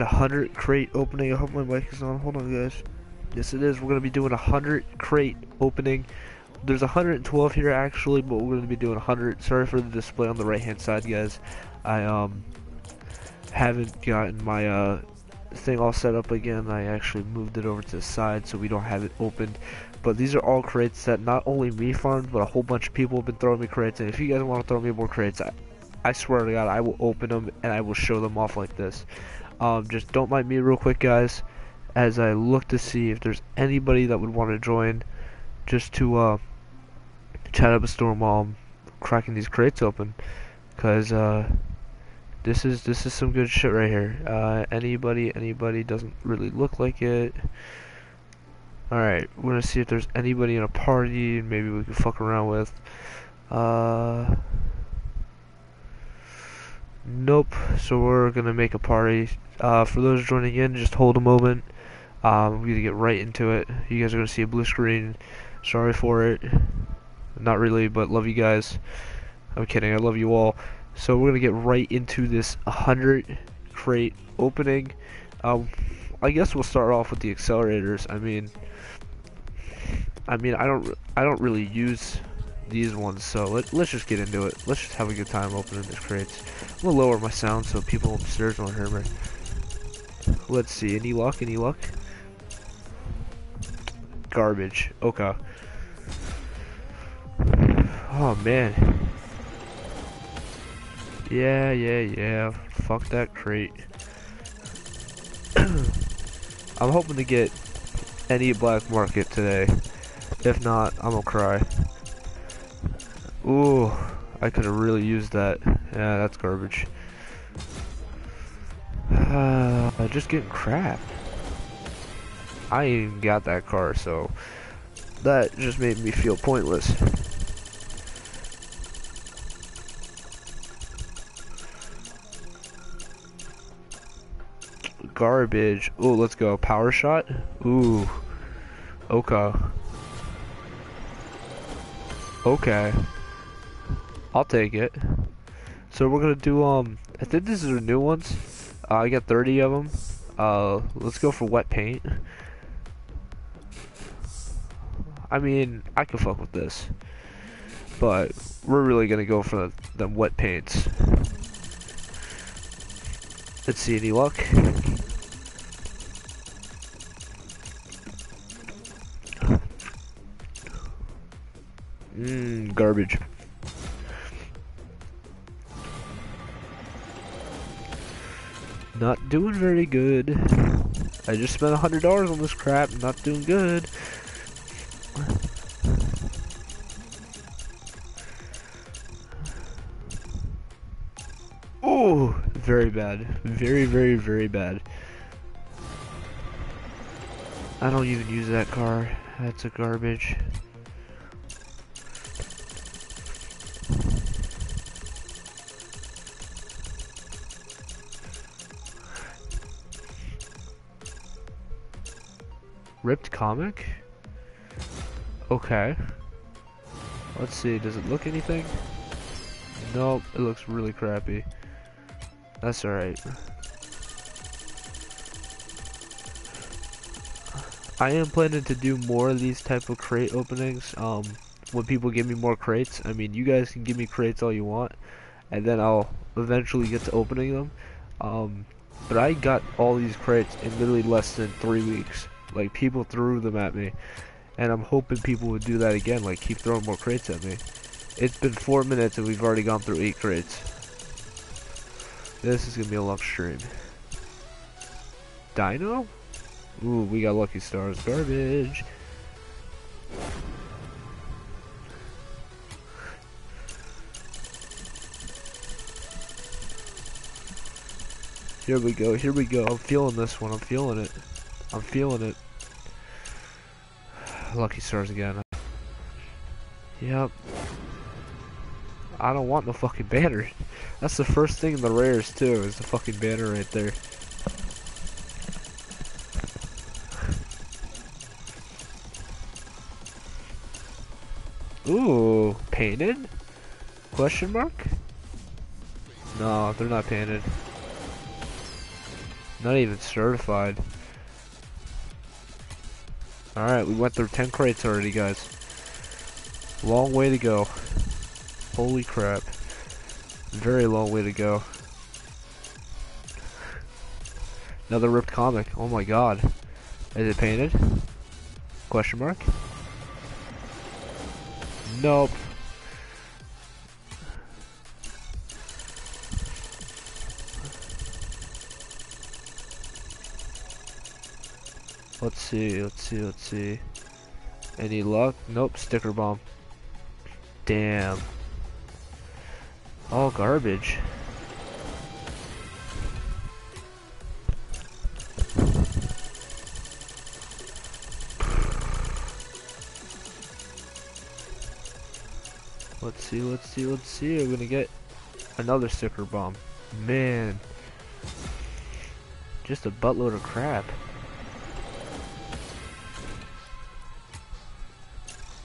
a hundred crate opening. I hope my mic is on. Hold on, guys. Yes, it is. We're gonna be doing a hundred crate opening. There's 112 here actually, but we're gonna be doing 100. Sorry for the display on the right hand side, guys. I um haven't gotten my uh thing all set up again. I actually moved it over to the side so we don't have it opened. But these are all crates that not only me farmed, but a whole bunch of people have been throwing me crates. And if you guys want to throw me more crates, I, I swear to God, I will open them and I will show them off like this. Um, just don't mind me real quick, guys, as I look to see if there's anybody that would want to join, just to uh, chat up a storm while I'm cracking these crates open, cause uh, this is this is some good shit right here. Uh, anybody, anybody doesn't really look like it. Alright, we're gonna see if there's anybody in a party maybe we can fuck around with. Uh, nope, so we're gonna make a party. Uh, for those joining in, just hold a moment. Um, we're gonna get right into it. You guys are gonna see a blue screen. Sorry for it. Not really, but love you guys. I'm kidding, I love you all. So we're gonna get right into this 100 crate opening. Um, I guess we'll start off with the accelerators. I mean, I mean, I don't, I don't really use these ones, so let, let's just get into it. Let's just have a good time opening these crates. I'm gonna lower my sound so people upstairs won't hear me. Let's see, any luck, any luck? Garbage. Okay. Oh man. Yeah, yeah, yeah. Fuck that crate. I'm hoping to get any black market today. If not, I'm gonna cry. Ooh, I could have really used that. Yeah, that's garbage. Uh, just getting crap. I even got that car, so that just made me feel pointless. Garbage. Ooh, let's go. Power shot. Ooh. Okay. Okay. I'll take it. So we're gonna do, um, I think this is the new ones. Uh, I got 30 of them. Uh, let's go for wet paint. I mean, I can fuck with this. But, we're really gonna go for the, the wet paints. Let's see, any luck? Mmm, garbage. Not doing very good. I just spent a hundred dollars on this crap. Not doing good. Oh, very bad. Very, very, very bad. I don't even use that car. That's a garbage. Ripped comic? Okay. Let's see, does it look anything? Nope, it looks really crappy. That's alright. I am planning to do more of these type of crate openings. Um, when people give me more crates, I mean, you guys can give me crates all you want, and then I'll eventually get to opening them. Um, but I got all these crates in literally less than three weeks. Like people threw them at me, and I'm hoping people would do that again. Like keep throwing more crates at me. It's been four minutes and we've already gone through eight crates. This is gonna be a long stream. Dino? Ooh, we got lucky stars. Garbage. Here we go, here we go. I'm feeling this one, I'm feeling it. I'm feeling it. Lucky stars again. Yep. I don't want no fucking banner. That's the first thing in the rares too, is the fucking banner right there. Ooh, painted? Question mark? No, they're not painted. Not even certified. Alright, we went through 10 crates already, guys. Long way to go. Holy crap. Very long way to go. Another ripped comic. Oh my god. Is it painted? Question mark? Nope. See, let's see, let's see. Any luck? Nope, sticker bomb. Damn. All garbage. Let's see, let's see, let's see. I'm gonna get another sticker bomb. Man. Just a buttload of crap.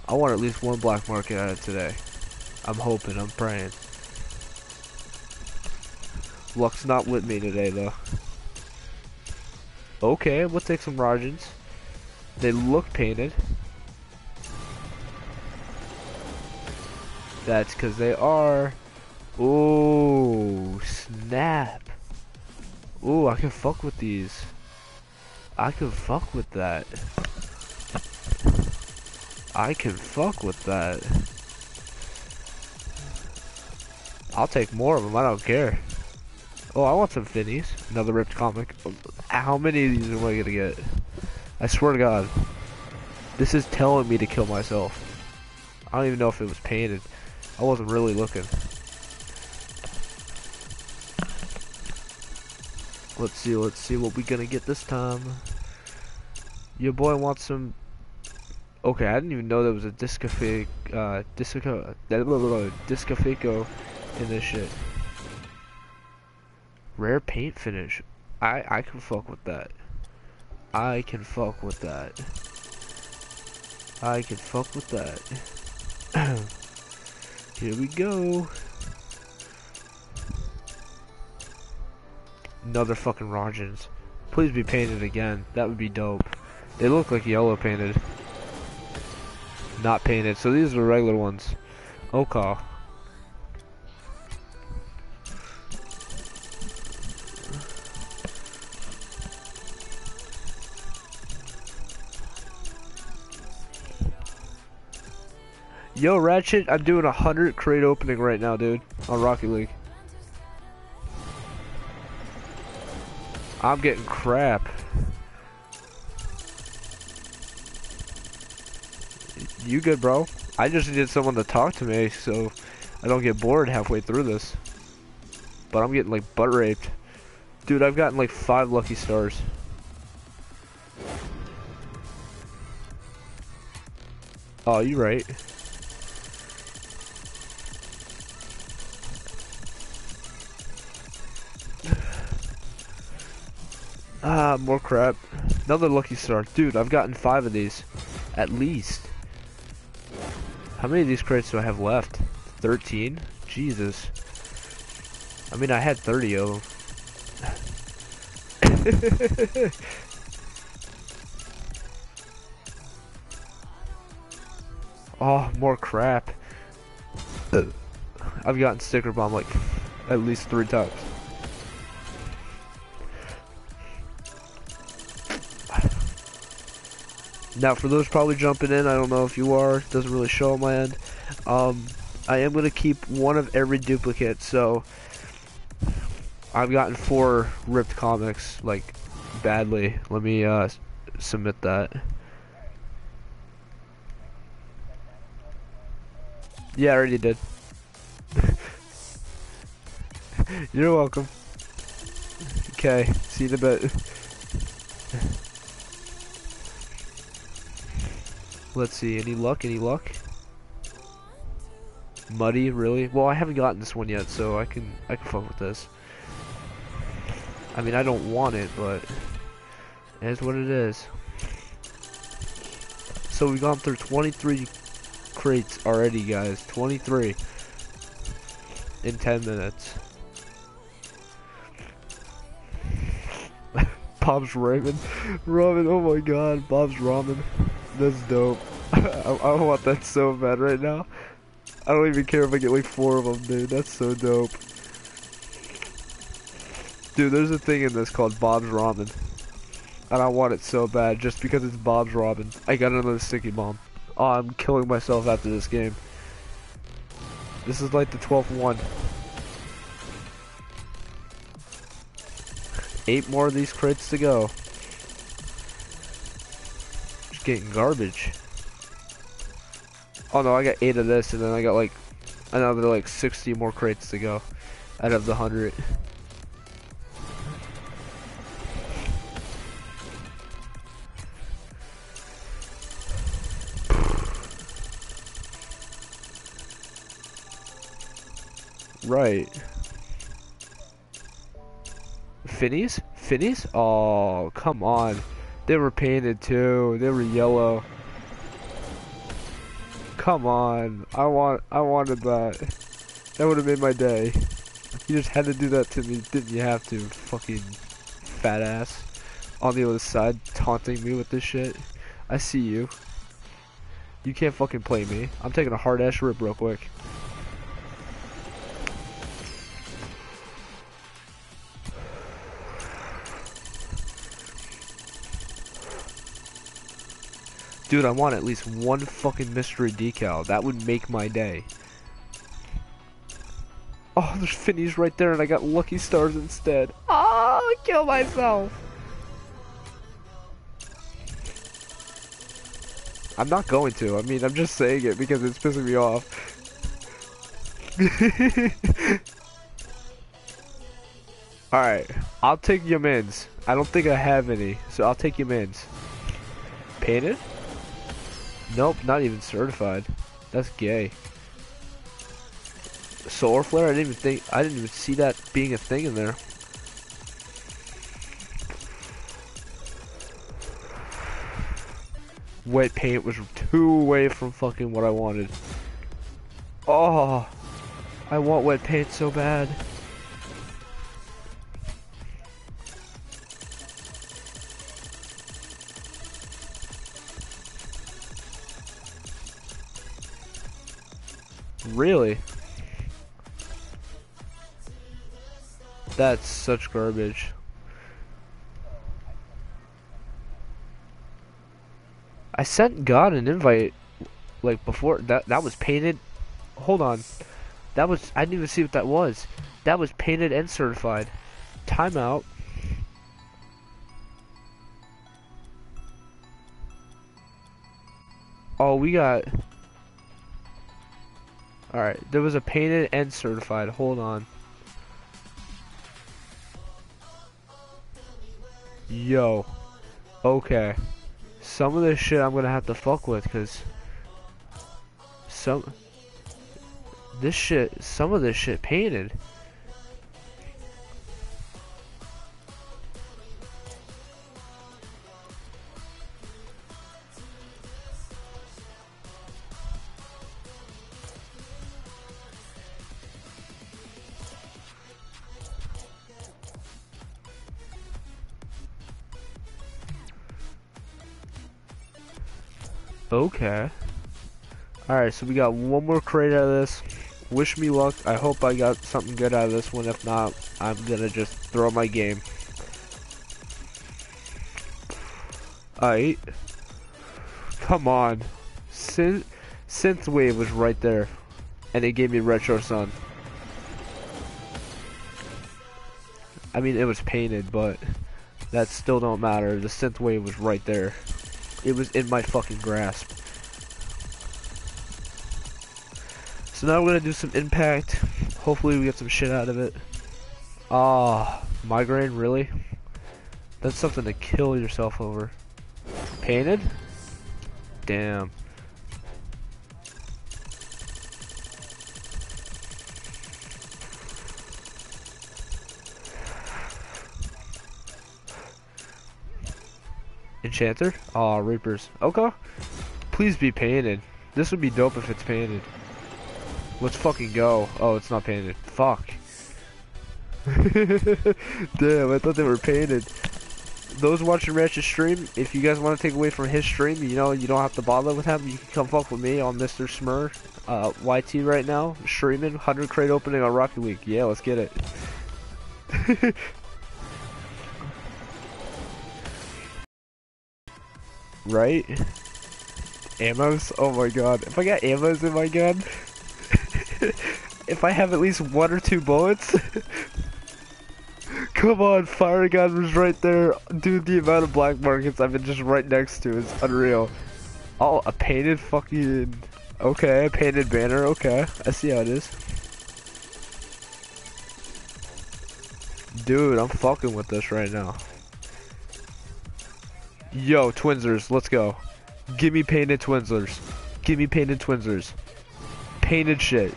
I want at least one black market out of today. I'm hoping, I'm praying. Luck's not with me today though. Okay, we'll take some Rajans. They look painted. That's because they are. Ooh, snap. Ooh, I can fuck with these. I can fuck with that. I can fuck with that. I'll take more of them, I don't care. Oh, I want some Finnies. Another ripped comic. How many of these am I gonna get? I swear to God. This is telling me to kill myself. I don't even know if it was painted. I wasn't really looking. Let's see, let's see what we gonna get this time. Your boy wants some... Okay, I didn't even know there was a Discafic, uh, Disco, Discafico in this shit. Rare paint finish. I, I can fuck with that. I can fuck with that. I can fuck with that. Here we go. Another fucking Rajans. Please be painted again. That would be dope. They look like yellow painted. Not painted. So these are the regular ones. Okay. Yo, Ratchet, I'm doing a hundred crate opening right now, dude, on Rocket League. I'm getting crap. You good, bro? I just needed someone to talk to me so I don't get bored halfway through this. But I'm getting like butt raped. Dude, I've gotten like five lucky stars. Oh, you right. Ah, more crap. Another lucky star. Dude, I've gotten five of these. At least. How many of these crates do I have left? 13? Jesus. I mean, I had 30 of them. oh, more crap. I've gotten sticker bomb like at least three times. Now, for those probably jumping in, I don't know if you are, it doesn't really show on my end. Um, I am going to keep one of every duplicate, so I've gotten four ripped comics, like, badly. Let me uh, submit that. Yeah, I already did. You're welcome. Okay, see you in a bit. Let's see, any luck, any luck? Muddy, really? Well, I haven't gotten this one yet, so I can I can fuck with this. I mean, I don't want it, but it is what it is. So we've gone through 23 crates already, guys. 23 in 10 minutes. Bob's Ramen. Ramen, oh my god, Bob's Ramen. That's dope. I, I want that so bad right now. I don't even care if I get like four of them, dude. That's so dope. Dude, there's a thing in this called Bob's Ramen. And I want it so bad just because it's Bob's Ramen. I got another sticky bomb. Oh, I'm killing myself after this game. This is like the 12th one. Eight more of these crates to go. Getting garbage. Oh no, I got eight of this, and then I got like another like 60 more crates to go out of the 100. Right. Finnies? Finnies? Oh, come on. They were painted too. They were yellow. Come on. I want I wanted that. That would have made my day. You just had to do that to me, didn't you have to? Fucking fat ass. On the other side, taunting me with this shit. I see you. You can't fucking play me. I'm taking a hard ass rip real quick. Dude, I want at least one fucking mystery decal. That would make my day. Oh, there's Finnies right there and I got Lucky Stars instead. Oh, kill myself. I'm not going to. I mean, I'm just saying it because it's pissing me off. Alright, I'll take Yamins. I don't think I have any, so I'll take Yamins. Painted? Nope, not even certified. That's gay. Solar flare? I didn't even think. I didn't even see that being a thing in there. Wet paint was too away from fucking what I wanted. Oh, I want wet paint so bad. Really? That's such garbage. I sent God an invite like before that that was painted hold on. That was I didn't even see what that was. That was painted and certified. Timeout. Oh, we got Alright, there was a painted and certified. Hold on. Yo. Okay. Some of this shit I'm gonna have to fuck with, cause... Some... This shit, some of this shit painted. Okay. Alright, so we got one more crate out of this. Wish me luck. I hope I got something good out of this one. If not, I'm gonna just throw my game. Alright. Come on. Synth Synthwave was right there. And it gave me Retro Sun. I mean, it was painted, but that still don't matter. The Synthwave was right there. It was in my fucking grasp. So now we're gonna do some impact. Hopefully we get some shit out of it. Ah, oh, migraine, really? That's something to kill yourself over. Painted? Damn. Enchanter? Aw, oh, Reapers. Okay. Please be painted. This would be dope if it's painted. Let's fucking go. Oh, it's not painted. Fuck. Damn, I thought they were painted. those watching Ratchet stream, if you guys want to take away from his stream, you know, you don't have to bother with him. You can come fuck with me on Mr. Smer, uh, YT right now, streaming 100 crate opening on Rocket League. Yeah, let's get it. right? Ammos? Oh my god. If I got ammos in my gun, if I have at least one or two bullets, come on, fire gun was right there. Dude, the amount of black markets I've been just right next to is unreal. Oh, a painted fucking... Okay, a painted banner, okay. I see how it is. Dude, I'm fucking with this right now. Yo, Twinzers, let's go. Give me painted Twinzers. Give me painted Twinzers. Painted shit.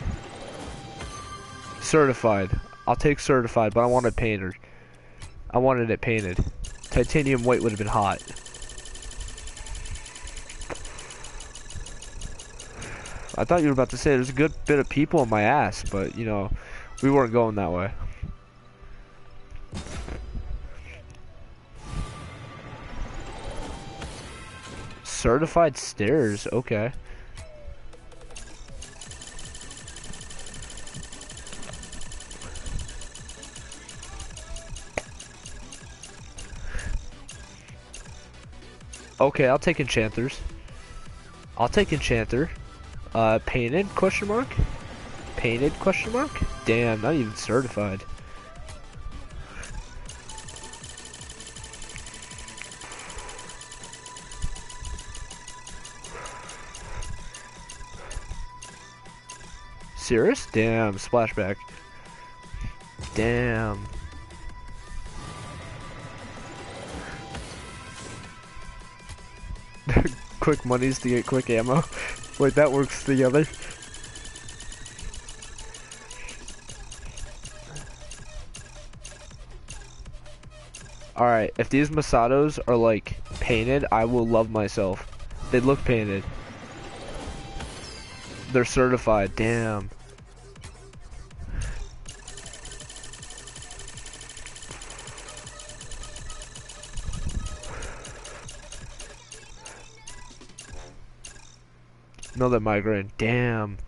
Certified. I'll take certified, but I want it painted. I wanted it painted. Titanium white would have been hot. I thought you were about to say there's a good bit of people in my ass, but you know, we weren't going that way. Certified stairs, okay. Okay, I'll take enchanters. I'll take enchanter. Uh, painted, question mark? Painted, question mark? Damn, not even certified. Cirrus? Damn, splashback. Damn. quick monies to get quick ammo. Wait, that works together. Alright, if these Masatos are like painted, I will love myself. They look painted. They're certified, damn. Another migraine. Damn.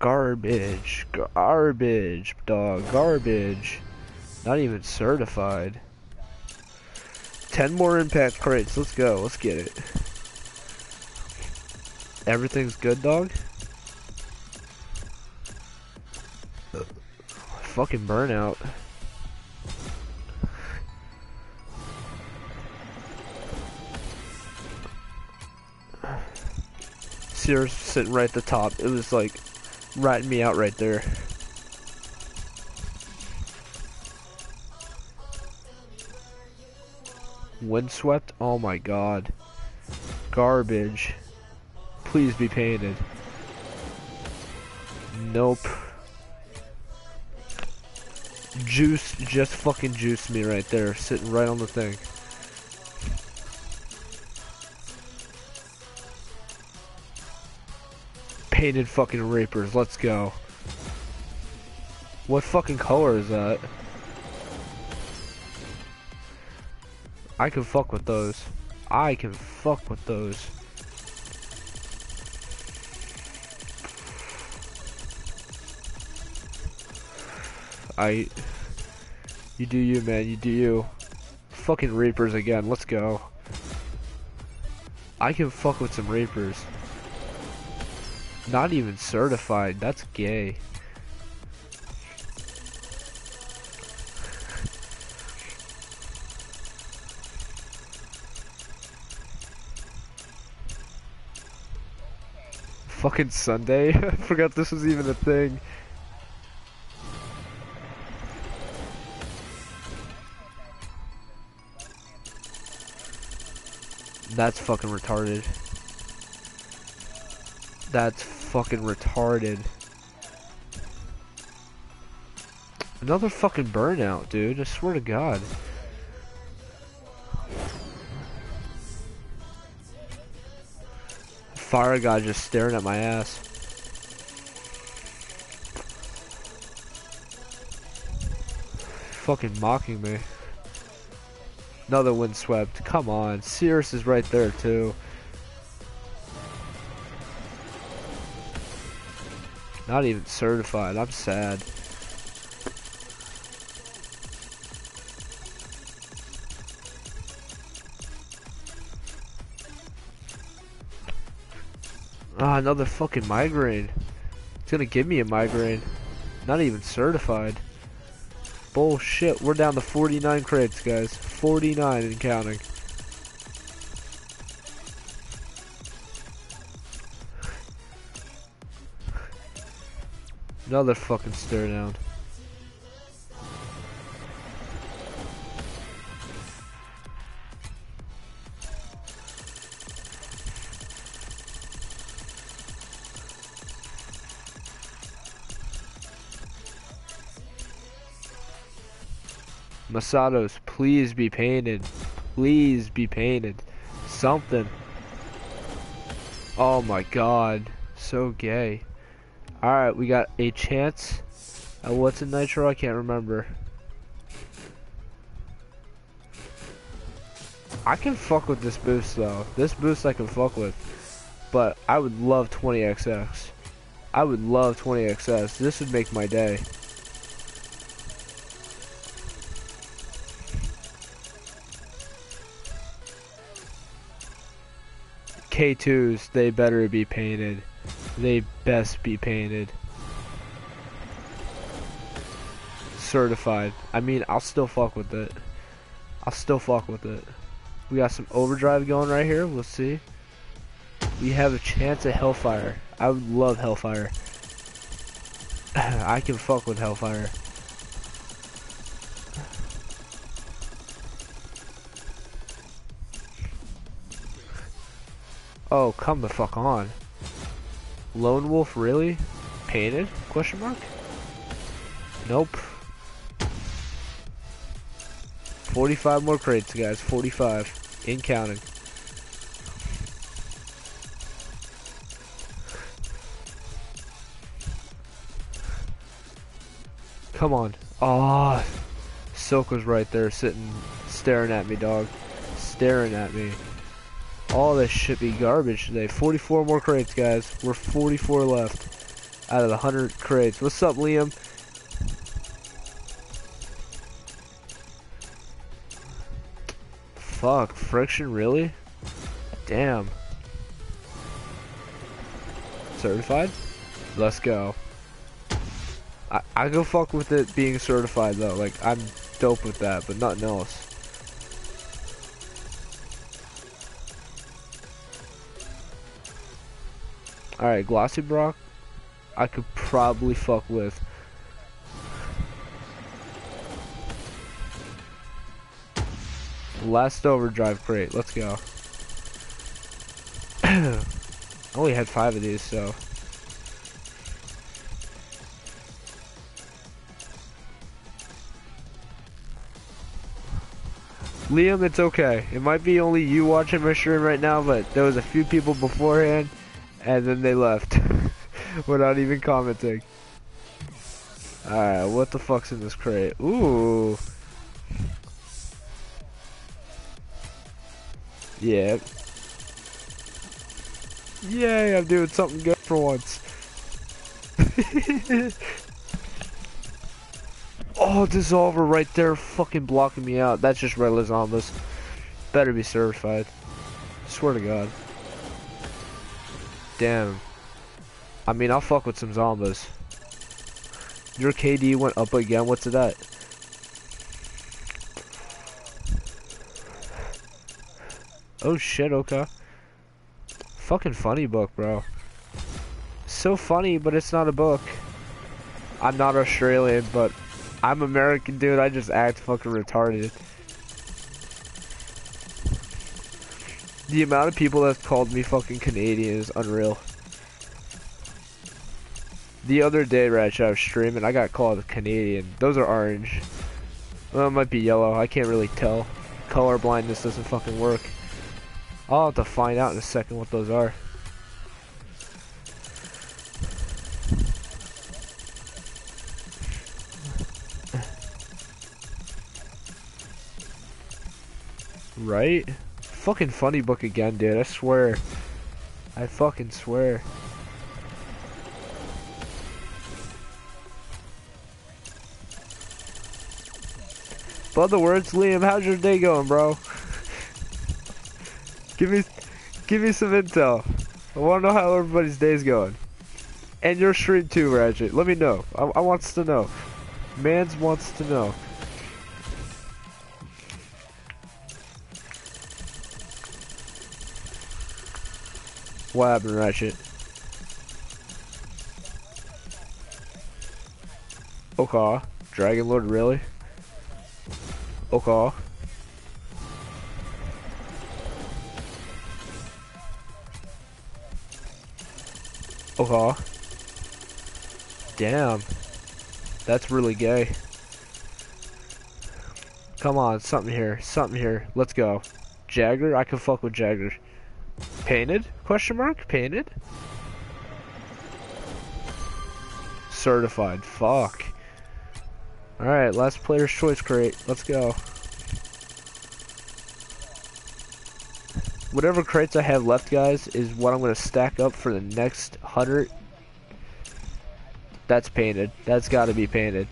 Garbage. Garbage, dog. Garbage. Not even certified. Ten more impact crates. Let's go. Let's get it. Everything's good, dog? Fucking burnout. Sears sitting right at the top. It was like ratting me out right there. Windswept? Oh my god. Garbage. Please be painted. Nope. Juice just fucking juiced me right there, sitting right on the thing. painted fucking Reapers. Let's go. What fucking color is that? I can fuck with those. I can fuck with those. I... You do you, man. You do you. Fucking Reapers again. Let's go. I can fuck with some Reapers. Not even certified, that's gay. Fucking Sunday? I forgot this was even a thing. That's fucking retarded. That's fucking retarded. Another fucking burnout, dude. I swear to God. Fire guy just staring at my ass. Fucking mocking me. Another windswept. Come on. Cirrus is right there too. Not even certified. I'm sad. Ah, another fucking migraine. It's gonna give me a migraine. Not even certified. Bullshit. We're down to 49 crates, guys. 49 and counting. Another fucking stare down. Masados, please be painted. Please be painted. Something. Oh my god. So gay. Alright, we got a chance. Uh, what's in Nitro? I can't remember. I can fuck with this boost though. This boost I can fuck with. But I would love 20XX. I would love 20XX. This would make my day. K2s, they better be painted. They best be painted. Certified. I mean, I'll still fuck with it. I'll still fuck with it. We got some overdrive going right here. We'll see. We have a chance at Hellfire. I would love Hellfire. I can fuck with Hellfire. Oh, come the fuck on. Lone Wolf, really? Painted? Question mark? Nope. 45 more crates, guys. 45. In counting. Come on. Ah, oh, Silk was right there sitting, staring at me, dog. Staring at me. All this should be garbage today. 44 more crates, guys. We're 44 left out of the 100 crates. What's up, Liam? Fuck, friction, really? Damn. Certified? Let's go. I, I go fuck with it being certified, though. Like, I'm dope with that, but nothing else. Alright, Glossy Brock, I could probably fuck with. Last overdrive crate, let's go. Only had five of these, so. Liam, it's okay. It might be only you watching my stream right now, but there was a few people beforehand and then they left without even commenting. Alright, what the fuck's in this crate? Ooh. Yeah. Yay, I'm doing something good for once. oh, Dissolver right there fucking blocking me out. That's just regular zombies. Better be certified. Swear to God. Damn. I mean, I'll fuck with some zombies. Your KD went up again. What's that? Oh shit, okay. Fucking funny book, bro. So funny, but it's not a book. I'm not Australian, but I'm American, dude. I just act fucking retarded. The amount of people that have called me fucking Canadian is unreal. The other day, Ratchet, I was streaming, I got called Canadian. Those are orange. Well, it might be yellow, I can't really tell. Color blindness doesn't fucking work. I'll have to find out in a second what those are. Right? Fucking funny book again, dude. I swear. I fucking swear. But other words, Liam, how's your day going, bro? give me, give me some intel. I want to know how everybody's day's going. And your stream too, Ratchet. Let me know. I, I wants to know. Mans wants to know. What happened, Ratchet? Okay. Dragon Lord, really? Okay. Okay. Damn. That's really gay. Come on, something here. Something here. Let's go. Jagger? I can fuck with Jagger. Painted? Question mark? Painted? Certified. Fuck. Alright, last player's choice crate. Let's go. Whatever crates I have left, guys, is what I'm going to stack up for the next 100. That's painted. That's got to be painted.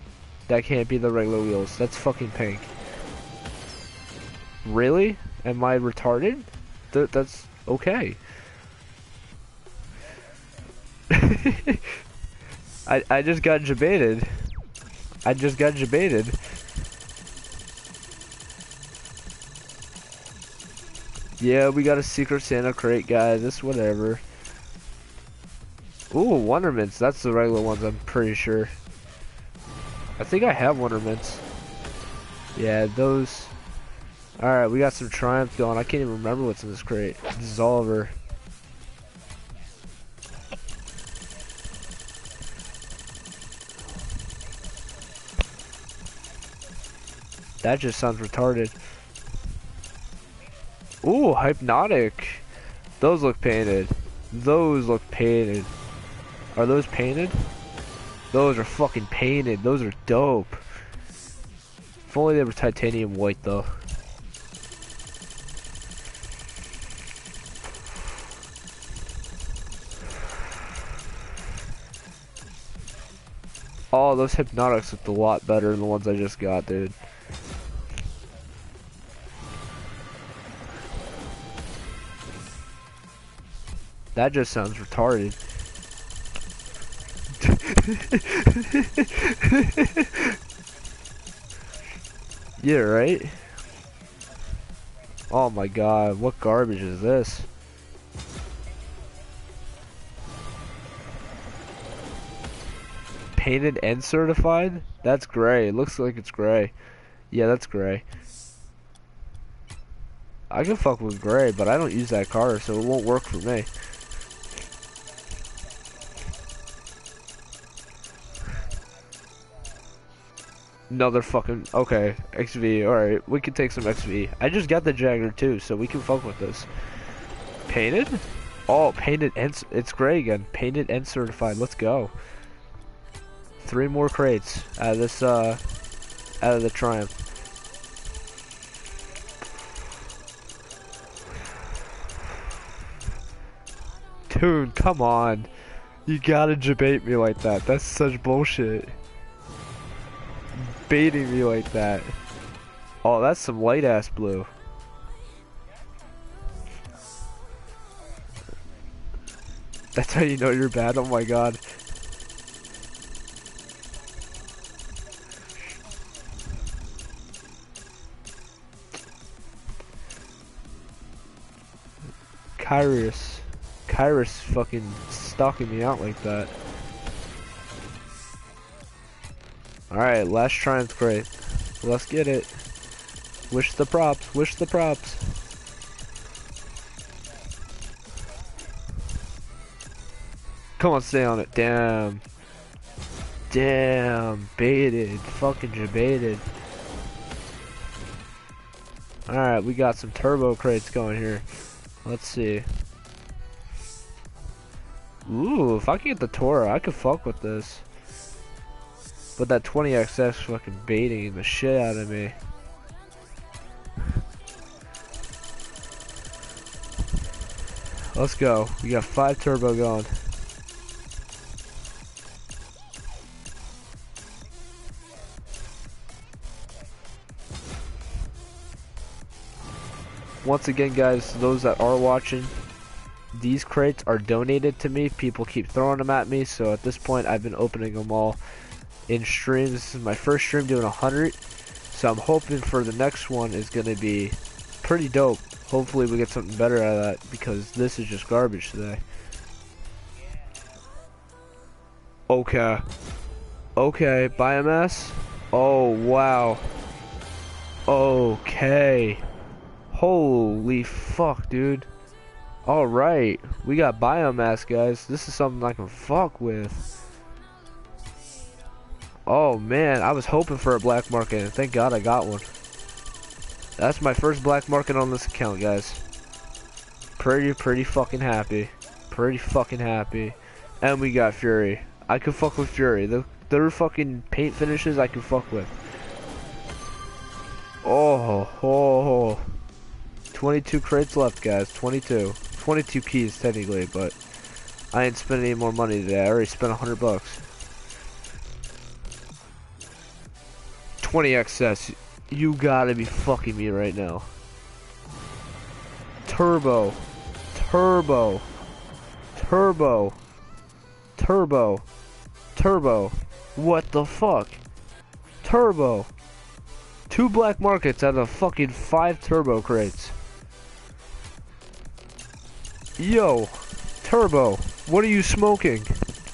That can't be the regular wheels. That's fucking pink. Really? Am I retarded? Th that's okay. I I just got debated. I just got debated. Yeah, we got a Secret Santa crate, guys. It's whatever. Ooh, Wonder Mints. That's the regular ones, I'm pretty sure. I think I have Wonder Mints. Yeah, those... Alright, we got some Triumph going. I can't even remember what's in this crate. Dissolver. That just sounds retarded. Ooh, Hypnotic. Those look painted. Those look painted. Are those painted? Those are fucking painted. Those are dope. If only they were titanium white though. Oh, those hypnotics looked a lot better than the ones I just got, dude. That just sounds retarded. yeah, right? Oh my god, what garbage is this? Painted and certified? That's gray. It looks like it's gray. Yeah, that's gray. I can fuck with gray, but I don't use that car, so it won't work for me. Another fucking okay XV. All right, we can take some XV. I just got the Jagger too, so we can fuck with this. Painted? Oh, painted and it's gray again. Painted and certified. Let's go. Three more crates out of this uh out of the Triumph. Dude, come on. You gotta debate me like that. That's such bullshit baiting me like that. Oh, that's some light ass blue. That's how you know you're bad, oh my god. Cirrus. Cirrus fucking stalking me out like that. Alright, last Triumph crate. Let's get it. Wish the props, wish the props. Come on, stay on it. Damn. Damn. Baited. Fucking baited. Alright, we got some turbo crates going here. Let's see. Ooh, if I can get the Torah, I could fuck with this. But that 20xx fucking baiting the shit out of me. Let's go. We got five turbo going. Once again, guys, those that are watching, these crates are donated to me. People keep throwing them at me, so at this point, I've been opening them all in streams. This is my first stream doing 100, so I'm hoping for the next one is going to be pretty dope. Hopefully we get something better out of that, because this is just garbage today. Okay. Okay, biomass? Oh, wow. Okay. Holy fuck, dude. Alright, we got biomass, guys. This is something I can fuck with. Oh, man, I was hoping for a black market, and thank God I got one. That's my first black market on this account, guys. Pretty, pretty fucking happy. Pretty fucking happy. And we got Fury. I can fuck with Fury. The, their fucking paint finishes I can fuck with. Oh, oh, oh. 22 crates left, guys. 22. 22 keys, technically, but I ain't spending any more money today. I already spent 100 bucks. 20 excess. You gotta be fucking me right now. Turbo. Turbo. Turbo. Turbo. Turbo. What the fuck? Turbo. Two black markets out of fucking five turbo crates. Yo, Turbo, what are you smoking?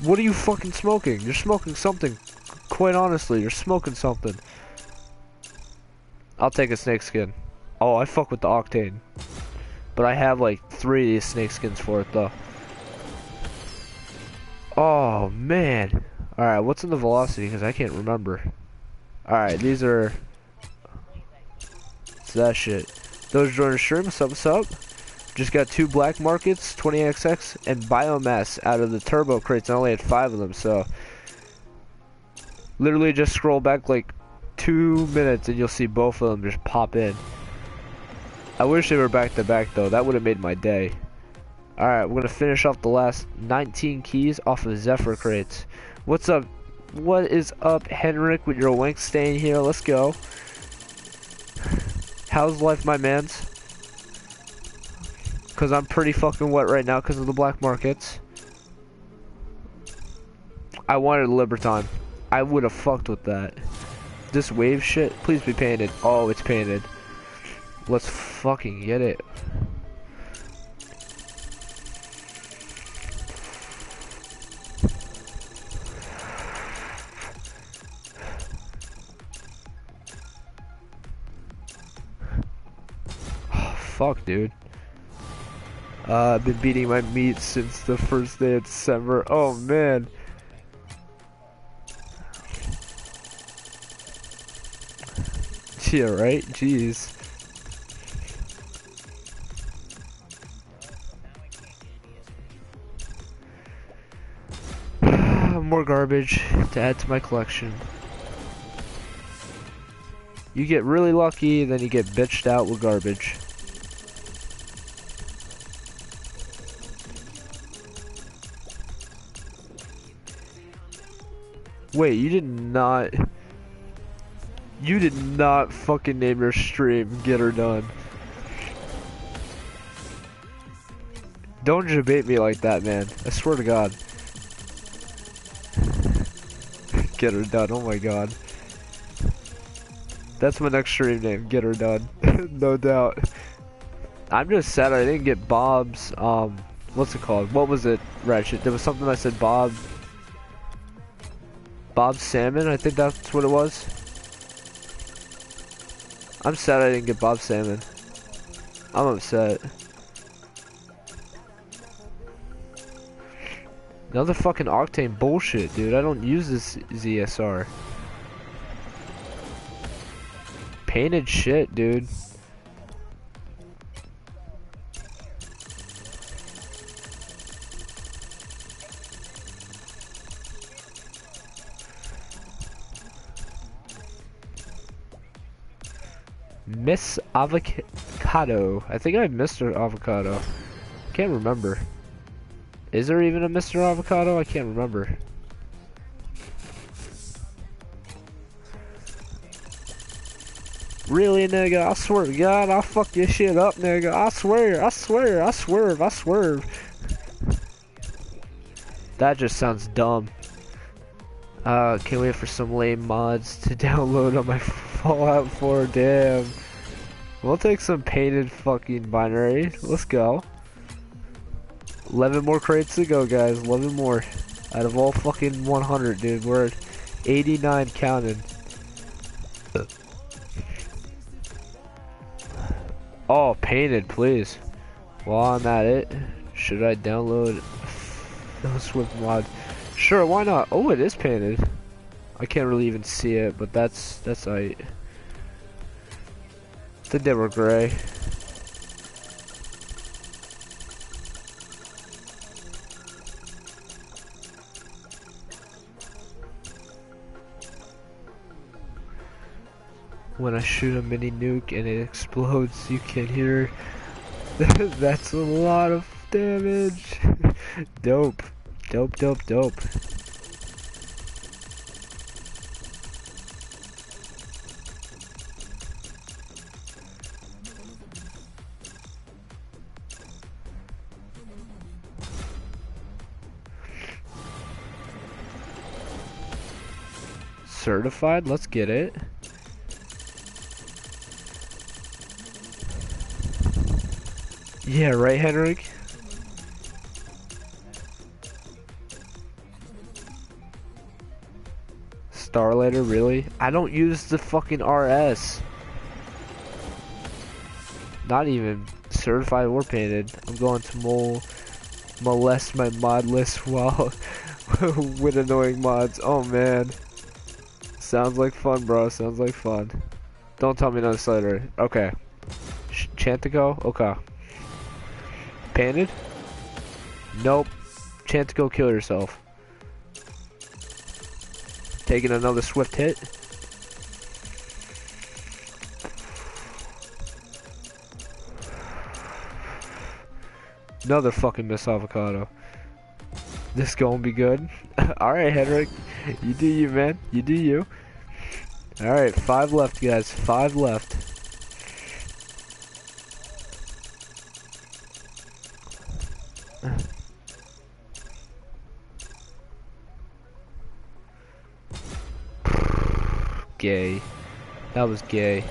What are you fucking smoking? You're smoking something. Quite honestly, you're smoking something. I'll take a snake skin. Oh, I fuck with the octane. But I have like three of these snake skins for it though. Oh man. Alright, what's in the velocity? Because I can't remember. Alright, these are... It's that shit. Those Jordan Sherm, what's up, what's up? Just got two black markets, 20XX, and biomass out of the turbo crates. I only had five of them, so literally just scroll back like two minutes and you'll see both of them just pop in. I wish they were back to back though. That would have made my day. Alright, we're gonna finish off the last 19 keys off of Zephyr crates. What's up? What is up, Henrik, with your wank staying here? Let's go. How's life, my mans? Because I'm pretty fucking wet right now because of the black markets. I wanted a Liberton. I would have fucked with that. This wave shit, please be painted. Oh, it's painted. Let's fucking get it. fuck, dude. Uh, I've been beating my meat since the first day of December. Oh man. Yeah, right? Jeez. More garbage to add to my collection. You get really lucky, then you get bitched out with garbage. Wait, you did not... You did not fucking name your stream Get Her Done. Don't debate me like that, man. I swear to God. Get Her Done, oh my god. That's my next stream name, Get Her Done. no doubt. I'm just sad I didn't get Bob's, um, what's it called? What was it, Ratchet? There was something I said Bob Bob Salmon, I think that's what it was. I'm sad I didn't get Bob Salmon. I'm upset. Another fucking Octane bullshit, dude. I don't use this ZSR. Painted shit, dude. Miss Avocado. I think I missed her avocado. can't remember. Is there even a Mr. Avocado? I can't remember. Really, nigga? I swear to God, I'll fuck your shit up, nigga. I swear, I swear, I swerve, I swerve. That just sounds dumb. Uh, can't wait for some lame mods to download on my Fallout 4, damn. We'll take some painted fucking binary. Let's go. 11 more crates to go, guys. 11 more. Out of all fucking 100, dude. We're at 89 counted. Oh, painted, please. While I'm at it, should I download Swift mod? Sure, why not? Oh, it is painted. I can't really even see it, but that's that's I. The they were gray. when I shoot a mini nuke and it explodes, you can hear that's a lot of damage. dope. Dope, dope, dope. Certified, let's get it. Yeah, right, Henrik? Starlighter, really? I don't use the fucking RS. Not even certified or painted. I'm going to mol molest my mod list while with annoying mods. Oh man. Sounds like fun, bro. Sounds like fun. Don't tell me no slider. Okay. Chantico? Okay. Painted? Nope. Go kill yourself. Taking another swift hit. Another fucking miss avocado. This gonna be good. Alright, Henrik. You do you, man. You do you. Alright, five left, guys. Five left. Gay. That was gay.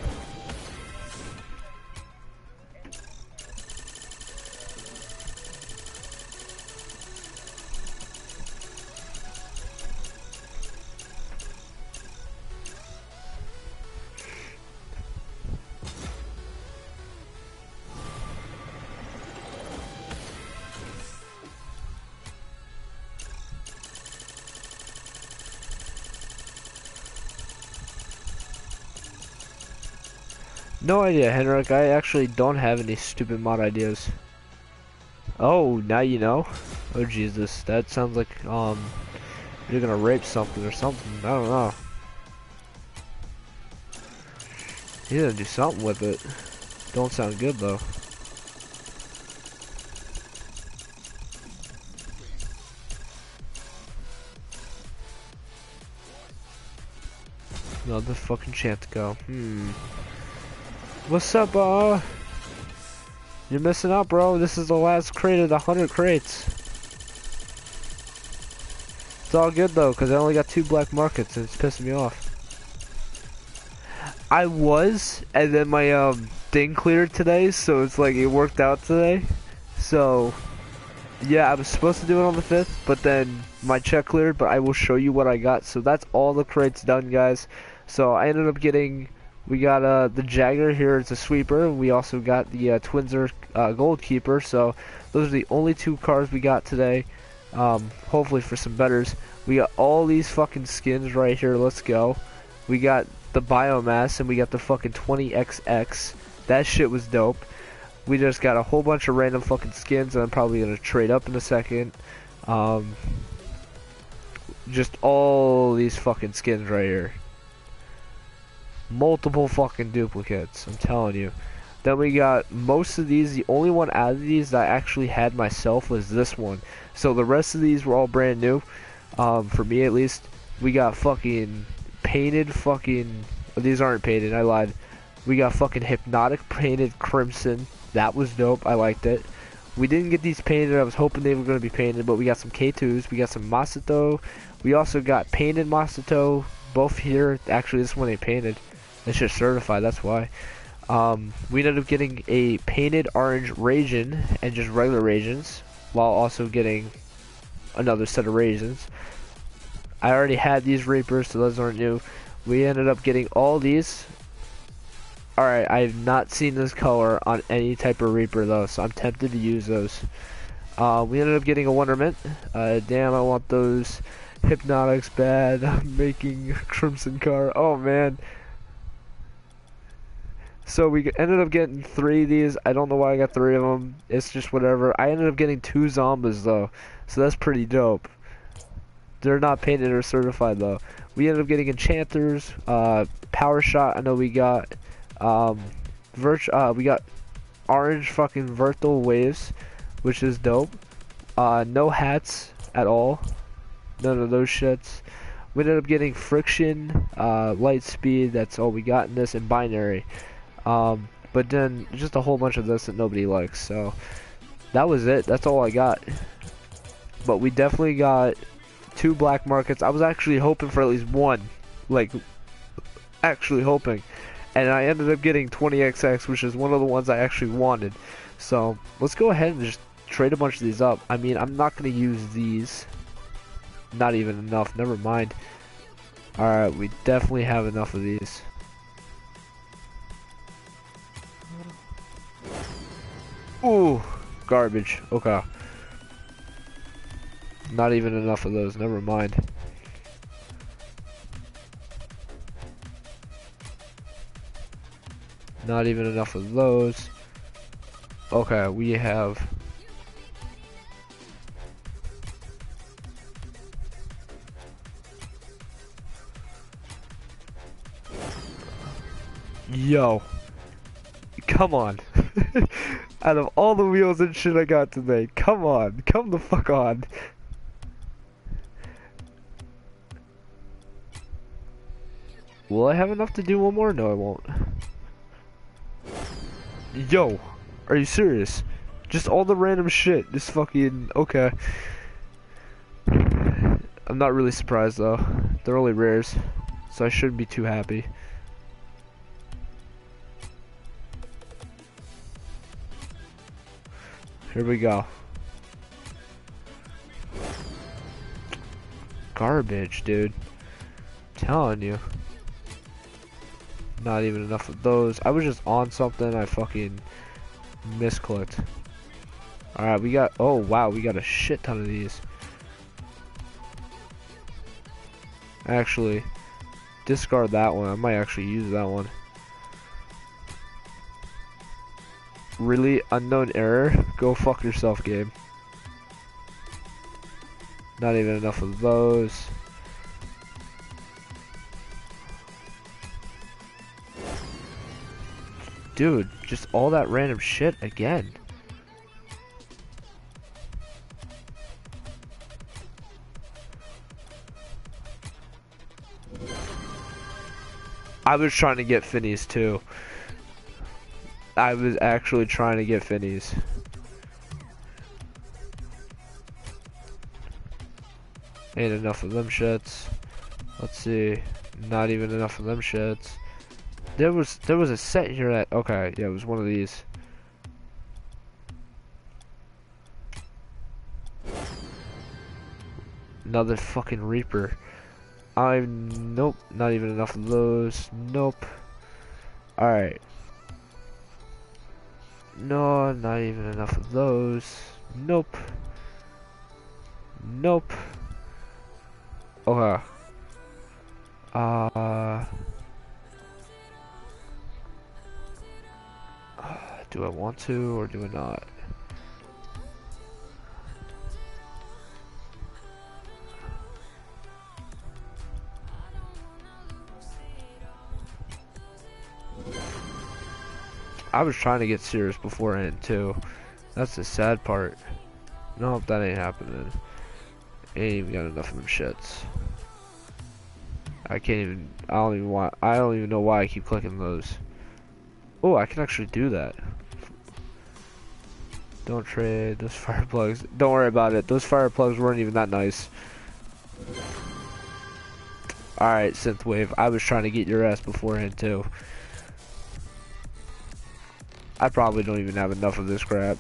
No idea, Henrik. I actually don't have any stupid mod ideas. Oh, now you know? Oh, Jesus. That sounds like, um, you're gonna rape something or something. I don't know. You're gonna do something with it. Don't sound good, though. Another fucking chance to go. Hmm. What's up, uh? You're missing out, bro. This is the last crate of the 100 crates. It's all good, though, because I only got two black markets, and it's pissing me off. I was, and then my, um, thing cleared today, so it's like, it worked out today. So, yeah, I was supposed to do it on the 5th, but then my check cleared, but I will show you what I got. So that's all the crates done, guys. So I ended up getting we got uh, the Jäger here as a sweeper. We also got the uh, Twinzer uh, Goalkeeper. So those are the only two cars we got today. Um, hopefully for some betters. We got all these fucking skins right here. Let's go. We got the biomass and we got the fucking 20XX. That shit was dope. We just got a whole bunch of random fucking skins and I'm probably gonna trade up in a second. Um, just all these fucking skins right here multiple fucking duplicates. I'm telling you. Then we got most of these. The only one out of these that I actually had myself was this one. So the rest of these were all brand new, um, for me at least. We got fucking painted fucking. Oh, these aren't painted. I lied. We got fucking Hypnotik painted crimson. That was dope. I liked it. We didn't get these painted. I was hoping they were going to be painted, but we got some K2s. We got some Masato. We also got painted Masato. Both here. Actually, this one they painted. It's just certified. That's why. Um, we ended up getting a painted orange Raisin and just regular Raisins, while also getting another set of Raisins. I already had these Reapers, so those aren't new. We ended up getting all these. Alright, I have not seen this color on any type of Reaper though, so I'm tempted to use those. Uh, we ended up getting a Wonderment. Uh, damn, I want those Hypnotiks bad. I'm making Crimson Car. Oh man. So we ended up getting three of these. I don't know why I got three of them. It's just whatever. I ended up getting two Zombas though, so that's pretty dope. They're not painted or certified though. We ended up getting Enchanters, uh, Power Shot. I know we got, um, uh, we got orange fucking Virtual Waves, which is dope. Uh, no hats at all. None of those shits. We ended up getting Friction, uh, Light Speed. That's all we got in this, and Binary. Um, but then just a whole bunch of this that nobody likes. So that was it. That's all I got. But we definitely got two black markets. I was actually hoping for at least one. Like, actually hoping. And I ended up getting 20XX, which is one of the ones I actually wanted. So, let's go ahead and just trade a bunch of these up. I mean, I'm not going to use these. Not even enough. Never mind. Alright, we definitely have enough of these. Ooh, garbage. Okay. Not even enough of those, never mind. Not even enough of those. Okay, we have... Yo. Come on. Out of all the wheels and shit I got today, come on. Come the fuck on. Will I have enough to do one more? No, I won't. Yo, are you serious? Just all the random shit. Just fucking, okay. I'm not really surprised though. They're only rares, so I shouldn't be too happy. Here we go. Garbage, dude. I'm telling you. Not even enough of those. I was just on something. I fucking misclicked. Alright, we got... Oh, wow. We got a shit ton of these. Actually, discard that one. I might actually use that one. Really? Unknown error? Go fuck yourself, game. Not even enough of those. Dude, just all that random shit again. I was trying to get Finneys too. I was actually trying to get Finneys. Ain't enough of them shits. Let's see. Not even enough of them shits. There was there was a set here that okay, yeah, it was one of these. Another fucking Reaper. I'm nope, not even enough of those. Nope. Alright. No, not even enough of those. Nope. Nope. Okay. Uh Do I want to or do I not? I was trying to get Cirrus beforehand too. That's the sad part. No, that ain't happening. Ain't even got enough of them shits. I can't even. I don't even want. I don't even know why I keep clicking those. Oh, I can actually do that. Don't trade those fire plugs. Don't worry about it. Those fire plugs weren't even that nice. Alright, Synthwave. I was trying to get your ass beforehand, too. I probably don't even have enough of this crap.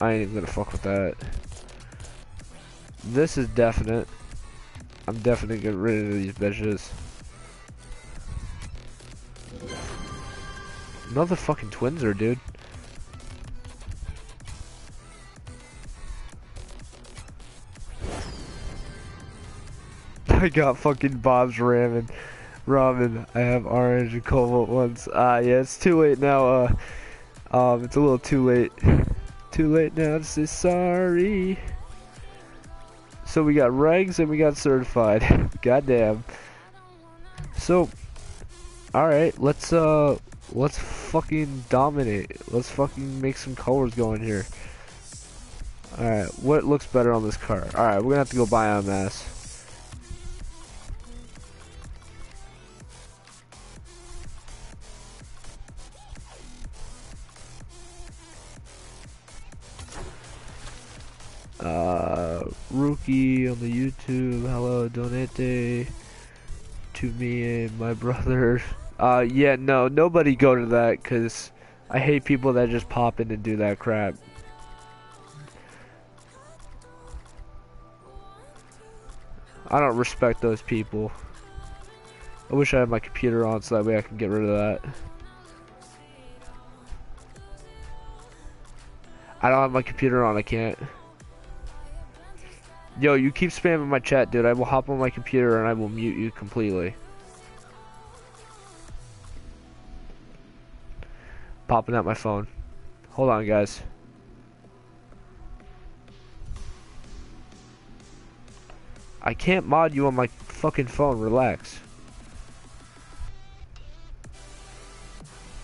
I ain't even gonna fuck with that. This is definite. I'm definitely getting rid of these bitches. Motherfucking Twinzers, dude. I got fucking Bob's ramen. Ramen. I have orange and cobalt ones. Ah, yeah, it's too late now. Uh, um, it's a little too late. Too late now to say sorry. So we got regs and we got certified. Goddamn. So, alright, let's, uh, let's fucking dominate. Let's fucking make some colors going here. Alright, what looks better on this car? Alright, we're gonna have to go biomass. Uh, Rookie on the YouTube, hello, donate to me and my brother. Uh, yeah, no, nobody go to that, because I hate people that just pop in and do that crap. I don't respect those people. I wish I had my computer on so that way I can get rid of that. I don't have my computer on, I can't. Yo, you keep spamming my chat, dude. I will hop on my computer and I will mute you completely. Popping out my phone. Hold on, guys. I can't mod you on my fucking phone. Relax.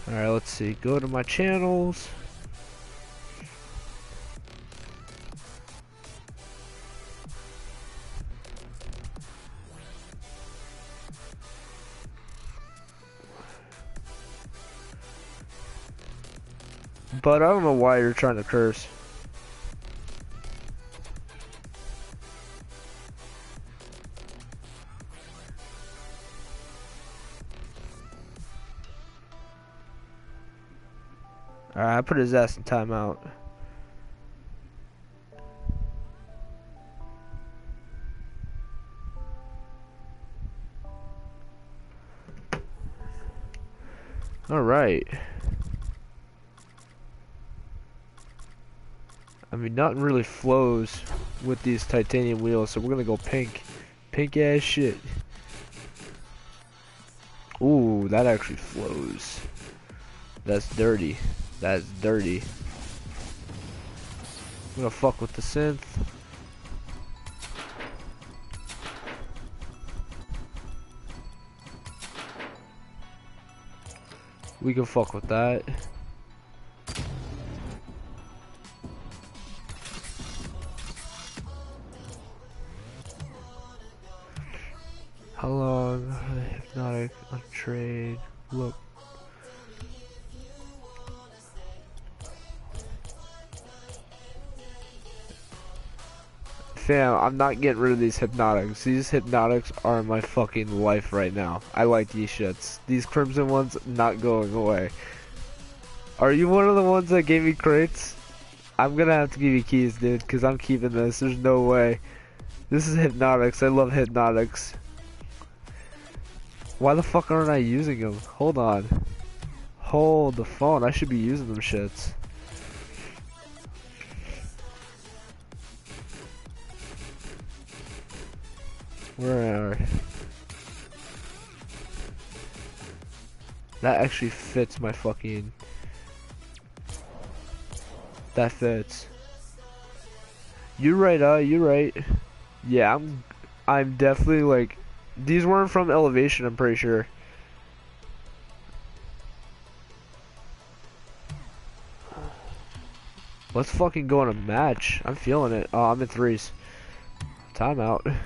Alright, let's see. Go to my channels. But I don't know why you're trying to curse. Alright, I put his ass in timeout. Alright. I mean, nothing really flows with these titanium wheels, so we're gonna go pink. Pink ass shit. Ooh, that actually flows. That's dirty. That's dirty. I'm gonna fuck with the synth. We can fuck with that. How long? Hypnotik on trade. Look. Fam, I'm not getting rid of these Hypnotiks. These Hypnotiks are my fucking life right now. I like these shits. These crimson ones not going away. Are you one of the ones that gave me crates? I'm gonna have to give you keys, dude, because I'm keeping this. There's no way. This is Hypnotiks. I love Hypnotiks. Why the fuck aren't I using them? Hold on. Hold the phone. I should be using them shits. Where are That actually fits my fucking... That fits. You're right, uh, you're right. Yeah, I'm... I'm definitely, like, these weren't from elevation, I'm pretty sure. Let's fucking go in a match. I'm feeling it. Oh, I'm in threes. Timeout.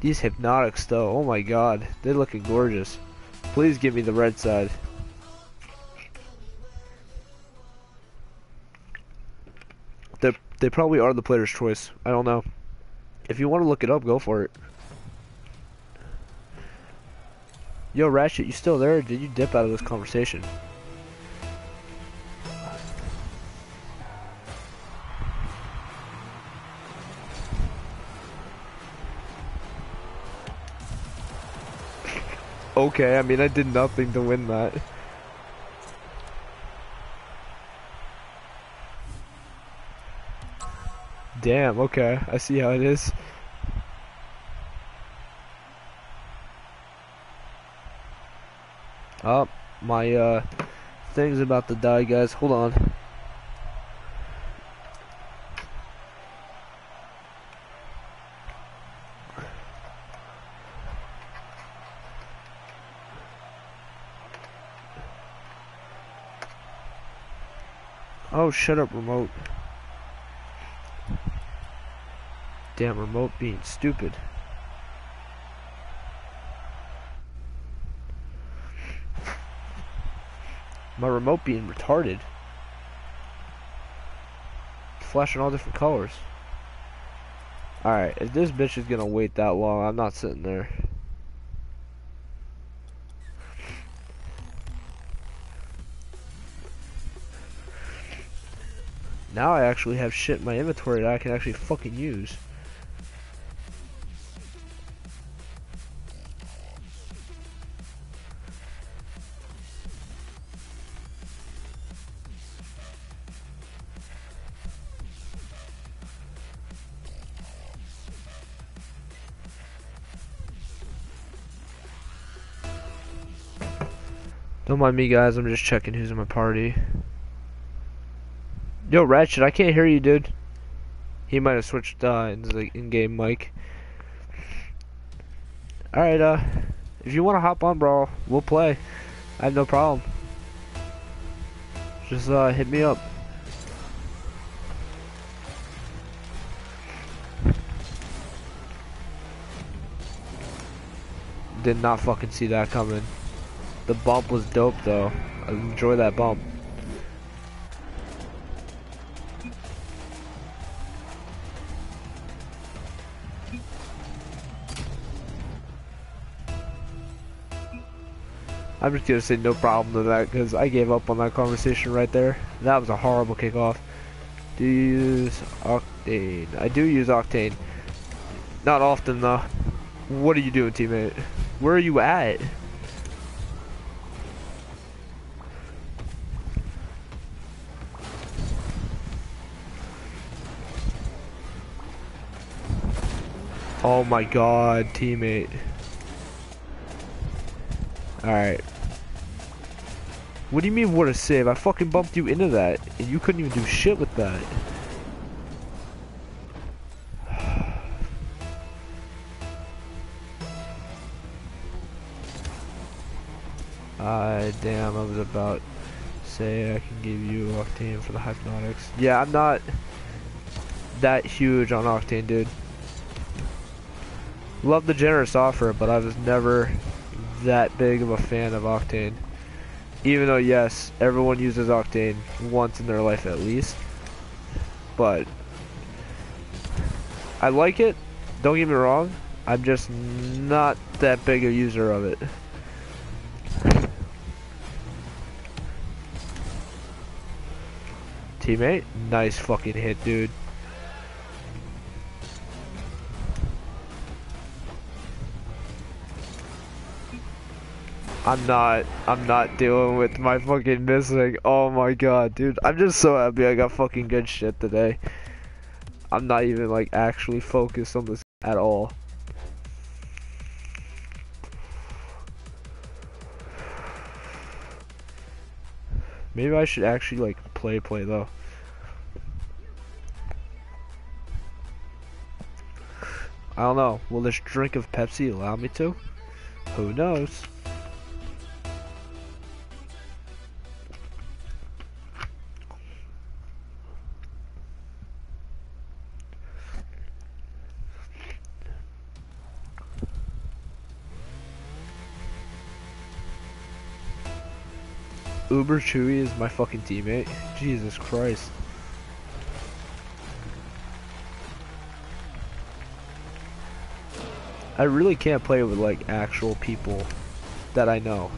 These Hypnotiks though, oh my god, they're looking gorgeous. Please give me the red side. They probably are the player's choice. I don't know. If you want to look it up, go for it. Yo, Ratchet, you still there? did you dip out of this conversation? Okay, I mean, I did nothing to win that. Damn, okay, I see how it is. Oh, my, uh, thing's about to die, guys. Hold on. Oh, shut up, remote. Damn, remote being stupid. My remote being retarded. Flashing all different colors. Alright, if this bitch is gonna wait that long, I'm not sitting there. Now I actually have shit in my inventory that I can actually fucking use. Don't mind me guys, I'm just checking who's in my party. Yo, Ratchet, I can't hear you, dude. He might have switched uh, into the in-game mic. Alright, uh, if you want to hop on, bro, we'll play. I have no problem. Just, uh, hit me up. Did not fucking see that coming. The bump was dope, though. I enjoy that bump. I'm just gonna say no problem to that because I gave up on that conversation right there. That was a horrible kickoff. Do you use Octane? I do use Octane. Not often though. What are you doing, teammate? Where are you at? Oh my god, teammate. Alright. What do you mean what a save? I fucking bumped you into that and you couldn't even do shit with that. Uh, damn, I was about to say I can give you Octane for the Hypnotiks. Yeah, I'm not that huge on Octane, dude. Love the generous offer, but I was never that big of a fan of Octane. Even though, yes, everyone uses Octane once in their life at least. But, I like it, don't get me wrong, I'm just not that big a user of it. Teammate, nice fucking hit, dude. I'm not, I'm not dealing with my fucking missing. Oh my god, dude. I'm just so happy I got fucking good shit today. I'm not even like actually focused on this at all. Maybe I should actually like play play though. I don't know. Will this drink of Pepsi allow me to? Who knows? Uber Chewy is my fucking teammate. Jesus Christ. I really can't play with like actual people that I know.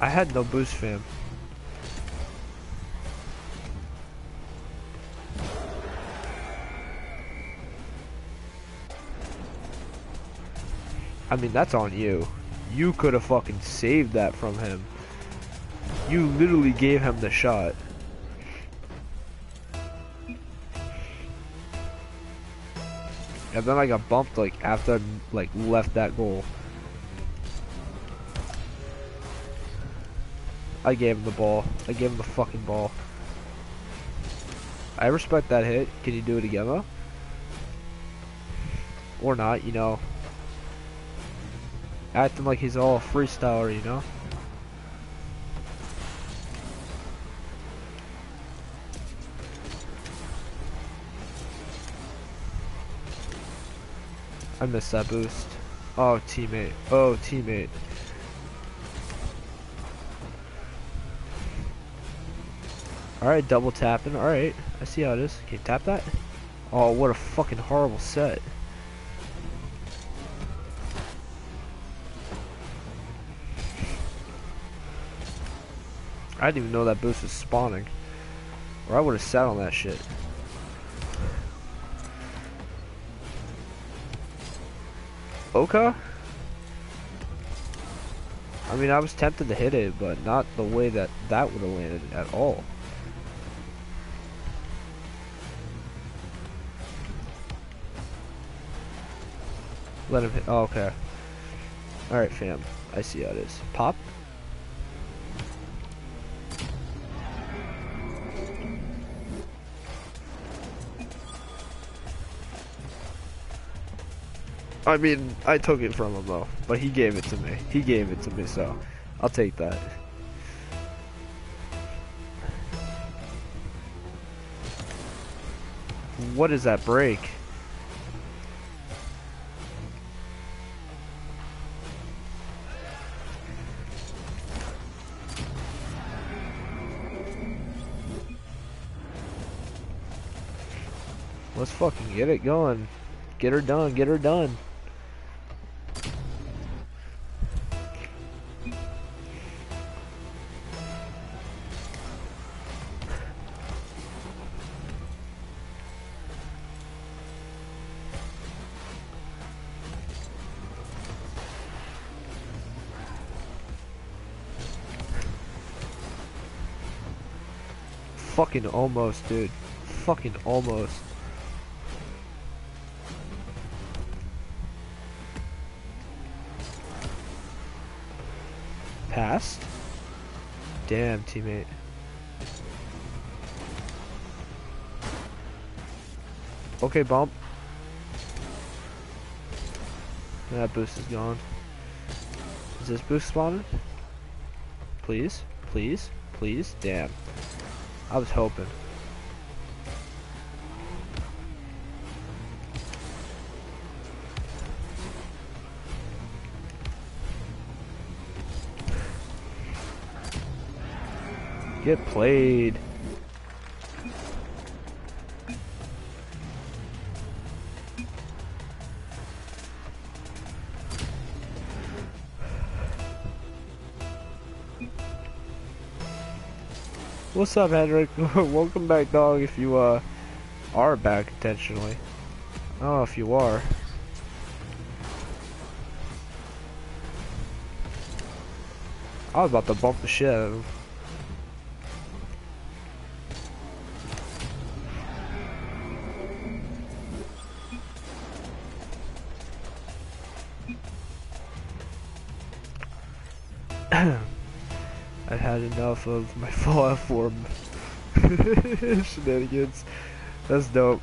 I had no boost fam. I mean, that's on you. You could have fucking saved that from him. You literally gave him the shot. And then I got bumped like after I like left that goal. I gave him the ball. I gave him the fucking ball. I respect that hit. Can you do it again though? Or not, you know. Acting like he's all freestyler, you know? I missed that boost. Oh, teammate. Oh, teammate. Alright, double tapping. Alright, I see how it is. Can you tap that? Oh, what a fucking horrible set. I didn't even know that boost was spawning. Or I would have sat on that shit. Oka? I mean, I was tempted to hit it, but not the way that that would have landed at all. Let him hit. Oh, okay. Alright, fam. I see how it is. Pop? I mean, I took it from him though, but he gave it to me. He gave it to me, so I'll take that. What is that break? Let's fucking get it going. Get her done, get her done. Fucking almost, dude. Fucking almost. Passed? Damn, teammate. Okay, bump. That boost is gone. Is this boost spawning? Please? Please? Please? Damn. I was hoping. Get played. What's up, Henrik? Welcome back, dog, if you, uh, are back intentionally. Oh, if you are. I was about to bump the shit enough of my Fallout 4 shenanigans. That's dope.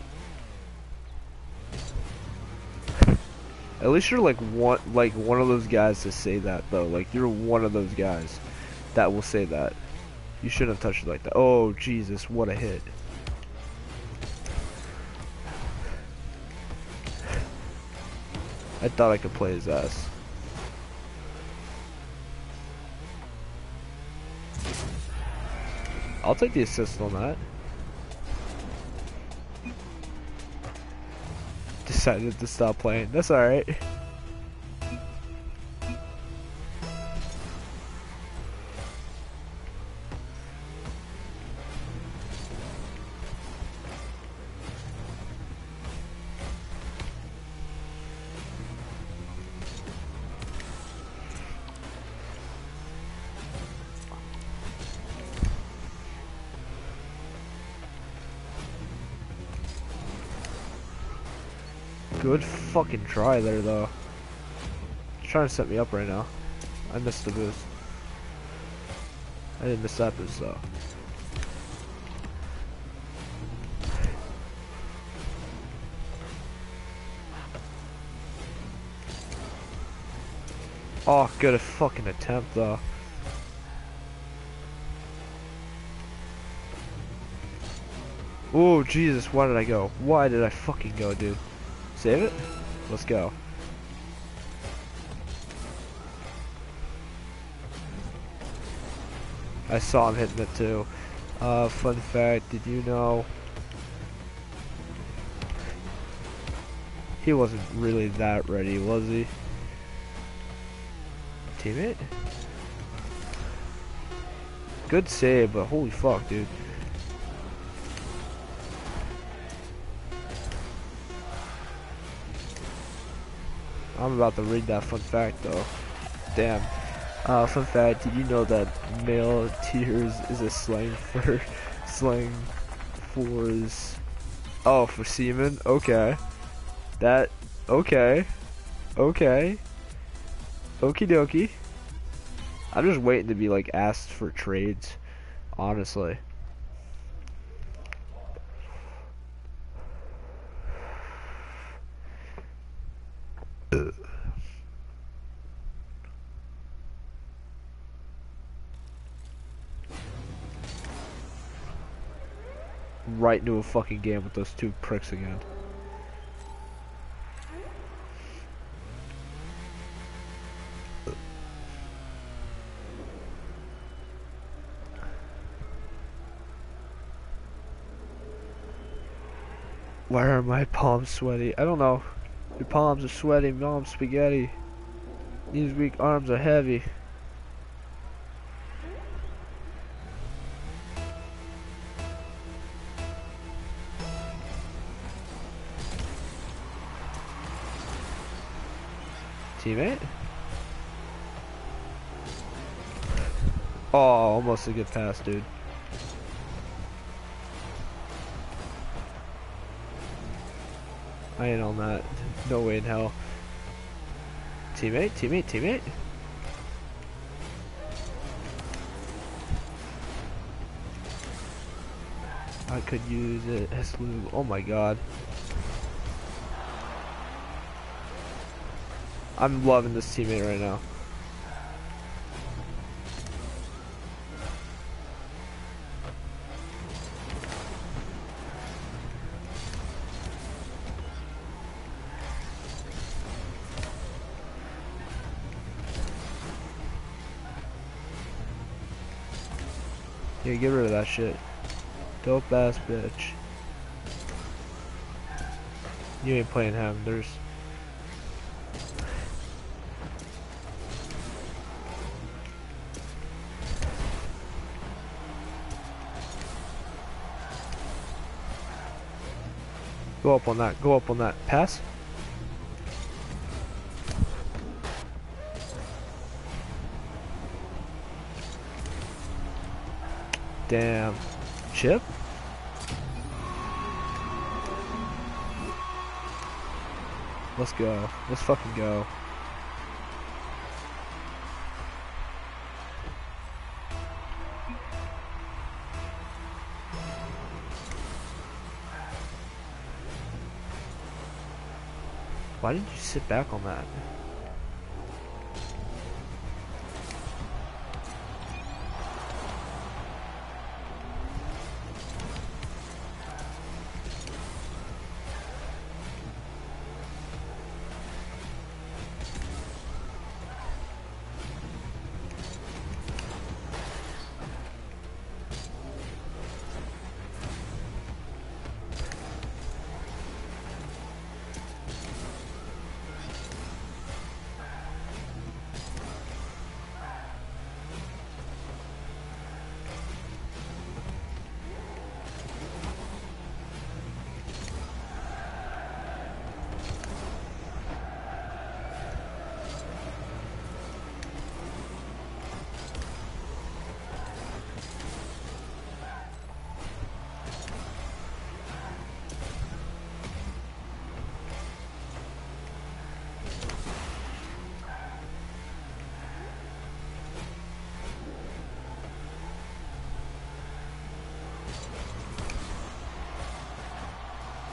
At least you're like one, like one of those guys to say that though. Like you're one of those guys that will say that. You shouldn't have touched it like that. Oh Jesus, what a hit! I thought I could play his ass. I'll take the assist on that. Decided to stop playing. That's alright. Good fucking try there, though. He's trying to set me up right now. I missed the boost. I didn't miss that boost, though. Oh, good fucking attempt, though. Oh, Jesus, why did I go? Why did I fucking go, dude? Save it? Let's go. I saw him hitting it too. Uh, fun fact, did you know he wasn't really that ready, was he? Teammate? Good save, but holy fuck, dude. About to read that fun fact though. Damn. Uh, fun fact, did you know that male tears is a slang for, slang for is, oh, for semen? Okay. That, okay. Okay. Okie dokie. I'm just waiting to be like asked for trades, honestly. Right into a fucking game with those two pricks again. Why are my palms sweaty? I don't know. Your palms are sweaty, mom spaghetti. These weak arms are heavy. Teammate? Oh, almost a good pass, dude. I ain't on that. No way in hell. Teammate, teammate, teammate. I could use it as lube. Oh my god. I'm loving this teammate right now. Yeah, get rid of that shit. Dope ass bitch. You ain't playing him. There's Go up on that. Go up on that. Pass. Damn. Chip? Let's go. Let's fucking go. Why did you sit back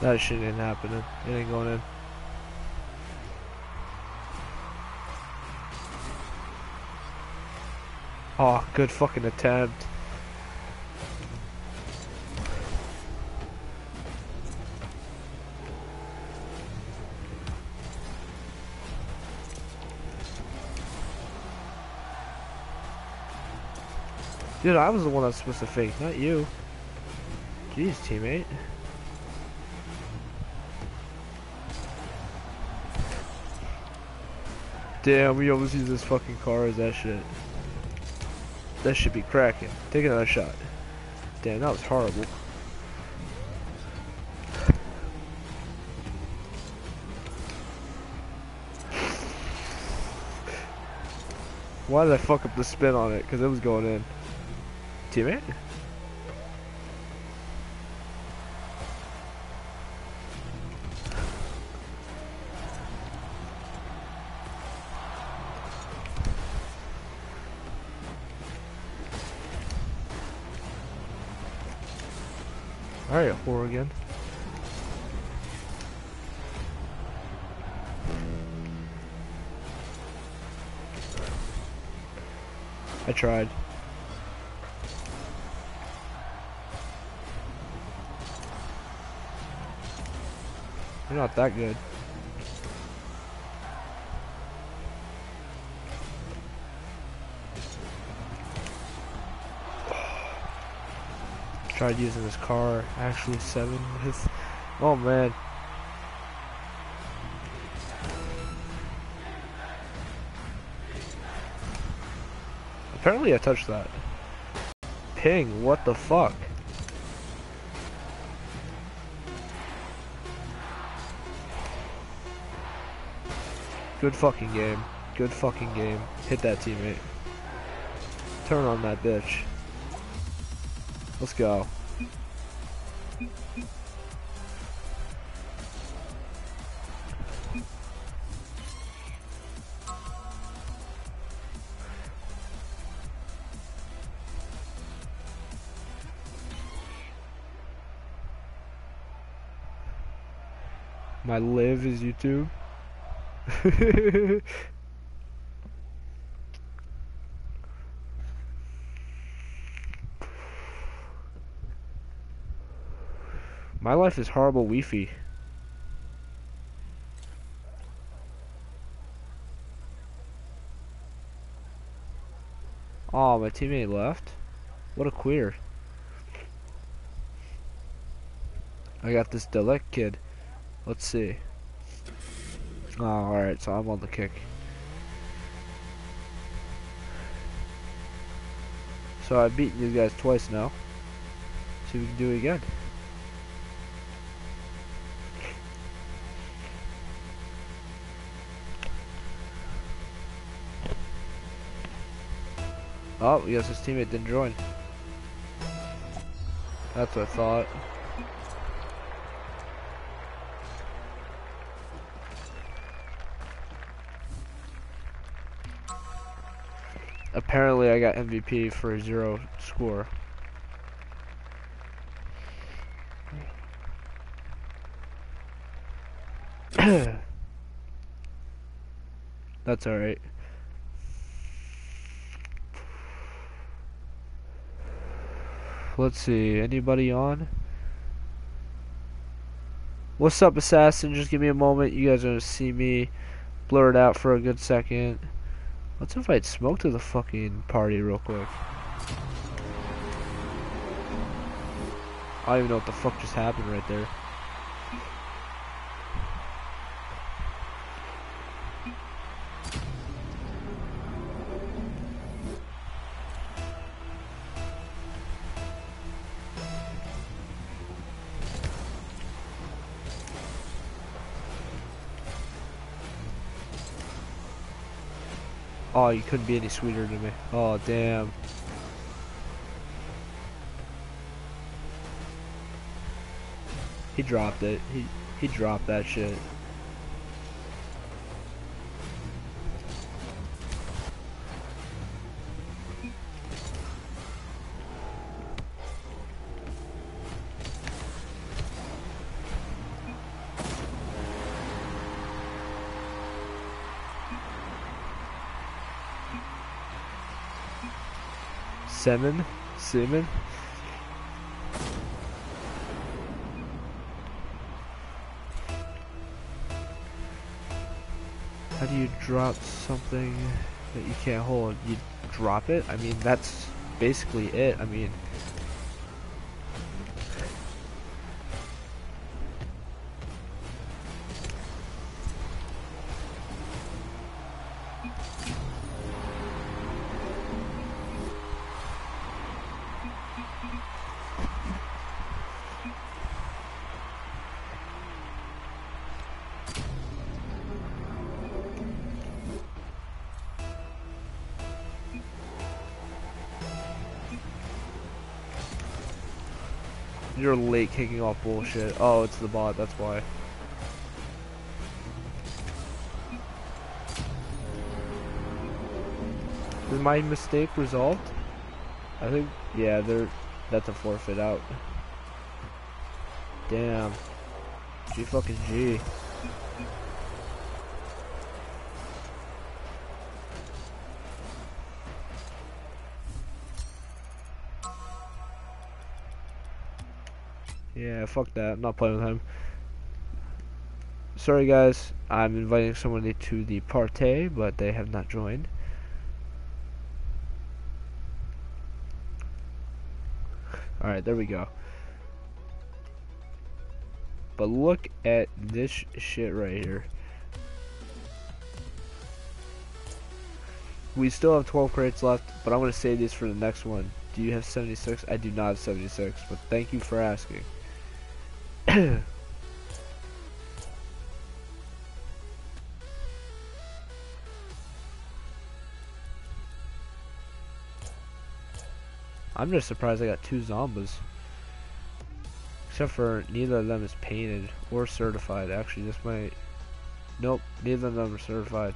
that? Shit ain't happening. It ain't going in. Oh, good fucking attempt. Dude, I was the one that's supposed to fake, not you. Jeez, teammate. Damn, we almost used this fucking car as that shit. That should be cracking. Take another shot. Damn, that was horrible. Why did I fuck up the spin on it? Because it was going in. Teammate? Alright, again. I tried. You're not that good. Tried using this car, actually seven with, oh man. Apparently I touched that. Ping, what the fuck? Good fucking game. Good fucking game. Hit that teammate. Turn on that bitch. Let's go. My live is YouTube. My life is horrible Wi-Fi. Oh, my teammate left? What a queer. I got this Delec kid. Let's see. Oh, alright, so I'm on the kick. So I've beaten these guys twice now. See if we can do it again. Oh, guess his teammate didn't join. That's what I thought. Apparently I got MVP for a zero score. That's alright. Let's see, anybody on? What's up, Assassin? Just give me a moment. You guys are gonna see me blur it out for a good second. Let's invite Smoke to the fucking party real quick. I don't even know what the fuck just happened right there. Oh, you couldn't be any sweeter to me. Oh, damn. He dropped it. He he dropped that shit. Semen? Semen? How do you drop something that you can't hold? You drop it? I mean, that's basically it. I mean, off bullshit. Oh, it's the bot, that's why. Is my mistake resolved? I think, yeah, they're, that's a forfeit out. Damn. G fucking G. fuck that. I'm not playing with him. Sorry guys, I'm inviting somebody to the party, but they have not joined. Alright, there we go. But look at this shit right here. We still have 12 crates left, but I'm going to save these for the next one. Do you have 76? I do not have 76, but thank you for asking. I'm just surprised I got two zombies. Except for neither of them is painted or certified. Actually, this might... Nope, neither of them are certified.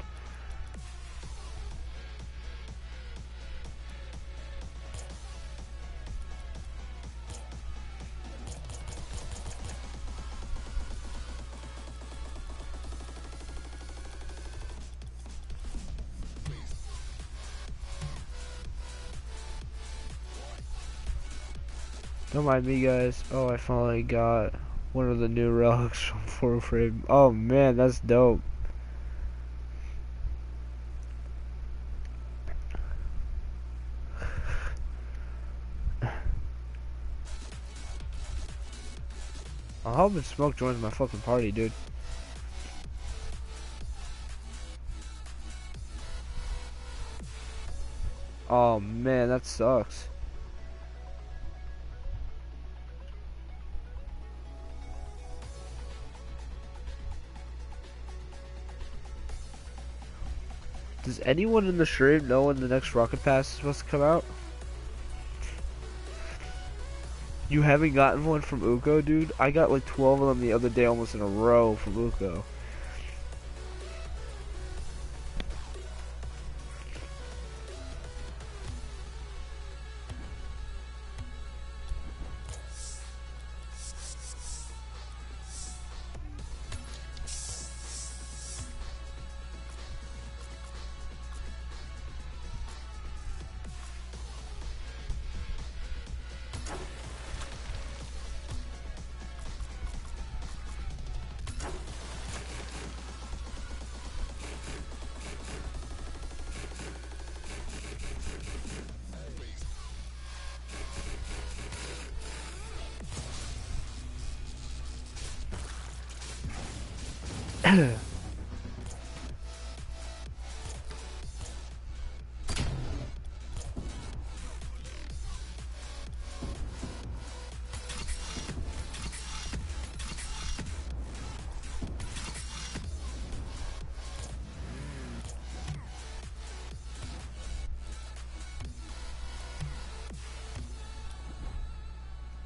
Me guys. Oh, I finally got one of the new relics from Warframe. Oh man, that's dope. I'm hoping Smoke joins my fucking party, dude. Oh man, that sucks. Does anyone in the stream know when the next Rocket Pass is supposed to come out? You haven't gotten one from Ukko, dude? I got like 12 of them the other day almost in a row from Ukko.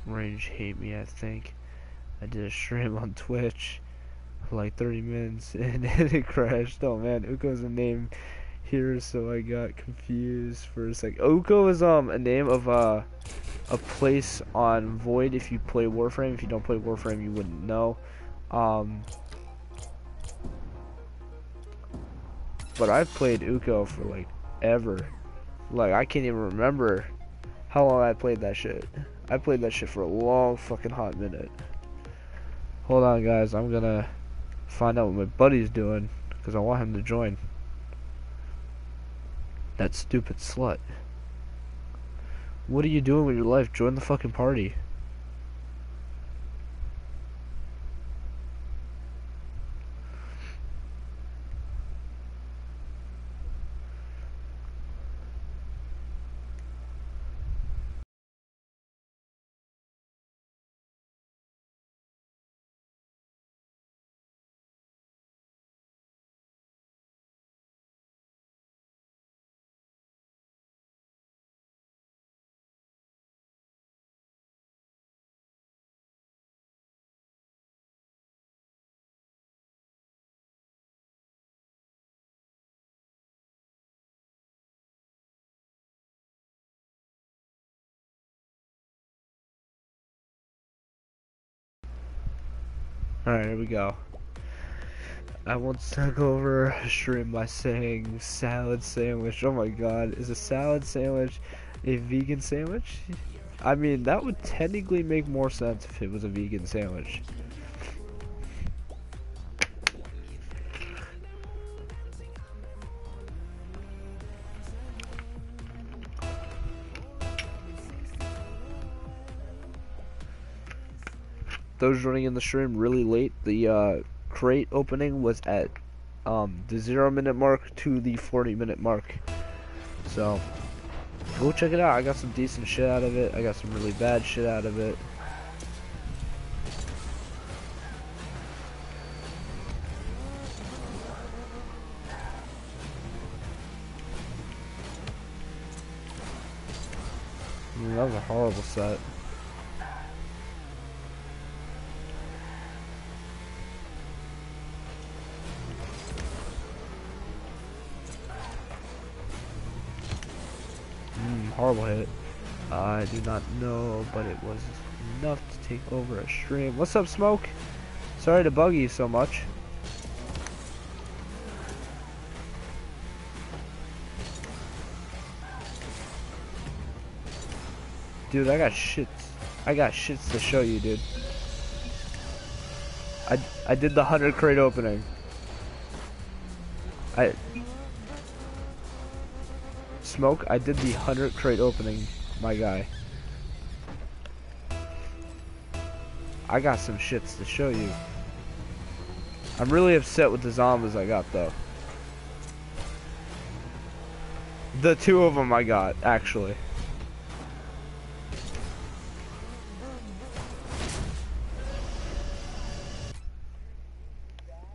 Range hate me, I think. I did a stream on Twitch for like 30 minutes and then it crashed. Oh man, Ukko's a name here, so I got confused for a sec. Ukko is um a name of uh, a place on Void. If you play Warframe, if you don't play Warframe, you wouldn't know. Um, but I've played Ukko for like ever. Like I can't even remember how long I played that shit. I played that shit for a long fucking hot minute. Hold on, guys. I'm gonna find out what my buddy's doing because I want him to join. That stupid slut. What are you doing with your life? Join the fucking party. Alright, here we go. I want to go over a stream by saying salad sandwich. Oh my god, is a salad sandwich a vegan sandwich? I mean, that would technically make more sense if it was a vegan sandwich. Those running in the stream really late, the uh, crate opening was at um, the zero minute mark to the 40 minute mark. So go check it out. I got some decent shit out of it. I got some really bad shit out of it. that was a horrible set. Horrible hit. I do not know, but it was enough to take over a stream. What's up, Smoke? Sorry to bug you so much. Dude, I got shits. I got shits to show you, dude. I, I did the 100 crate opening. I Smoke, I did the 100 crate opening, my guy. I got some shits to show you. I'm really upset with the zombies I got, though. The two of them I got, actually.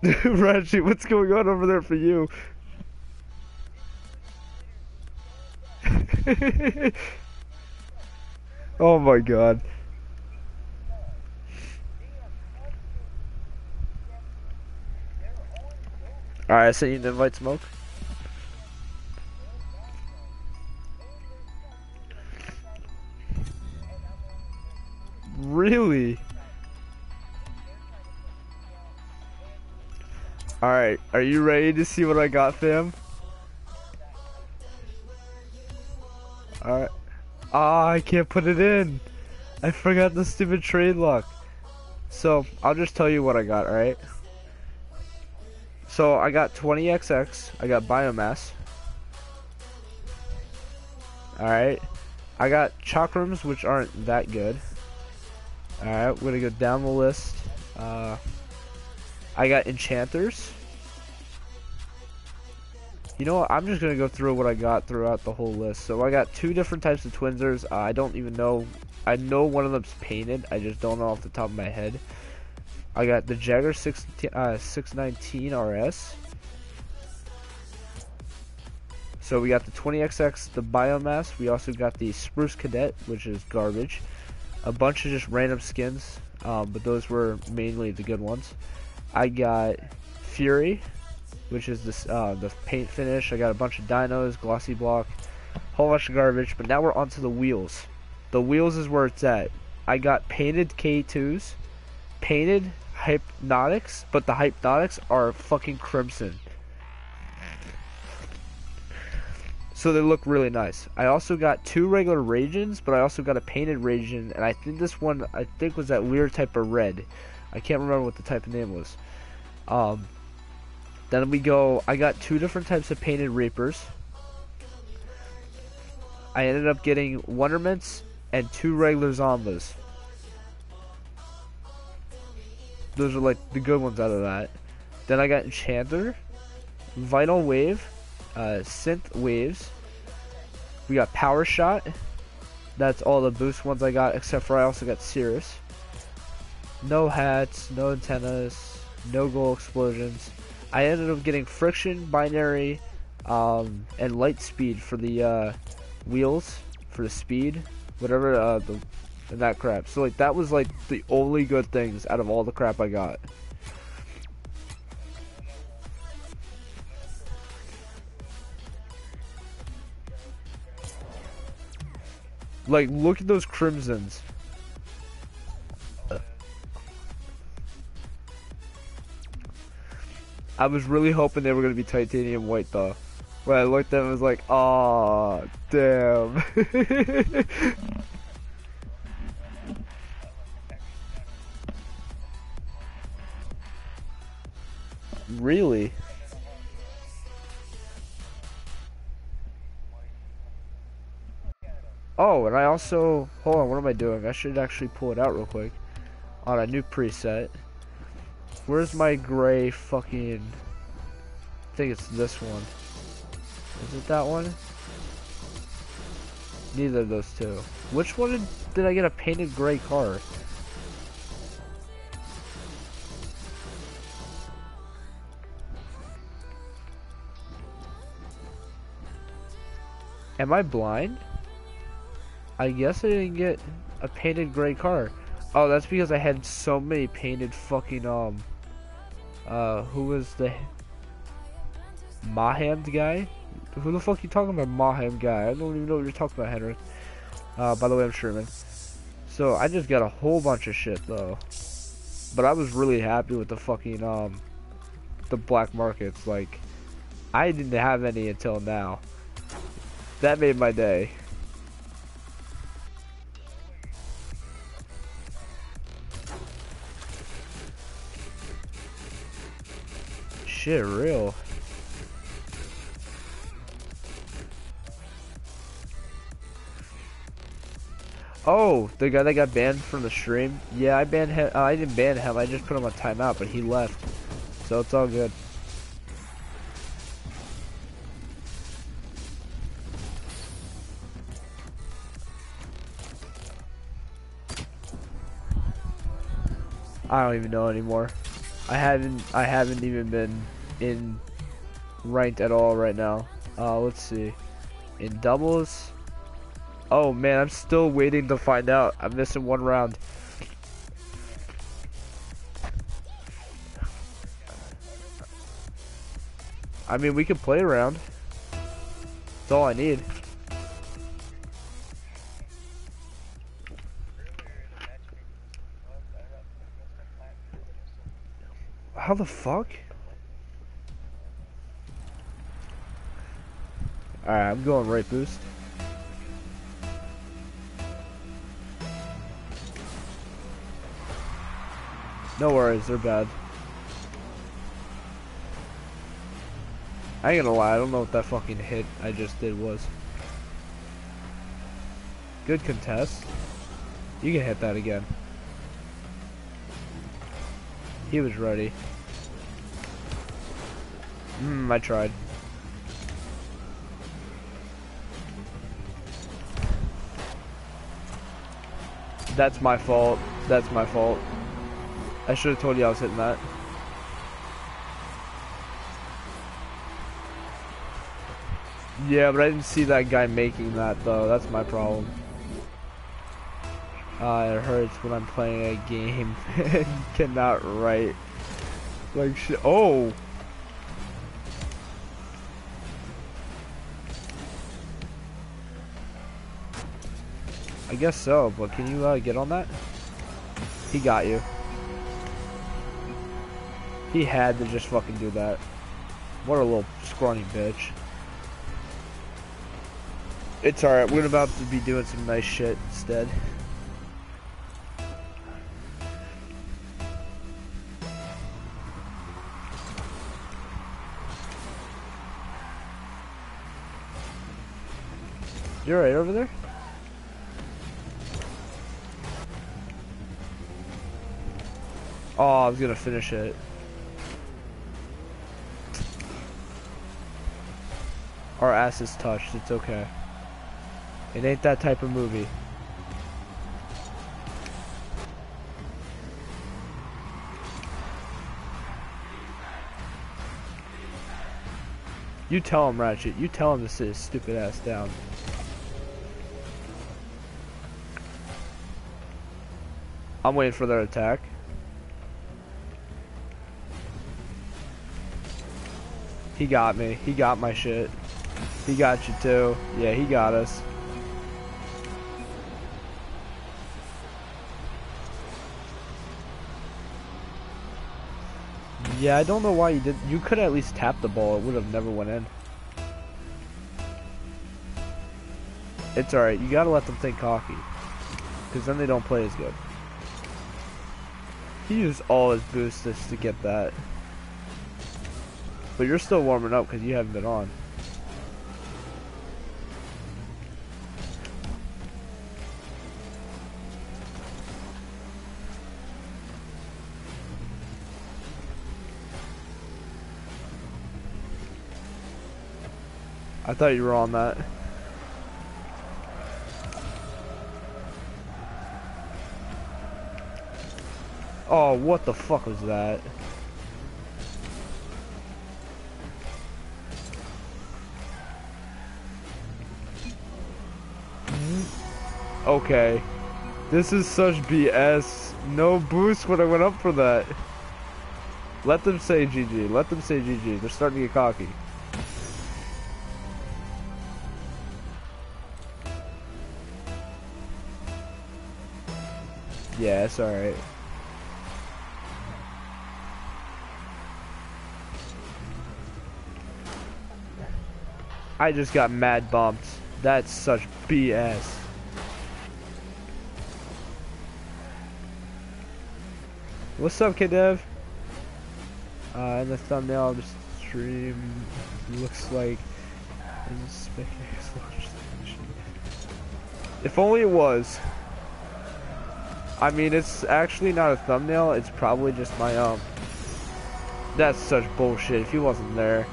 Reggie, what's going on over there for you? oh my god. Alright, I sent you an invite smoke. Really? Alright, are you ready to see what I got, fam? Alright. Ah, I can't put it in. I forgot the stupid trade lock. So, I'll just tell you what I got, alright? So, I got 20XX. I got biomass. Alright. I got chakrams, which aren't that good. Alright, we're gonna go down the list. Uh, I got enchanters. You know what? I'm just gonna go through what I got throughout the whole list. So I got two different types of Twinzers. Uh, I don't even know. I know one of them's painted. I just don't know off the top of my head. I got the Jäger 6, uh, 619 RS. So we got the 20XX, the Biomass. We also got the Spruce Cadet, which is garbage. A bunch of just random skins, um, but those were mainly the good ones. I got Fury, which is this uh, the paint finish. I got a bunch of dinos, glossy block, whole bunch of garbage. But now we're onto the wheels. The wheels is where it's at. I got painted K2s, painted Hypnotiks, but the Hypnotiks are fucking crimson. So they look really nice. I also got two regular Ragins, but I also got a painted Ragin, and I think this one, I think was that weird type of red. I can't remember what the type of name was. Um, then we go, I got two different types of painted Reapers. I ended up getting Wonderments and two regular Zombas. Those are like the good ones out of that. Then I got Enchanter, Vital Wave, uh, Synth Waves. We got Power Shot. That's all the boost ones I got, except for I also got Cirrus. No hats, no antennas, no goal explosions. I ended up getting Friction, Binary, um, and Light Speed for the uh, wheels, for the speed, whatever, uh, the, and that crap. So like that was like the only good things out of all the crap I got. Like, look at those crimsons. I was really hoping they were going to be titanium white, though. When I looked at them, I was like, "Ah, damn." really? Oh, and I also, hold on, what am I doing? I should actually pull it out real quick. On a new preset. Where's my gray fucking, I think it's this one. Is it that one? Neither of those two. Which one did, did I get a painted gray car? Am I blind? I guess I didn't get a painted gray car. Oh, that's because I had so many painted fucking, um, uh, who was the Maham guy? Who the fuck you talking about, Maham guy? I don't even know what you're talking about, Henrik. Uh, by the way, I'm Sherman. So, I just got a whole bunch of shit, though. But I was really happy with the fucking, um, the black markets. Like, I didn't have any until now. That made my day. Shit real. Oh, the guy that got banned from the stream? Yeah, I banned him. Uh, I didn't ban him. I just put him on timeout, but he left. So it's all good. I don't even know anymore. I haven't I haven't even been in ranked at all right now. Uh, let's see. In doubles. Oh man, I'm still waiting to find out. I'm missing one round. I mean, we can play around. That's all I need. How the fuck? Alright, I'm going right boost. No worries, they're bad. I ain't gonna lie, I don't know what that fucking hit I just did was. Good contest. You can hit that again. He was ready. Hmm, I tried. That's my fault. That's my fault. I should have told you I was hitting that. Yeah, but I didn't see that guy making that though. That's my problem. Uh, it hurts when I'm playing a game and cannot write. Like. Oh! I guess so, but can you uh, get on that? He got you. He had to just fucking do that. What a little scrawny bitch. It's alright, we're about to be doing some nice shit instead. You're right over there? Oh, I was gonna finish it. Our ass is touched, it's okay. It ain't that type of movie. You tell him, Ratchet. You tell him to sit his stupid ass down. I'm waiting for their attack. He got me. He got my shit. He got you too. Yeah, he got us. Yeah, I don't know why you did. You could at least tap the ball. It would have never went in. It's alright. You gotta let them think cocky. Because then they don't play as good. He used all his boosts just to get that. But you're still warming up because you haven't been on. I thought you were on that. Oh, what the fuck was that? Okay. This is such BS. No boost when I went up for that. Let them say GG. Let them say GG. They're starting to get cocky. Yeah, it's alright. I just got mad bumped. That's such BS. What's up, Kadev? Uh, in the thumbnail of the stream, looks like if only it was. I mean, it's actually not a thumbnail. It's probably just my um. That's such bullshit. If he wasn't there,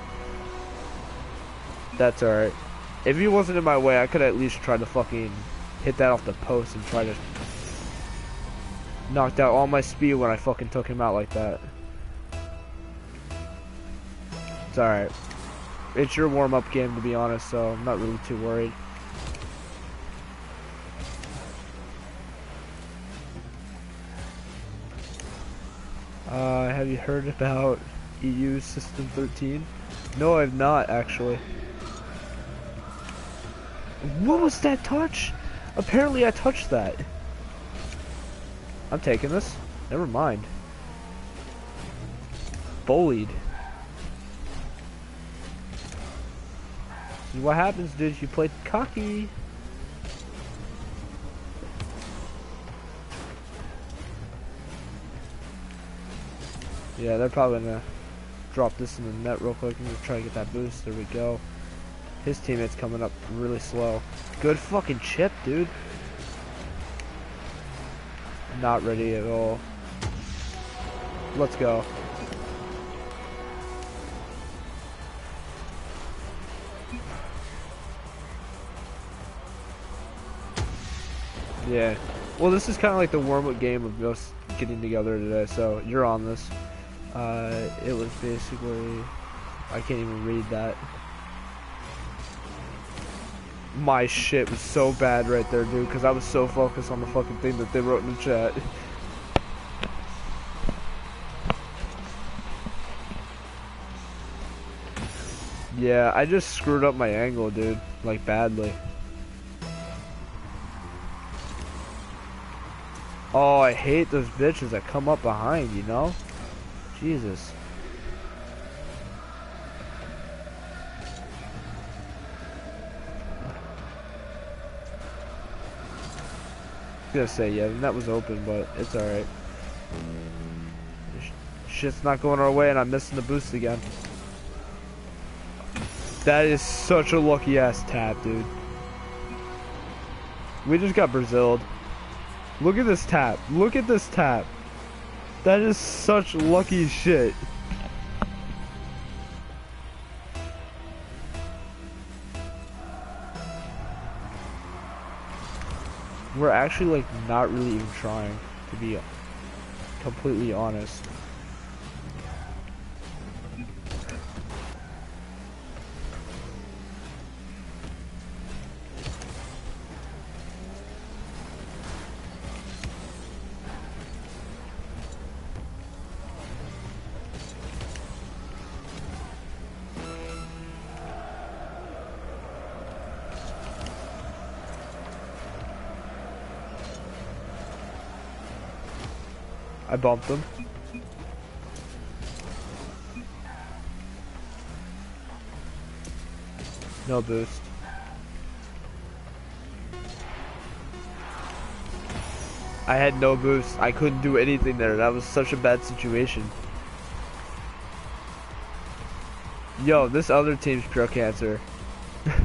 that's alright. If he wasn't in my way, I could at least try to fucking hit that off the post and try to knocked out all my speed when I fucking took him out like that. It's alright. It's your warm-up game, to be honest, so I'm not really too worried. Uh, have you heard about EU System 13? No, I've not, actually. What was that touch? Apparently I touched that. I'm taking this. Never mind. Bullied. See what happens, dude, you play cocky. Yeah, they're probably gonna drop this in the net real quick and just try to get that boost. There we go. His teammate's coming up really slow. Good fucking chip, dude. Not ready at all. Let's go. Yeah. Well, this is kind of like the warm-up game of us getting together today, so you're on this. Uh, it was basically... I can't even read that my shit was so bad right there, dude, because I was so focused on the fucking thing that they wrote in the chat. yeah, I just screwed up my angle, dude, like badly. Oh, I hate those bitches that come up behind, you know? Jesus. Gonna say, yeah, the net was open, but it's alright. Shit's not going our way and I'm missing the boost again. That is such a lucky ass tap, dude. We just got Braziled. Look at this tap. Look at this tap. That is such lucky shit. We're actually like not really even trying to be completely honest. Bumped them. No boost. I had no boost. I couldn't do anything there. That was such a bad situation. Yo, this other team's pure cancer.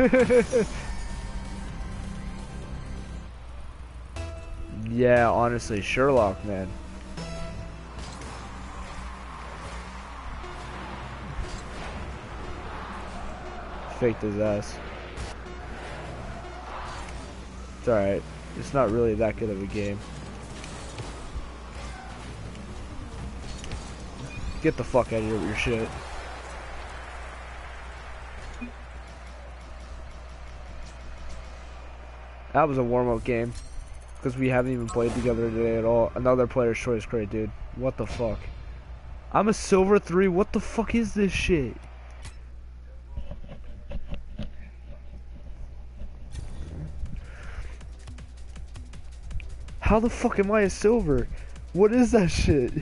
yeah, honestly, Sherlock, man. Faked his ass. It's alright. It's not really that good of a game. Get the fuck out of here with your shit. That was a warm-up game. Because we haven't even played together today at all. Another player's choice crate, dude. What the fuck? I'm a silver 3. What the fuck is this shit? How the fuck am I a silver? What is that shit?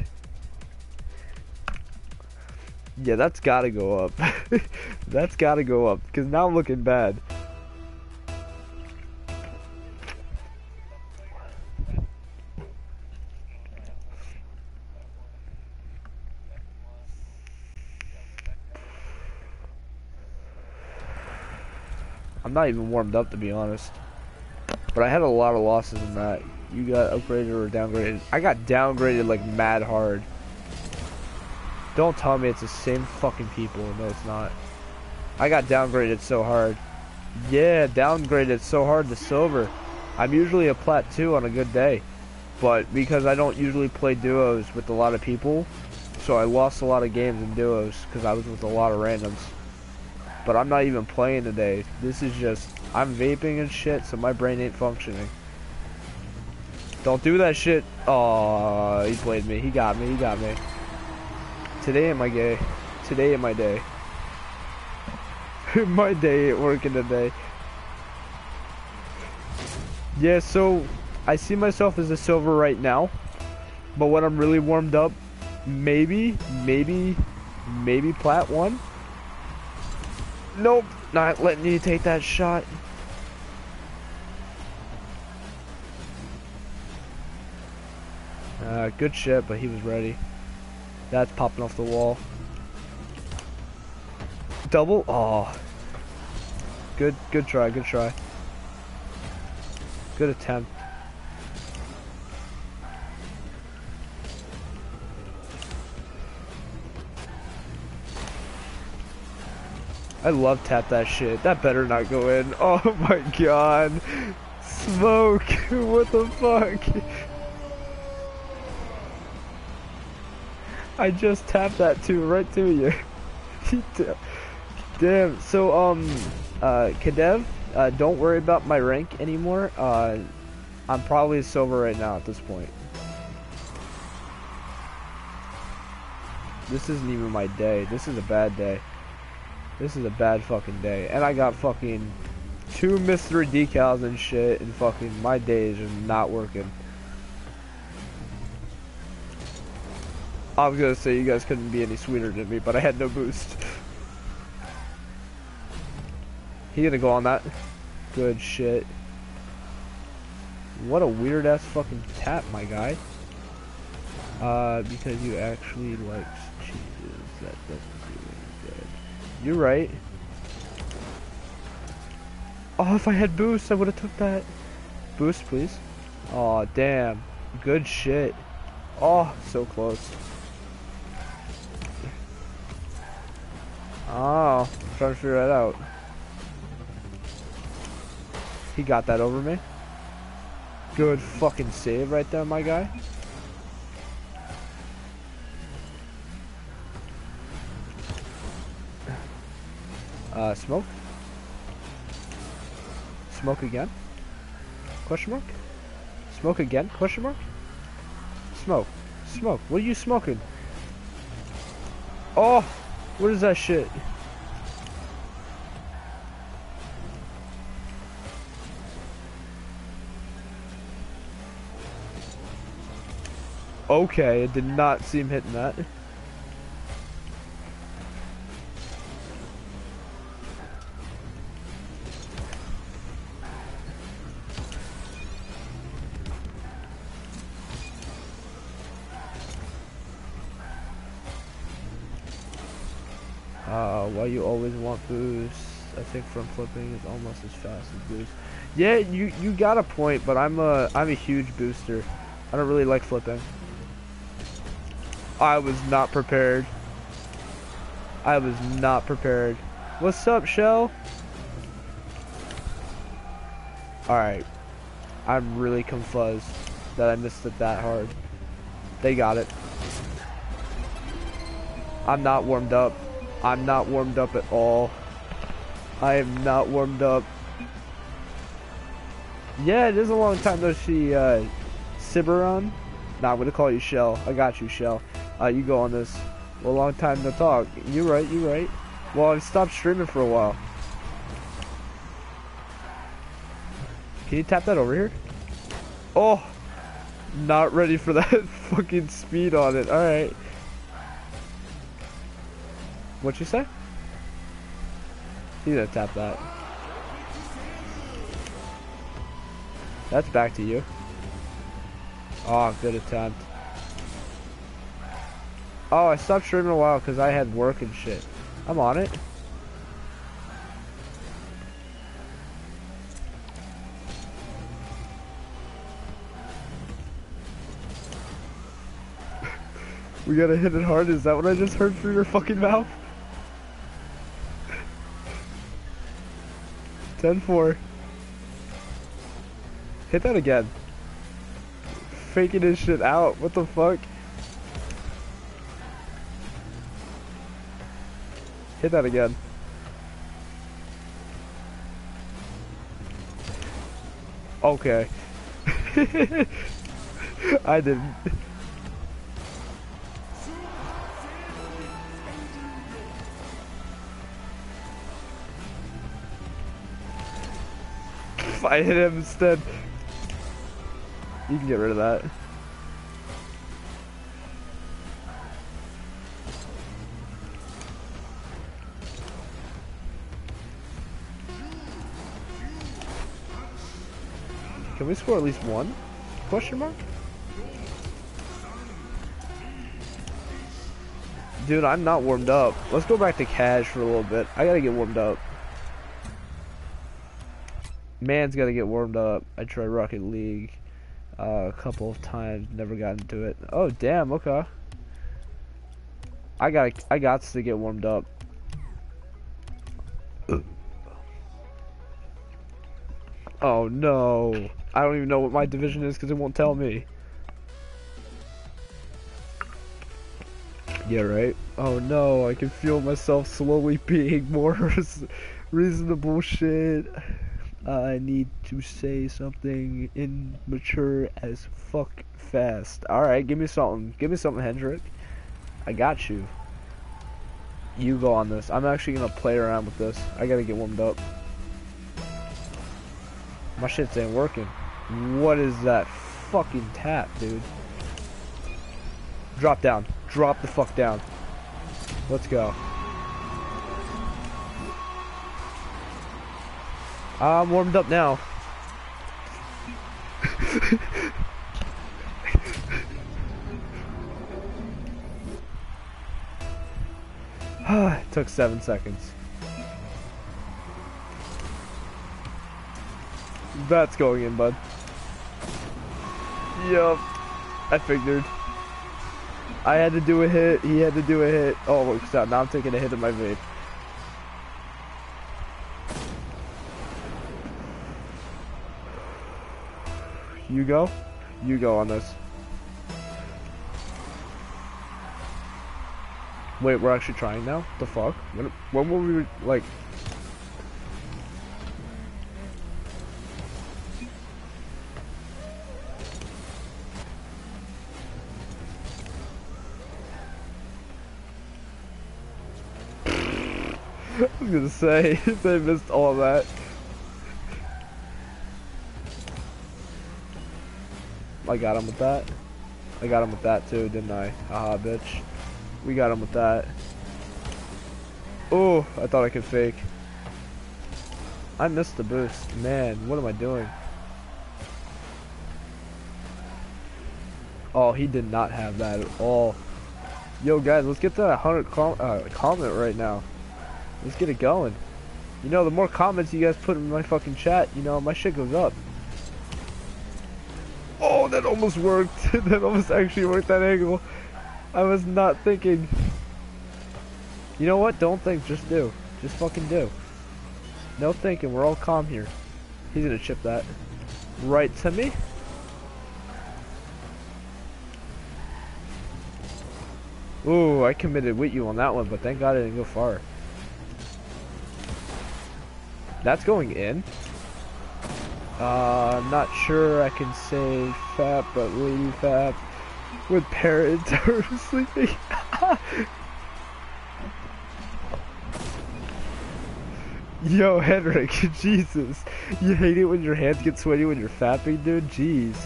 Yeah, that's gotta go up. that's gotta go up, because now I'm looking bad. I'm not even warmed up to be honest. But I had a lot of losses in that you got upgraded or downgraded. I got downgraded like mad hard. Don't tell me it's the same fucking people. No, it's not. I got downgraded so hard. Yeah, downgraded so hard to silver. I'm usually a plat 2 on a good day. But because I don't usually play duos with a lot of people, so I lost a lot of games in duos because I was with a lot of randoms. But I'm not even playing today. This is just, I'm vaping and shit, so my brain ain't functioning. Don't do that shit. Oh, he played me. He got me. He got me. Today am I gay? Today am my day. my day ain't working today. Yeah, so I see myself as a silver right now. But when I'm really warmed up, maybe, maybe, maybe plat one. Nope, not letting you take that shot. Uh, good shit, but he was ready. That's popping off the wall. Double? Oh. Good, good try, good try. Good attempt. I love tap that shit. That better not go in. Oh my god. Smoke. what the fuck? I just tapped that too, right to you. Damn. So, um, uh, Kadev, uh, don't worry about my rank anymore. Uh, I'm probably silver right now at this point. This isn't even my day. This is a bad day. This is a bad fucking day. And I got fucking two mystery decals and shit, and fucking my day is just not working. I was gonna say you guys couldn't be any sweeter than me, but I had no boost. He gonna go on that? Good shit. What a weird ass fucking tap, my guy. Uh, because you actually like cheeses. That doesn't do any good. You're right. Oh, if I had boost, I would have took that. Boost, please. Oh, damn. Good shit. Oh, so close. Oh, trying to figure that out. He got that over me. Good fucking save right there, my guy. Uh, smoke? Smoke again? Question mark? Smoke again? Question mark? Smoke. Smoke. What are you smoking? Oh! What is that shit? Okay, it did not seem hitting that. Boost? I think front flipping is almost as fast as boost. Yeah, you you got a point, but I'm a I'm a huge booster. I don't really like flipping. I was not prepared. I was not prepared. What's up, Shell? Alright. I'm really confused that I missed it that hard. They got it. I'm not warmed up. I'm not warmed up at all. I am not warmed up. Yeah, it is a long time though she, uh, Ciberon? Nah, I'm gonna call you Shell. I got you, Shell. Uh, you go on this. Well, long time to talk. You right, you right. Well, I've stopped streaming for a while. Can you tap that over here? Oh! Not ready for that fucking speed on it. Alright. What you say? You gonna tap that. That's back to you. Oh, good attempt. Oh, I stopped streaming a while because I had work and shit. I'm on it. we gotta hit it hard, is that what I just heard through your fucking mouth? 10-4. Hit that again. Faking his shit out, what the fuck? Hit that again. Okay. I didn't. I hit him instead. You can get rid of that. Can we score at least one? Question mark? Dude, I'm not warmed up. Let's go back to cash for a little bit. I gotta get warmed up. Man's gotta get warmed up. I tried Rocket League uh, a couple of times, never got into it. Oh, damn, okay. I got I got to get warmed up. Oh no. I don't even know what my division is because it won't tell me. Yeah, right? Oh no, I can feel myself slowly being more reasonable shit. I need to say something immature as fuck fast. Alright, give me something. Give me something, Hendrik. I got you. You go on this. I'm actually gonna play around with this. I gotta get warmed up. My shit's ain't working. What is that fucking tap, dude? Drop down. Drop the fuck down. Let's go. I'm warmed up now. it took seven seconds. That's going in, bud. Yup. I figured. I had to do a hit, he had to do a hit. Oh, stop. Now I'm taking a hit of my vape. You go? You go on this. Wait, we're actually trying now? The fuck? When, when were we, like... I was gonna say, they missed all that. I got him with that. I got him with that too, didn't I? Haha, bitch. We got him with that. Oh, I thought I could fake. I missed the boost. Man, what am I doing? Oh, he did not have that at all. Yo, guys, let's get that 100 com uh, comment right now. Let's get it going. You know, the more comments you guys put in my fucking chat, you know, my shit goes up. Almost worked. that almost actually worked that angle. I was not thinking. You know what? Don't think. Just do. Just fucking do. No thinking. We're all calm here. He's gonna chip that. Right to me. Ooh, I committed with you on that one, but thank God I didn't go far. That's going in. Uh, not sure I can say fat, but lady fat with parents are sleeping. Yo, Henrik, Jesus. You hate it when your hands get sweaty when you're fapping, dude? Jeez.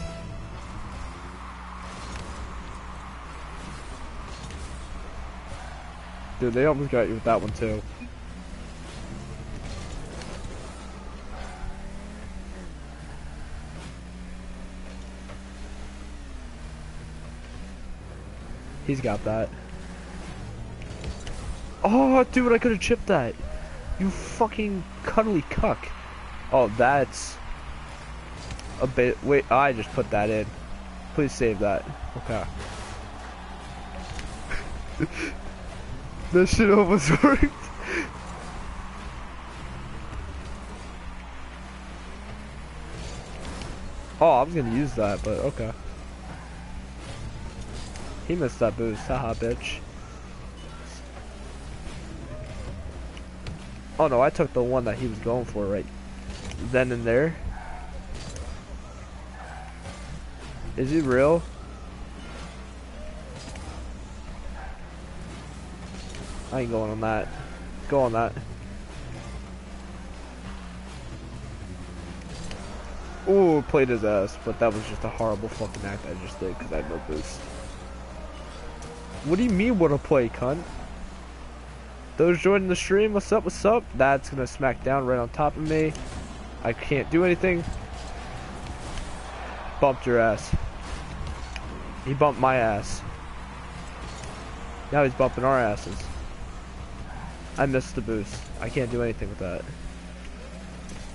Dude, they almost got you with that one, too. He's got that. Oh, dude, I could have chipped that. You fucking cuddly cuck. Oh, that's a bit. Wait, I just put that in. Please save that. Okay. this shit almost worked. Oh, I was gonna use that, but okay. He missed that boost, haha bitch. Oh no, I took the one that he was going for right then and there. Is he real? I ain't going on that. Go on that. Ooh, played his ass, but that was just a horrible fucking act I just did because I had no boost. What do you mean what a play, cunt? Those joining the stream, what's up, what's up? That's gonna smack down right on top of me. I can't do anything. Bumped your ass. He bumped my ass. Now he's bumping our asses. I missed the boost. I can't do anything with that.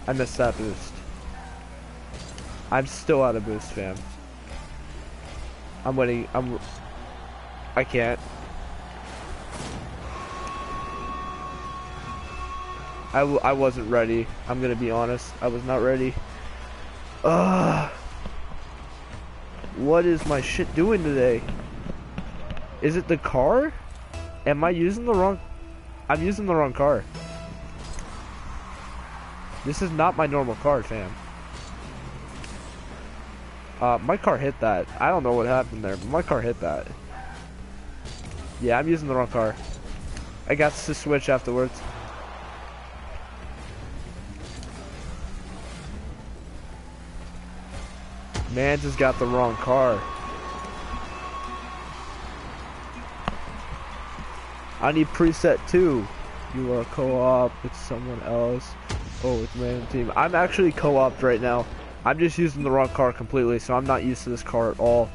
I missed that boost. I'm still out of boost, fam. I'm waiting. I'm I can't. I w I wasn't ready. I'm gonna be honest. I was not ready. Ugh. What is my shit doing today? Is it the car? Am I using the wrong... I'm using the wrong car. This is not my normal car, fam. Uh, my car hit that. I don't know what happened there, but my car hit that. Yeah, I'm using the wrong car. I got to switch afterwards. Man just got the wrong car. I need preset too. You are co-op, it's someone else. Oh, it's man team. I'm actually co-op right now. I'm just using the wrong car completely, so I'm not used to this car at all.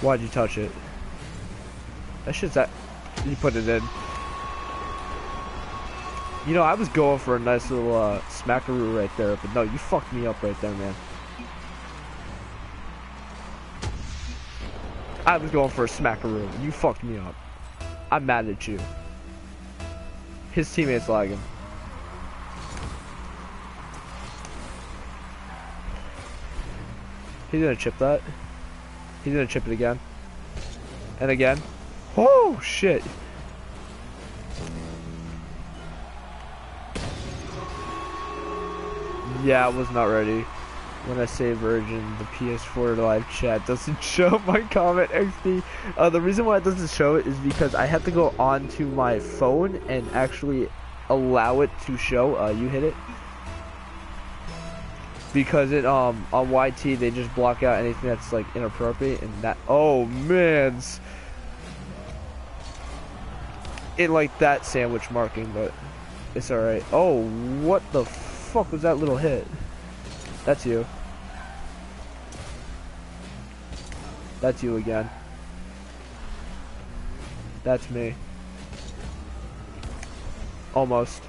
Why'd you touch it? That shit's that. You put it in. You know, I was going for a nice little uh, smackaroo right there, but no, you fucked me up right there, man. I was going for a smackaroo. You fucked me up. I'm mad at you. His teammates lagging. He's gonna chip that. He's gonna chip it again. And again. Oh, shit. Yeah, I was not ready. When I say Virgin, the PS4 live chat doesn't show my comment XD. Uh, the reason why it doesn't show it is because I have to go onto my phone and actually allow it to show. Uh, you hit it because it um on YT they just block out anything that's like inappropriate and that oh man it like that sandwich marking but it's alright. Oh what the fuck was that little hit? That's you. That's you again. That's me. Almost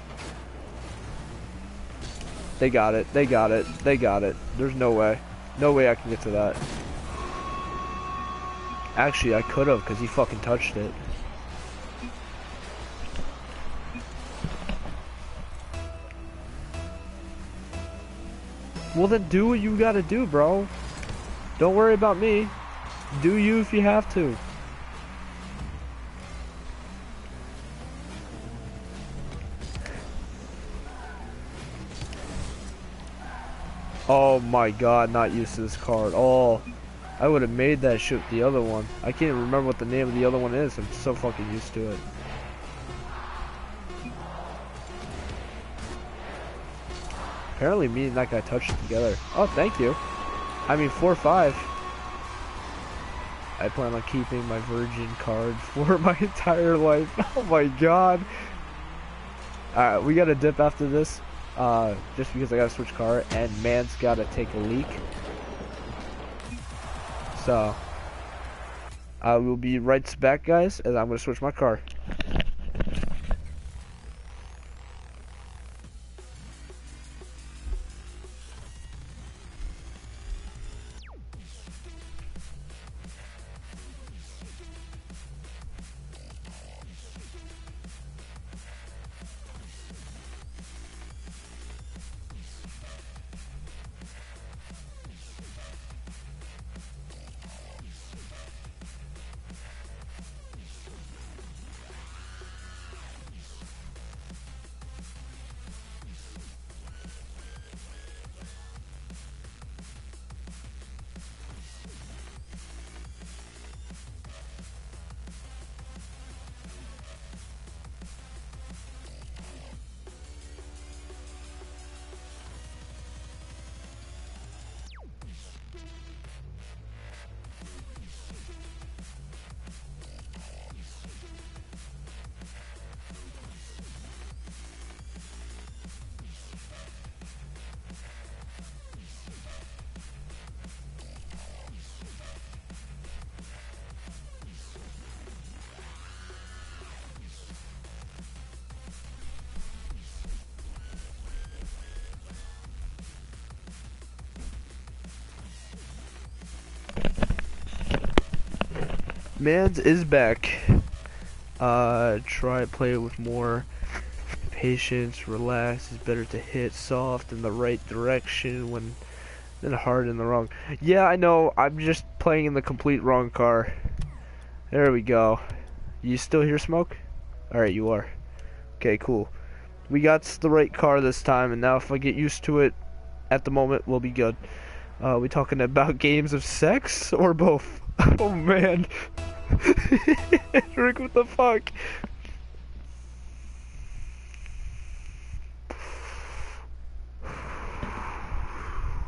they got it. They got it. They got it. There's no way. No way I can get to that. Actually, I could have because he fucking touched it. Well then do what you gotta do, bro. Don't worry about me. Do you if you have to. Oh my god, not used to this card. Oh, I would have made that shit the other one. I can't remember what the name of the other one is. I'm so fucking used to it. Apparently me and that guy touched it together. Oh, thank you. I mean, 4-5. I plan on keeping my virgin card for my entire life. Oh my god. Alright, we gotta dip after this uh, just because I gotta switch car, and man's gotta take a leak. So, I will be right back, guys, as I'm gonna switch my car. Mans is back. Uh, try play with more patience, relax. It's better to hit soft in the right direction when than hard in the wrong. Yeah, I know. I'm just playing in the complete wrong car. There we go. You still hear smoke? Alright, you are. Okay, cool. We got the right car this time, and now if I get used to it at the moment, we'll be good. Uh, we talking about games of sex or both? oh man. Rick, what the fuck?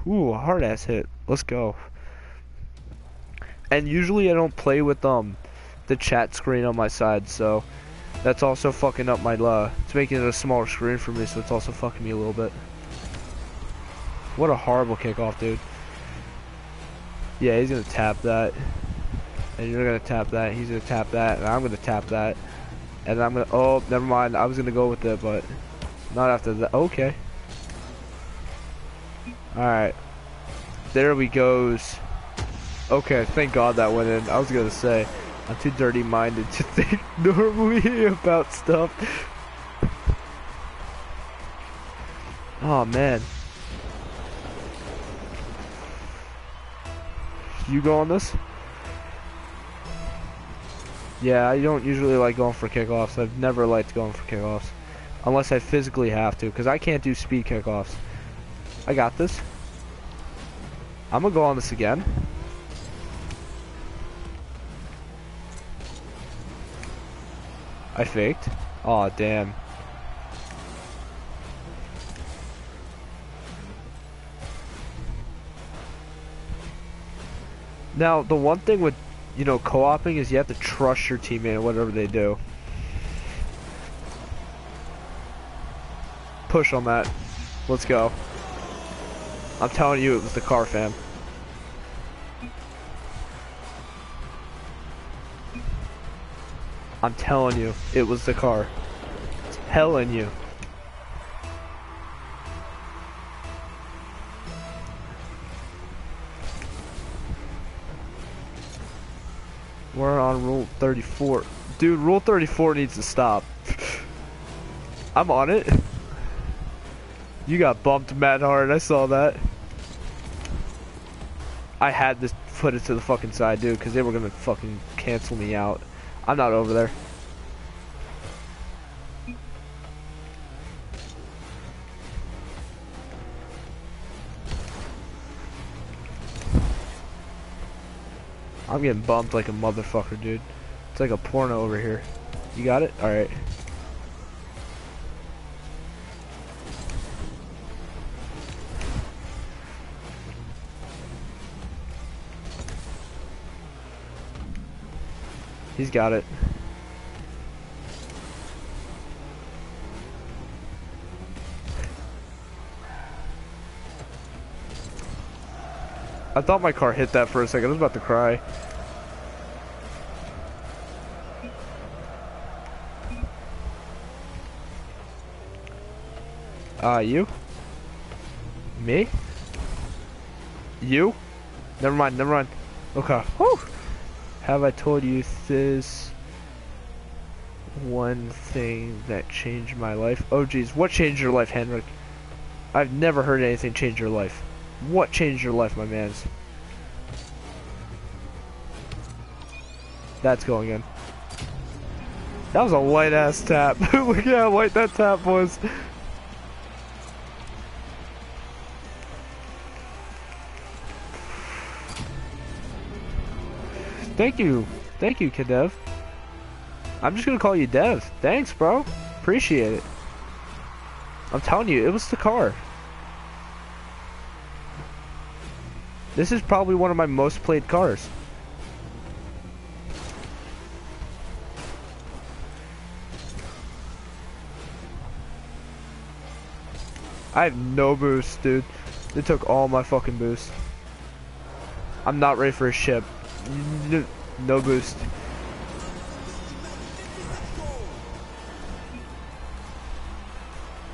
Ooh, a hard ass hit. Let's go. And usually I don't play with um the chat screen on my side, so that's also fucking up my uh it's making it a smaller screen for me, so it's also fucking me a little bit. What a horrible kickoff, dude. Yeah, he's gonna tap that. And you're gonna tap that, he's gonna tap that, and I'm gonna tap that. And I'm gonna, oh, never mind, I was gonna go with it, but not after that, okay. Alright. There we goes. Okay, thank God that went in. I was gonna say, I'm too dirty-minded to think normally about stuff. Oh, man. You go on this? Yeah, I don't usually like going for kickoffs. I've never liked going for kickoffs. Unless I physically have to, because I can't do speed kickoffs. I got this. I'm gonna go on this again. I faked. Aw, oh, damn. Now, the one thing with, you know, co-oping is you have to trust your teammate whatever they do. Push on that. Let's go. I'm telling you, it was the car fam. I'm telling you, it was the car. Telling you. We're on rule 34. Dude, rule 34 needs to stop. I'm on it. You got bumped mad hard, I saw that. I had to put it to the fucking side, dude, because they were gonna fucking cancel me out. I'm not over there. I'm getting bumped like a motherfucker, dude. It's like a porno over here. You got it? Alright. He's got it. I thought my car hit that for a second. I was about to cry. Uh, you? Me? You? Never mind, never mind. Okay. Whew. Have I told you this one thing that changed my life? Oh geez, what changed your life, Henrik? I've never heard anything change your life. What changed your life, my mans? That's going in. That was a white ass tap. Look at how white that tap was. Thank you. Thank you, Kadev. I'm just gonna call you Dev. Thanks, bro. Appreciate it. I'm telling you, it was the car. This is probably one of my most played cars. I have no boost, dude. They took all my fucking boost. I'm not ready for a ship. No boost.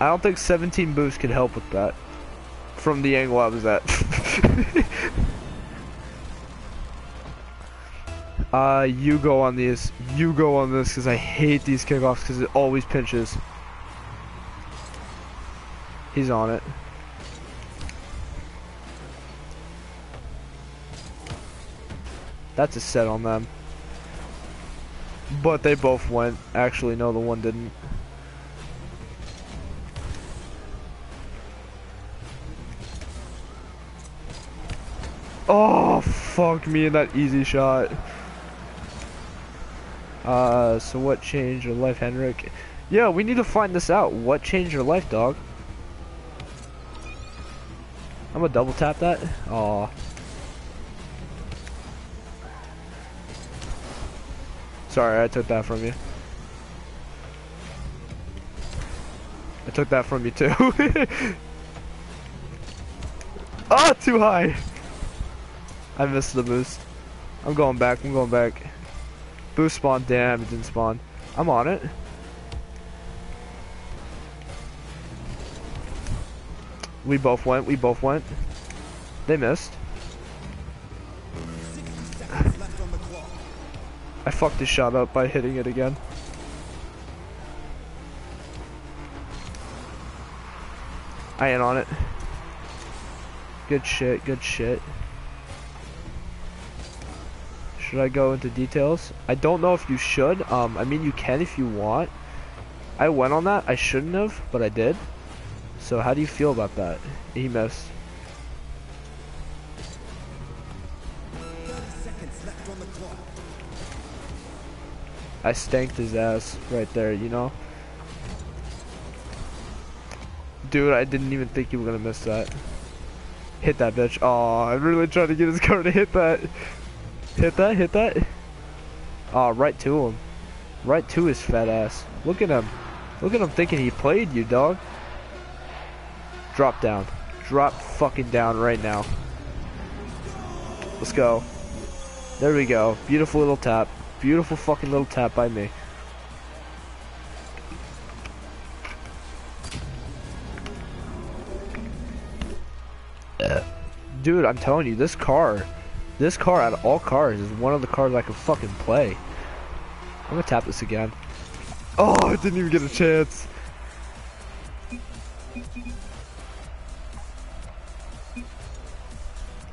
I don't think 17 boost can help with that. From the angle I was at. uh, you go on these. You go on this because I hate these kickoffs because it always pinches. He's on it. That's a set on them. But they both went. Actually, no, the one didn't. Oh, fuck me in that easy shot. Uh, so what changed your life, Henrik? Yeah, we need to find this out. What changed your life, dog? I'm gonna double tap that. Aw. Sorry, I took that from you. I took that from you too. Ah, too high. I missed the boost. I'm going back. I'm going back. Boost spawn. Damn, it didn't spawn. I'm on it. We both went. We both went. They missed. I fucked this shot up by hitting it again. I ain't on it. Good shit, good shit. Should I go into details? I don't know if you should. Um, I mean, you can if you want. I went on that. I shouldn't have, but I did. So how do you feel about that? He missed. I stanked his ass right there, you know? Dude, I didn't even think you were gonna miss that. Hit that bitch. Oh, I'm really trying to get his car to hit that. Hit that, hit that. Oh, right to him. Right to his fat ass. Look at him. Look at him thinking he played you, dog. Drop down. Drop fucking down right now. Let's go. There we go. Beautiful little tap. Beautiful fucking little tap by me. Uh, dude, I'm telling you, this car, this car out of all cars is one of the cars I can fucking play. I'm gonna tap this again. Oh, I didn't even get a chance.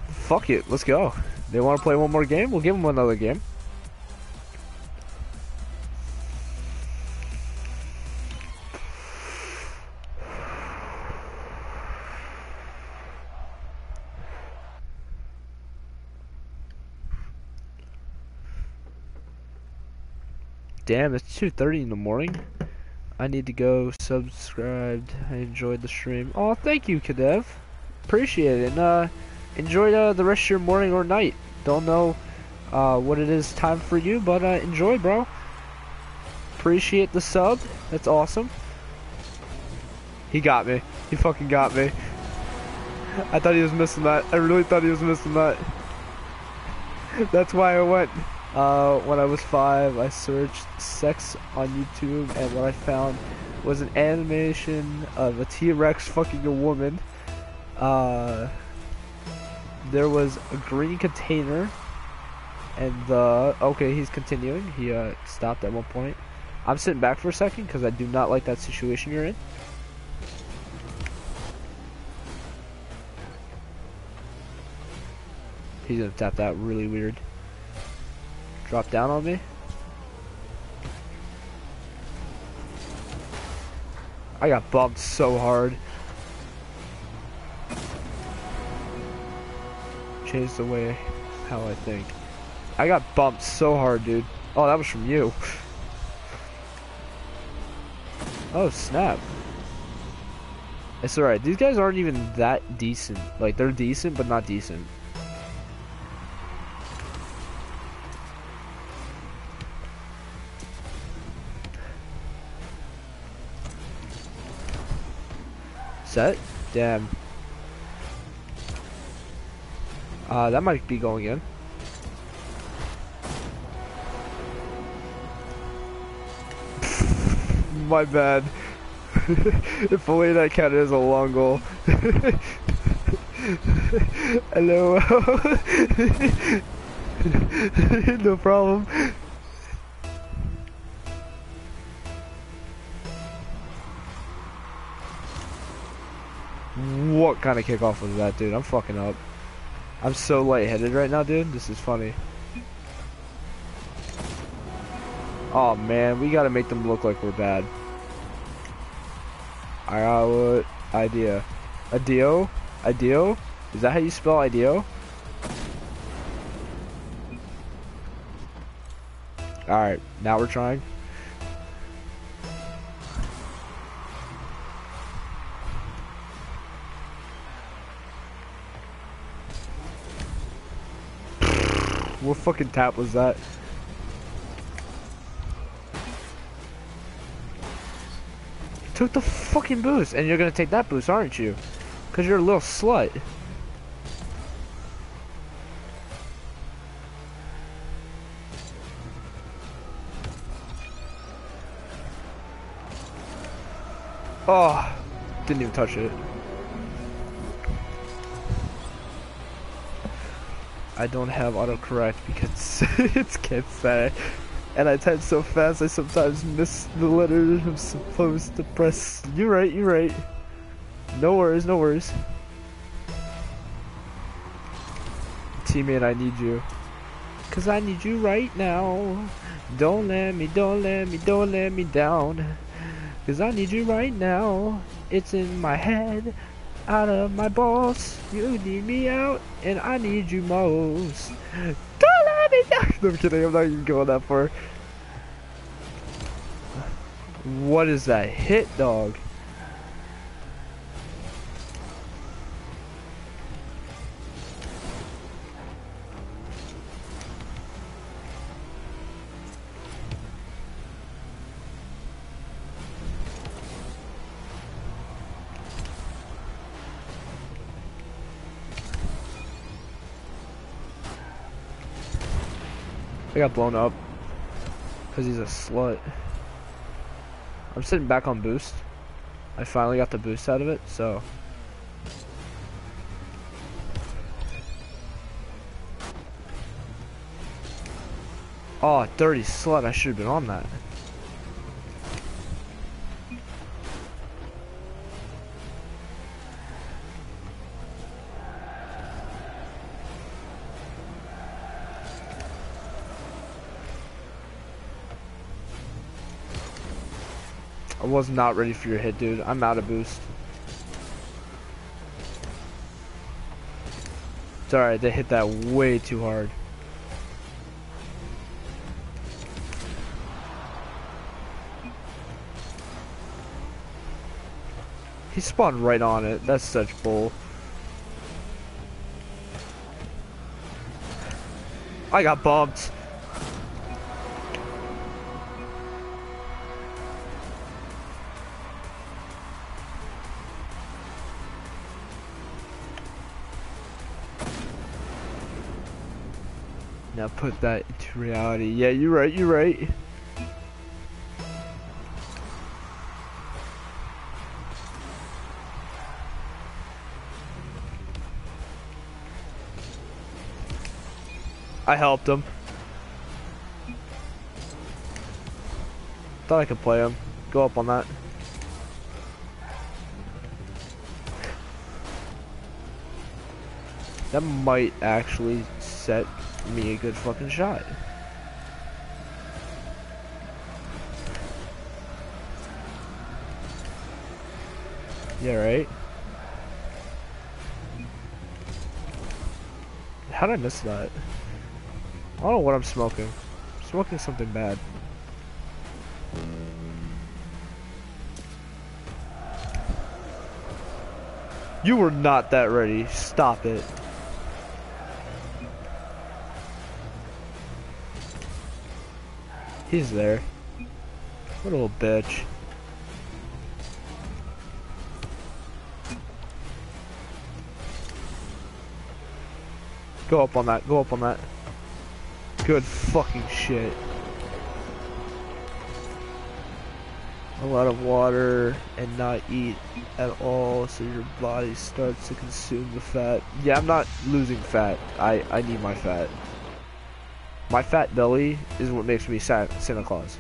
Fuck it, let's go. They want to play one more game? We'll give them another game. Damn, it's 2.30 in the morning. I need to go subscribed. I enjoyed the stream. Oh, thank you, Kadev. Appreciate it. And, uh, enjoy uh, the rest of your morning or night. Don't know uh, what it is time for you, but uh, enjoy, bro. Appreciate the sub. That's awesome. He got me. He fucking got me. I thought he was missing that. I really thought he was missing that. That's why I went. Uh, when I was five, I searched sex on YouTube, and what I found was an animation of a T-Rex fucking a woman. Uh, there was a green container, and uh, okay, he's continuing. He uh, stopped at one point. I'm sitting back for a second because I do not like that situation you're in. He's gonna tap that really weird. Drop down on me. I got bumped so hard. Change the way how I think. I got bumped so hard, dude. Oh, that was from you. Oh, snap. It's alright. These guys aren't even that decent. Like, they're decent, but not decent. Set. Damn. Uh, that might be going in. My bad. if only that counted as a long goal. Hello. no problem. What kind of kickoff was that, dude? I'm fucking up. I'm so lightheaded right now, dude. This is funny. Oh man, we gotta make them look like we're bad. I got what idea? Adio? Adio? Is that how you spell Adio? Alright, now we're trying. What fucking tap was that? Took the fucking boost, and you're gonna take that boost, aren't you? Cause you're a little slut. Oh, didn't even touch it. I don't have autocorrect because it's say, And I type so fast I sometimes miss the letters I'm supposed to press. You're right, you're right. No worries, no worries. Teammate, I need you. Cause I need you right now. Don't let me, don't let me, don't let me down. Cause I need you right now. It's in my head, out of my balls. You need me out, and I need you most. Don't let me down. I'm kidding, I'm not even going that far. What is that hit, dog? I got blown up. Because he's a slut. I'm sitting back on boost. I finally got the boost out of it, so... Oh, dirty slut, I should have been on that. Was not ready for your hit, dude. I'm out of boost. It's alright, they hit that way too hard. He spawned right on it. That's such bull. I got bumped. Put that into reality. Yeah, you're right, you're right. I helped him. Thought I could play him. Go up on that. That might actually set me a good fucking shot. Yeah, right? How did I miss that? I don't know what I'm smoking. I'm smoking something bad. You were not that ready. Stop it. He's there. What a little bitch. Go up on that, go up on that. Good fucking shit. A lot of water and not eat at all so your body starts to consume the fat. Yeah, I'm not losing fat. I, I need my fat. My fat belly is what makes me Santa Claus.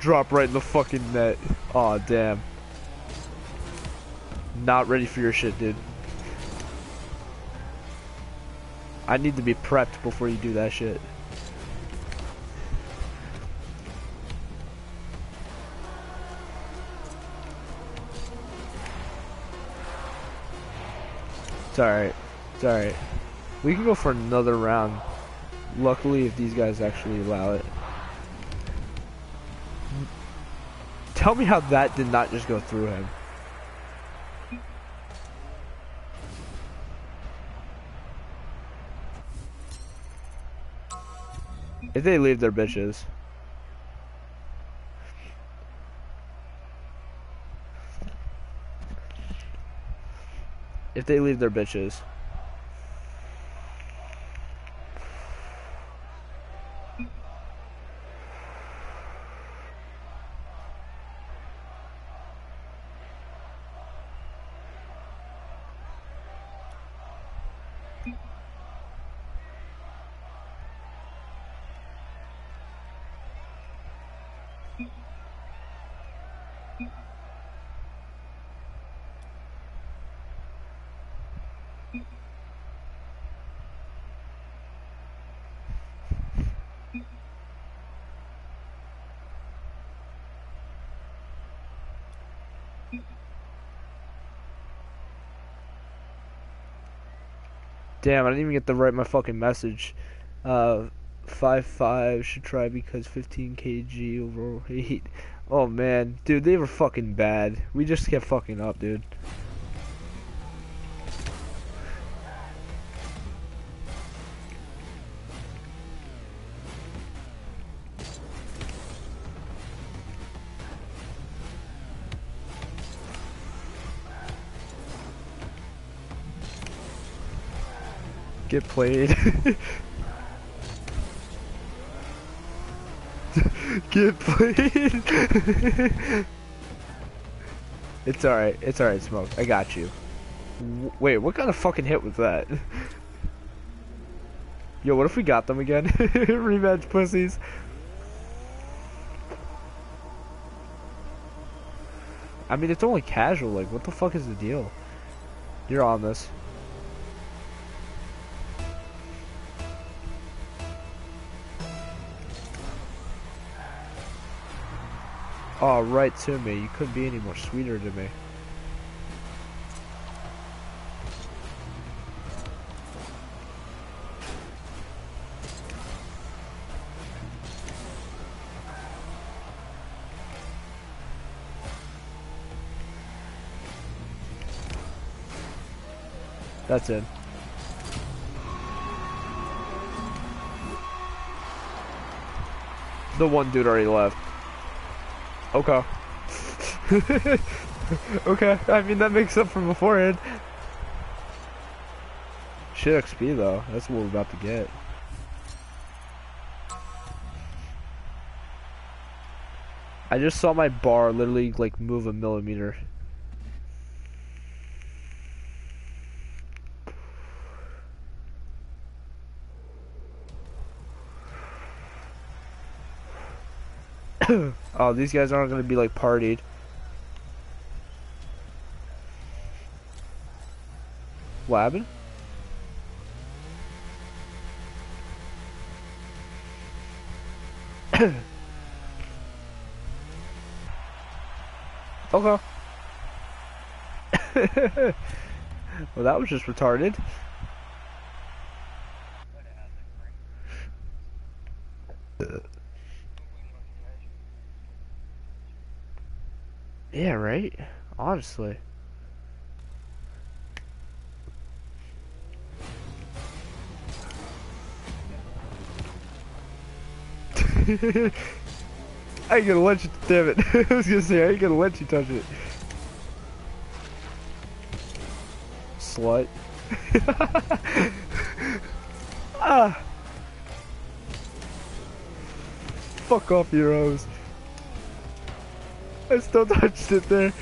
Drop right in the fucking net. Aw, oh, damn. Not ready for your shit, dude. I need to be prepped before you do that shit. It's alright. It's alright. We can go for another round. Luckily, if these guys actually allow it. Tell me how that did not just go through him. If they leave their bitches. If they leave their bitches. Damn, I didn't even get to write my fucking message. Uh, five five should try because 15 kg overweight. Oh man, dude, they were fucking bad. We just kept fucking up, dude. Get played. Get played. it's alright. It's alright, Smoke. I got you. W wait, what kind of fucking hit was that? Yo, what if we got them again? Rematch pussies. I mean, it's only casual. Like, what the fuck is the deal? You're on this. Oh, right to me. You couldn't be any more sweeter to me. That's it. The one dude already left. Okay. okay, I mean that makes up for beforehand. Shit XP though, that's what we're about to get. I just saw my bar literally like move a millimeter. oh, these guys aren't going to be like partied. What happened? okay. well, that was just retarded. Yeah, right? Honestly. I ain't gonna let you, damn it. I was gonna say, I ain't gonna let you touch it. Slut. ah! Fuck off your rose. I still touched it there.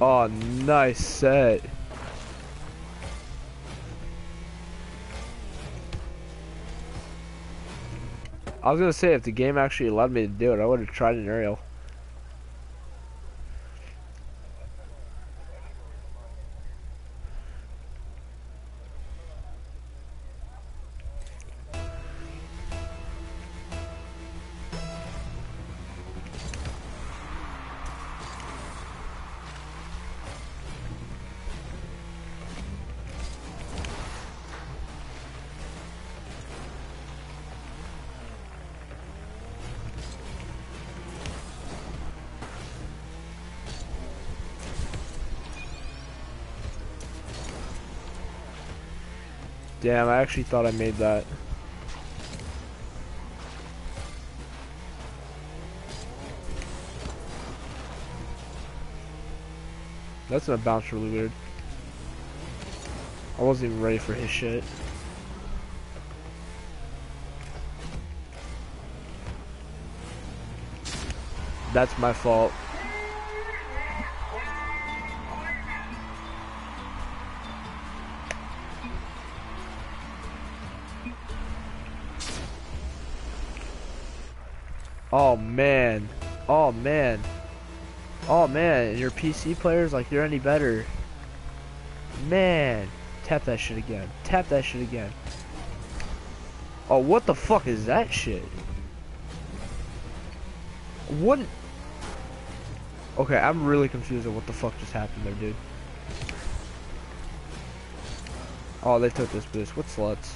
Oh, nice set. I was gonna say, if the game actually allowed me to do it, I would have tried an aerial. Damn, I actually thought I made that. That's gonna bounce really weird. I wasn't even ready for his shit. That's my fault. Your PC players like you're any better. Man. Tap that shit again. Tap that shit again. Oh, what the fuck is that shit? What? Okay, I'm really confused on what the fuck just happened there, dude. Oh, they took this boost. What sluts?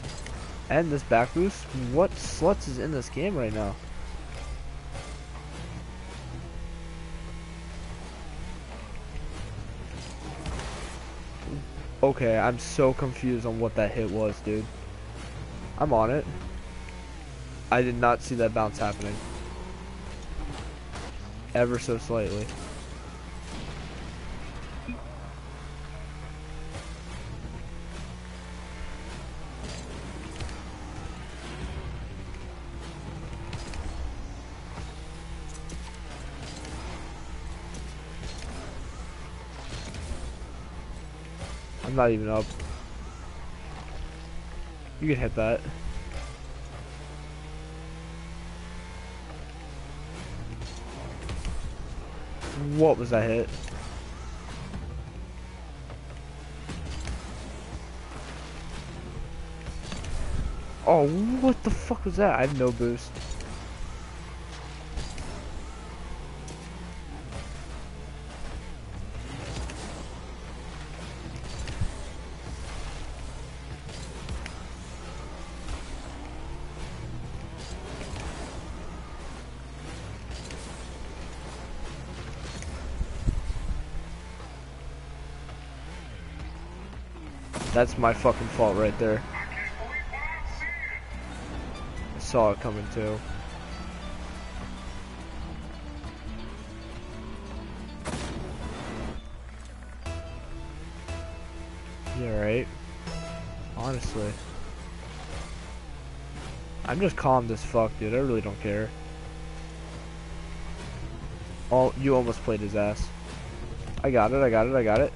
And this back boost? What sluts is in this game right now? Okay, I'm so confused on what that hit was, dude. I'm on it. I did not see that bounce happening. Ever so slightly. Not even up. You can hit that. What was that hit? Oh, what the fuck was that? I have no boost. That's my fucking fault right there. I saw it coming too. Yeah, right. Honestly. I'm just calm as fuck, dude. I really don't care. Oh, you almost played his ass. I got it, I got it, I got it.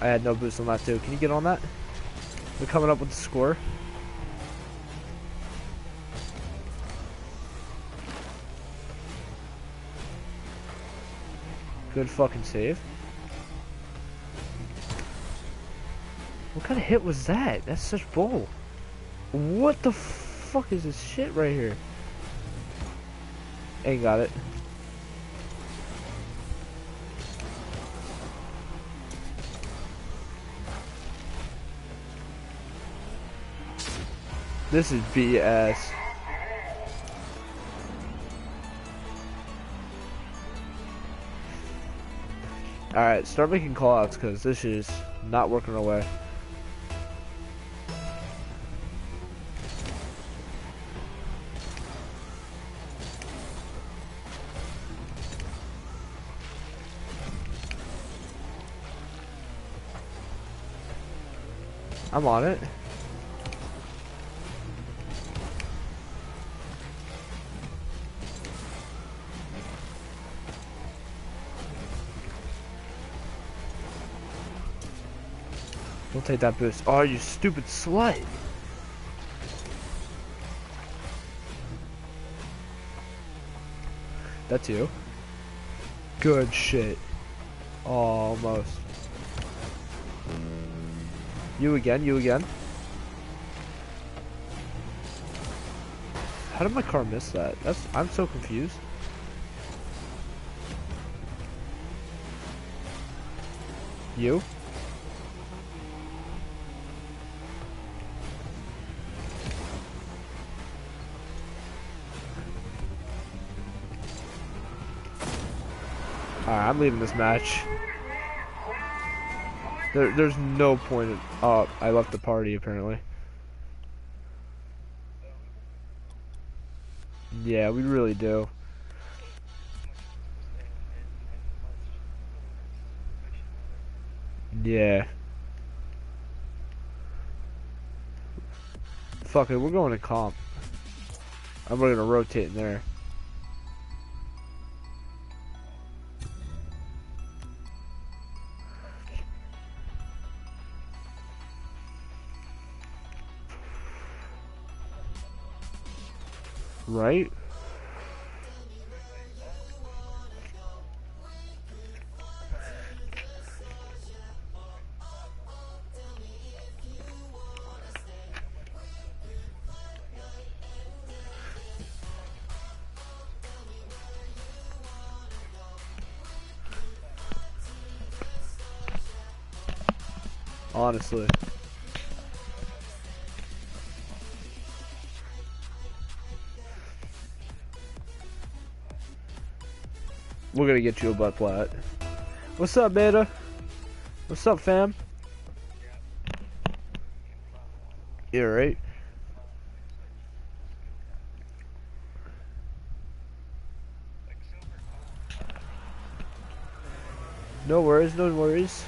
I had no boost on that too. Can you get on that? We're coming up with the score. Good fucking save. What kind of hit was that? That's such bull. What the fuck is this shit right here? Ain't got it. This is BS. Alright, start making callouts because this is not working away. I'm on it. Take that boost. Oh, you stupid slut. That's you. Good shit. Almost. You again, you again. How did my car miss that? That's I'm so confused. You? Leaving this match. There, there's no point in... Oh, I left the party, apparently. Yeah, we really do. Yeah. Fuck it, we're going to comp. I'm gonna rotate in there. Right? Gonna get you a butt plat. What's up, beta? What's up, fam? Yeah, right. No worries, no worries.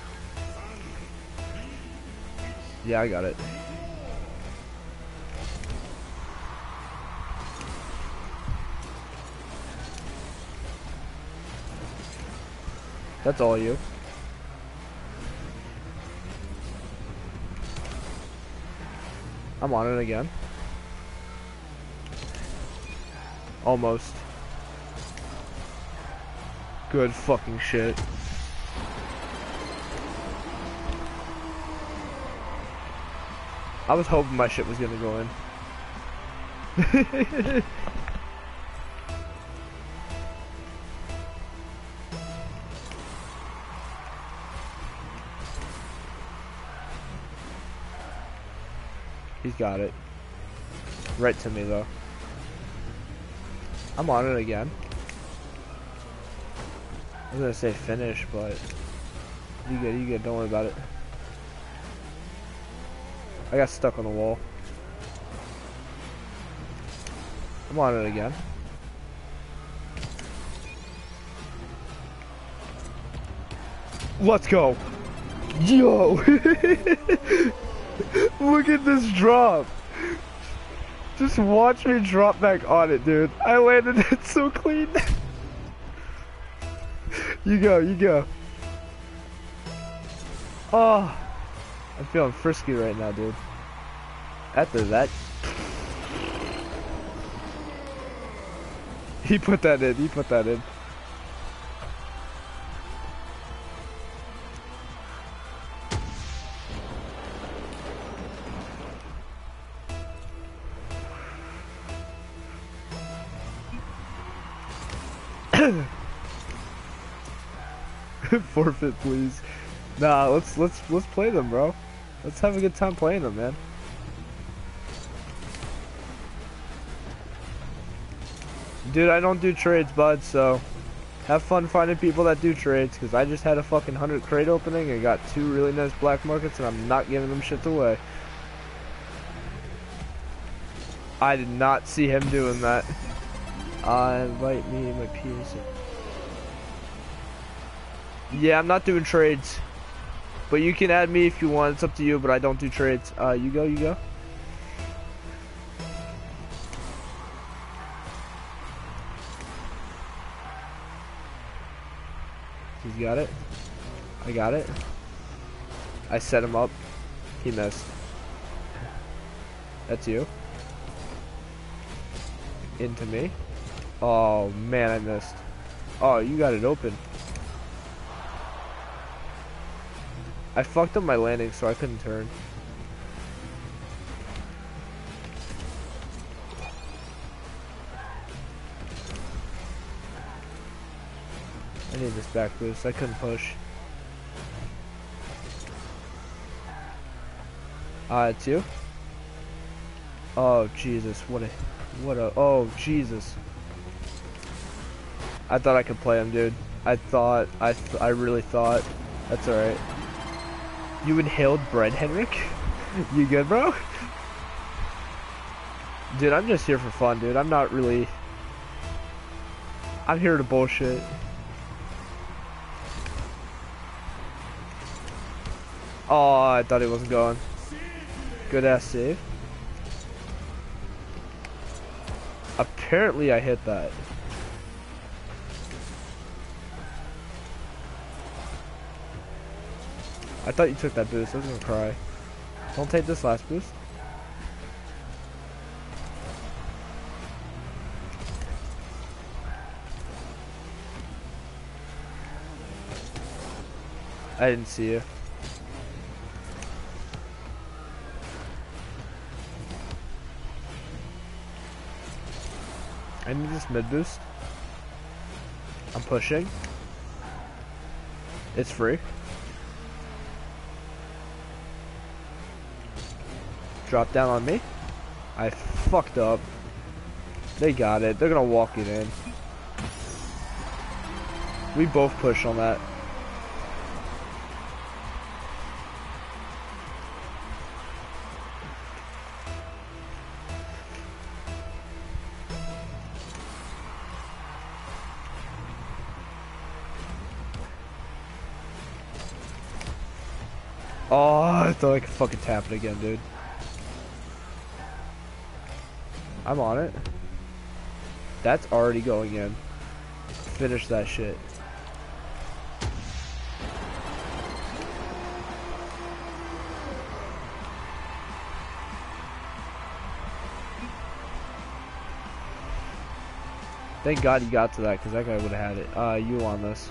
Yeah, I got it. That's all you. I'm on it again. Almost. Good fucking shit. I was hoping my shit was gonna go in. got it. Right to me, though. I'm on it again. I was gonna say finish, but... You good, you good, don't worry about it. I got stuck on the wall. I'm on it again. Let's go. Yo! Look at this drop. Just watch me drop back on it, dude. I landed it so clean. you go, you go. Oh, I'm feeling frisky right now, dude. After that. He put that in, he put that in. Forfeit, please. Nah, let's let's let's play them, bro. Let's have a good time playing them, man. Dude, I don't do trades, bud, so have fun finding people that do trades, because I just had a fucking 100 crate opening and got two really nice black markets, and I'm not giving them shit away. I did not see him doing that. Uh, invite me in my PS. Yeah, I'm not doing trades. But you can add me if you want. It's up to you, but I don't do trades. Uh, you go, you go. He's got it. I got it. I set him up. He missed. That's you. Into me. Oh, man, I missed. Oh, you got it open. I fucked up my landing, so I couldn't turn. I need this back boost. I couldn't push. Ah, uh, it's you? Oh, Jesus. What a... What a... Oh, Jesus. I thought I could play him, dude. I thought... I, th I really thought... That's alright. You inhaled bread, Henrik? you good, bro? Dude, I'm just here for fun, dude. I'm not really... I'm here to bullshit. Oh, I thought it wasn't. Good ass save. Apparently I hit that. I thought you took that boost. I was gonna cry. Don't take this last boost. I didn't see you. I need this mid boost. I'm pushing. It's free. Drop down on me. I fucked up. They got it. They're gonna walk it in. We both push on that. Oh, I thought I could fucking tap it again, dude. I'm on it. That's already going in. Finish that shit. Thank God you got to that, because that guy would have had it. Uh, you on this.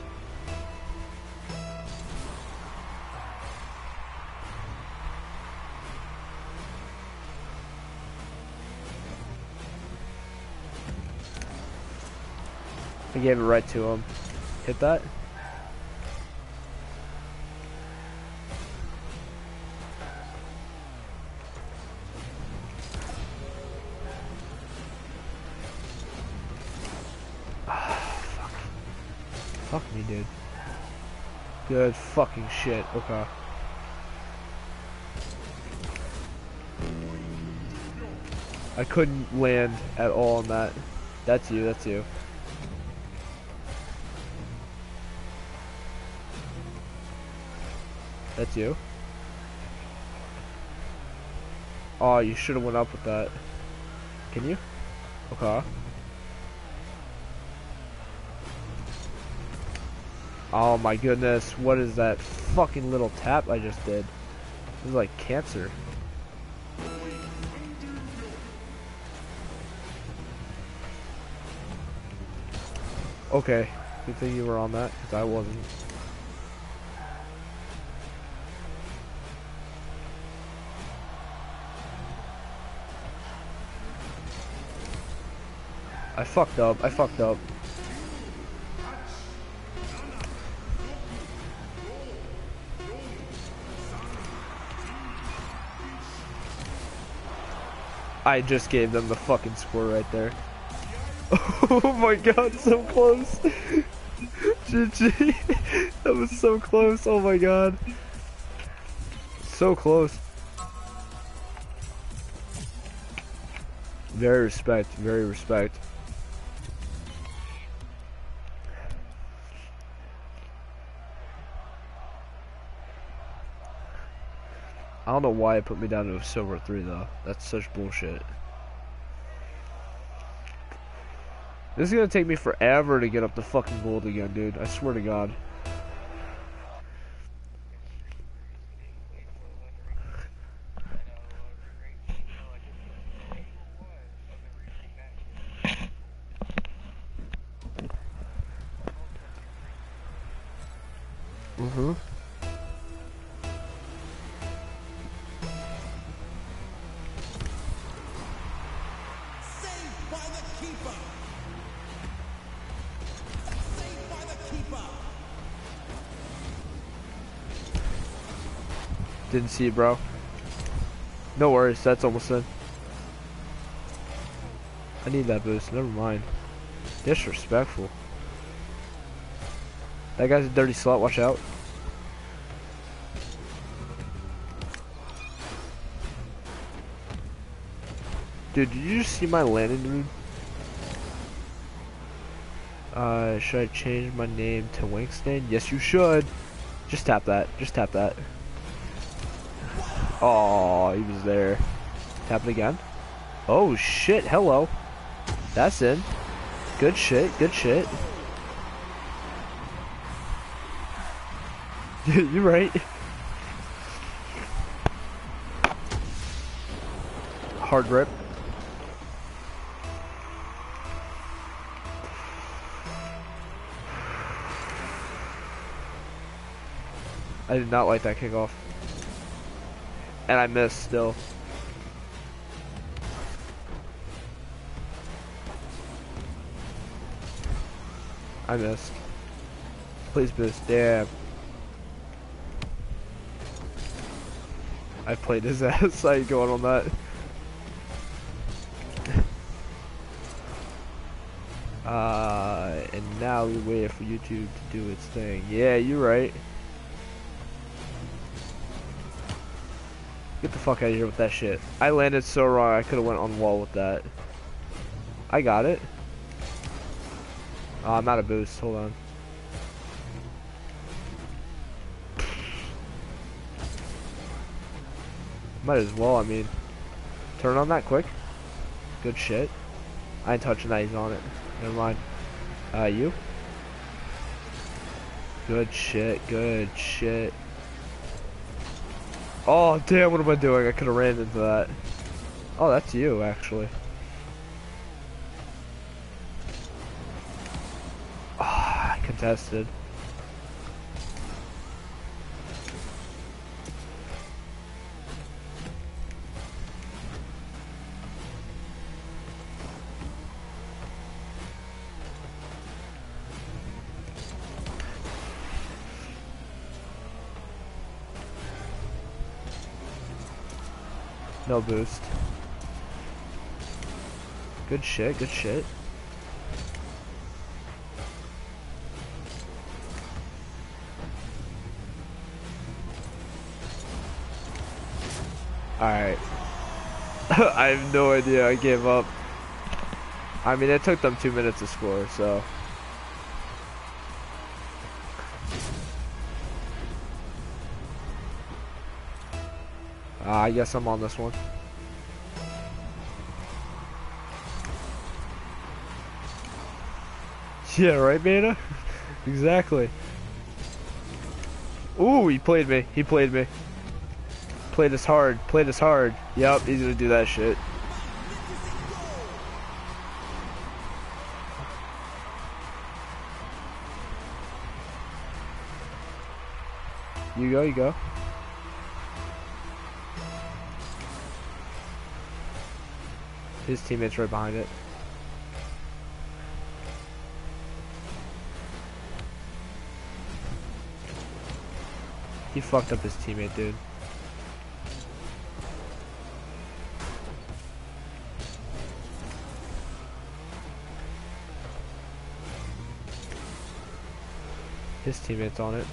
Gave it right to him. Hit that. Ah. Fuck me, dude. Good fucking shit. Okay. I couldn't land at all on that. That's you, that's you. That's you. Oh, you should have went up with that. Can you? Okay. Oh my goodness, what is that fucking little tap I just did? This is like cancer. Okay, good thing you were on that, because I wasn't. I fucked up. I fucked up. I just gave them the fucking score right there. Oh my god, so close. GG. that was so close. Oh my god. So close. Very respect, very respect. Don't know why it put me down to a silver 3 though. That's such bullshit. This is gonna take me forever to get up to fucking gold again, dude. I swear to god. Didn't see it, bro. No worries, that's almost in. I need that boost, never mind. Disrespectful. That guy's a dirty slut, watch out. Dude, did you just see my landing, dude? Uh, should I change my name to Winkstain? Yes, you should. Just tap that. Just tap that. Oh, he was there. Tap it again. Oh, shit. Hello. That's in. Good shit. Good shit. You're right. Hard rip. I did not like that kickoff. And I missed still. I missed. Please boost. Damn. I played his ass. I ain't going on that. Uh, and now we wait for YouTube to do its thing. Yeah, you're right. Get the fuck out of here with that shit. I landed so wrong, I could have went on wall with that. I got it. Oh, I'm out of boost. Hold on. Might as well, I mean. Turn on that quick. Good shit. I ain't touching that, he's on it. Never mind. Uh, you? Good shit, good shit. Oh, damn, what am I doing? I could have ran into that. Oh, that's you, actually. Ah, contested. No boost. Good shit, good shit. Alright. I have no idea, I gave up. I mean, it took them two minutes to score, so... I guess I'm on this one. Yeah, right, Beta? exactly. Ooh, he played me. He played me. Played us hard. Played us hard. Yep, he's gonna do that shit. You go, you go. His teammate's right behind it. He fucked up his teammate, dude. His teammate's on it.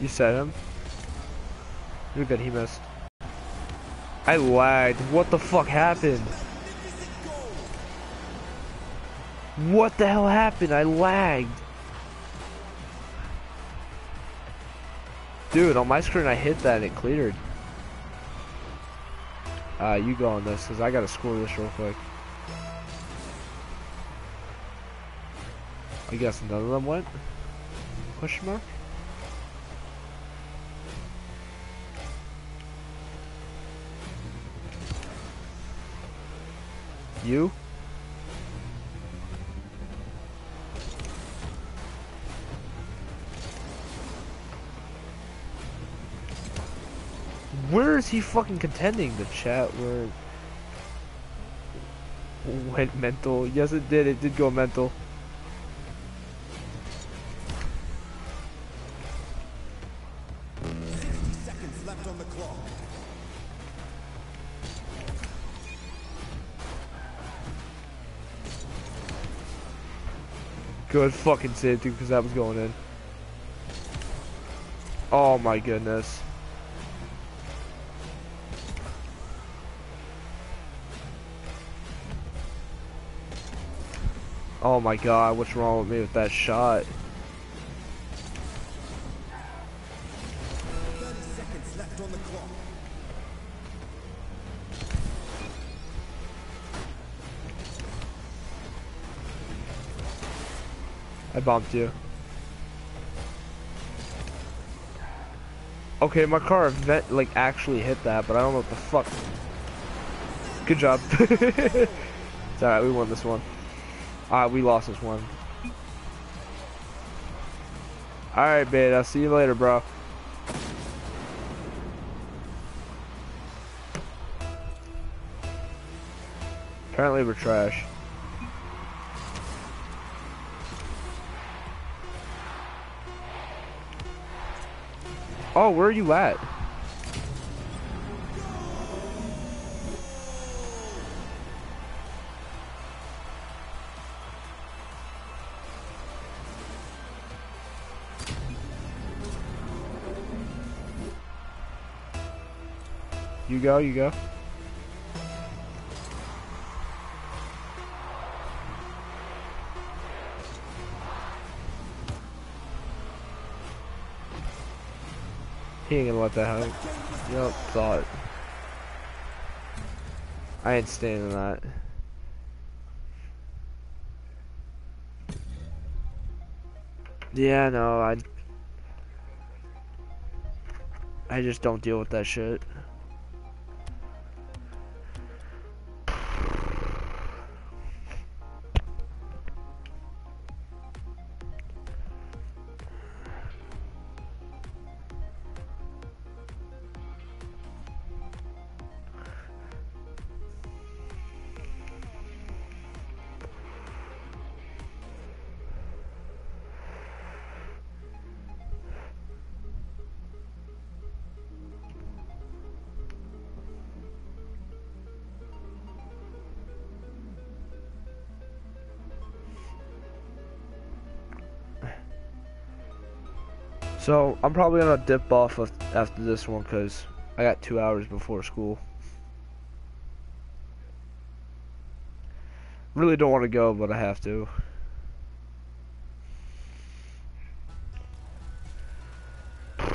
You set him? You're good, he missed. I lagged. What the fuck happened? What the hell happened? I lagged. Dude, on my screen I hit that and it cleared. Uh, you go on this, because I gotta score this real quick. I guess none of them went? Question mark? You? Where is he fucking contending the chat where went mental? Yes it did, it did go mental. Good fucking safety because that was going in. Oh my goodness. Oh my god, what's wrong with me with that shot? Bumped you. Okay, my car event like actually hit that, but I don't know what the fuck. Good job. it's alright, we won this one. Ah, we lost this one. Alright, babe, I'll see you later, bro. Apparently we're trash. Oh, where are you at? You go, you go. He ain't gonna let that happen. Yep, thought. I ain't standing that. Yeah, no, I. I just don't deal with that shit. So I'm probably gonna dip off of after this one because I got two hours before school. Really don't want to go, but I have to.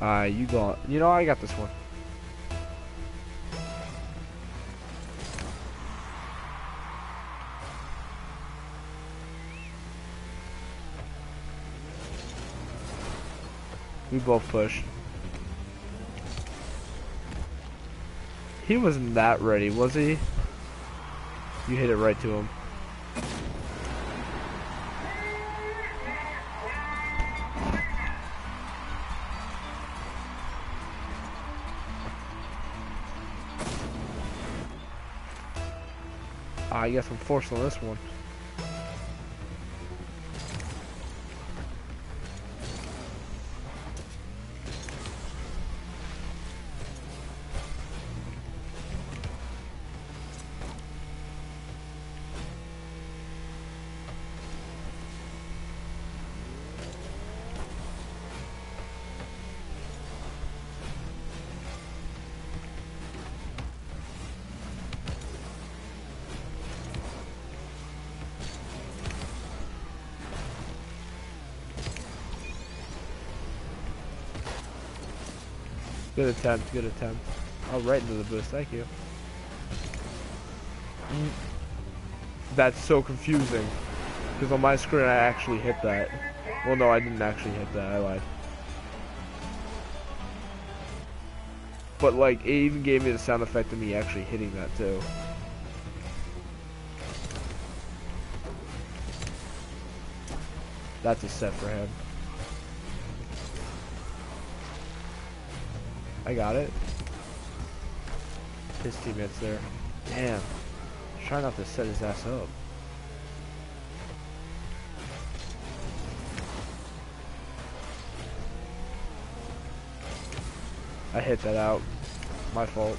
Alright, you go. You know I got this one. We both pushed. He wasn't that ready, was he? You hit it right to him. Ah, I guess I'm forced on this one. Good attempt, good attempt. Oh, right into the boost, thank you. Mm. That's so confusing. Because on my screen I actually hit that. Well, no, I didn't actually hit that, I lied. But like, it even gave me the sound effect of me actually hitting that too. That's a set for him. I got it. His teammates there. Damn. Try not to set his ass up. I hit that out. My fault.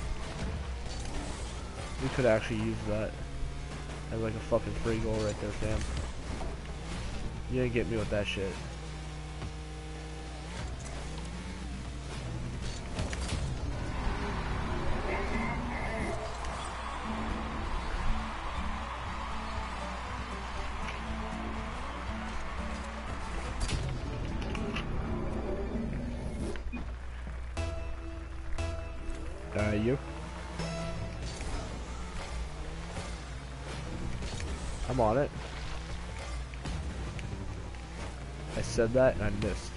We could actually use that as like a fucking free goal right there, fam. You didn't get me with that shit. Uh, you? I'm on it. I said that and I missed.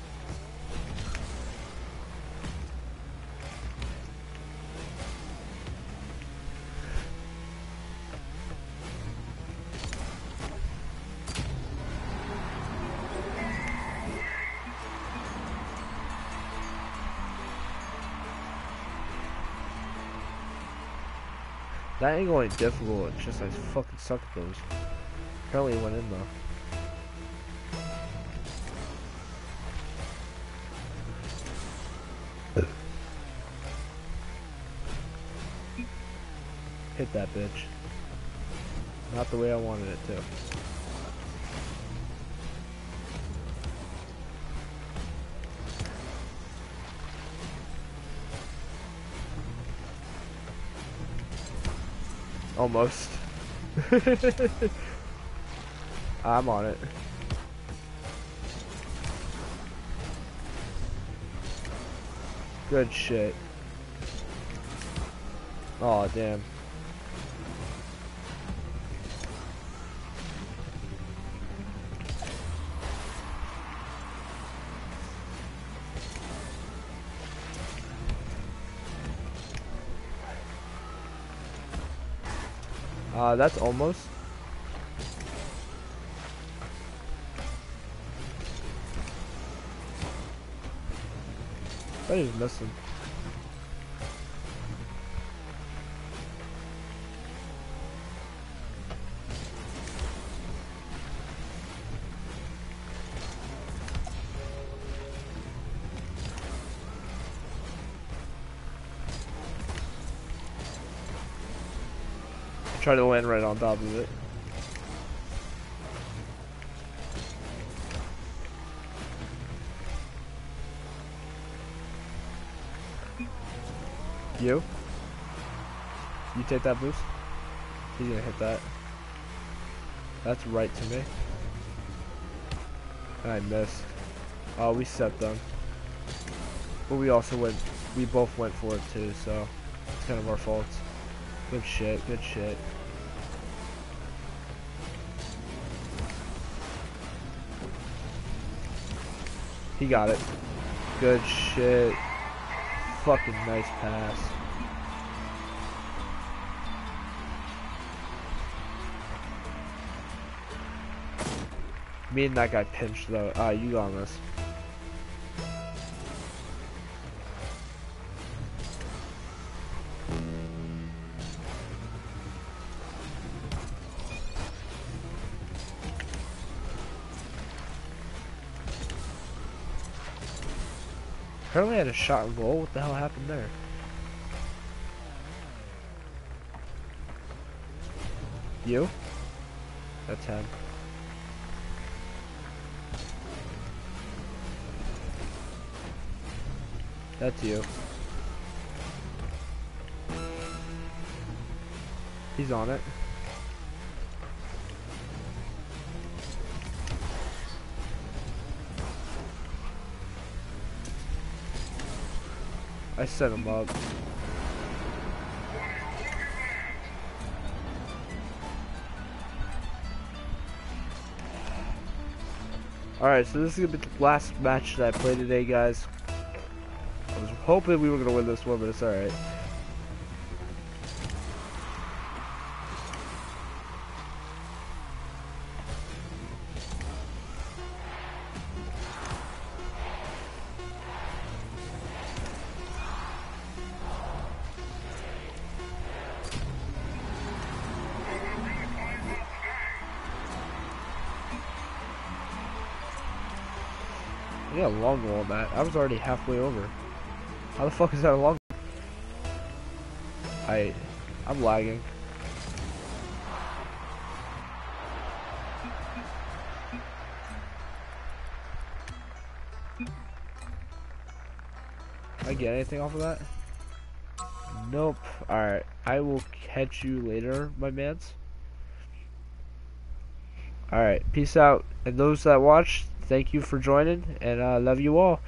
That ain't going difficult, it's just I fucking suck at those. Apparently it went in though. Hit that bitch. Not the way I wanted it to. Almost. I'm on it. Good shit. Oh damn. That's almost. I he's missing. Try to land right on top of it. You? You take that boost? He's gonna hit that. That's right to me. And I missed. Oh, we set them. But we also went, we both went for it too, so it's kind of our fault. Good shit, good shit. He got it. Good shit. Fucking nice pass. Me and that guy pinched though. Ah, you got this. Had a shot goal. What the hell happened there? You? That's him. That's you. He's on it. I set him up. Alright, so this is gonna be the last match that I play today, guys. I was hoping we were gonna win this one, but it's alright. That. I was already halfway over. How the fuck is that long? I, I'm lagging. I get anything off of that? Nope. Alright. I will catch you later, my mans. Alright. Peace out. And those that watched, thank you for joining, and I uh, love you all.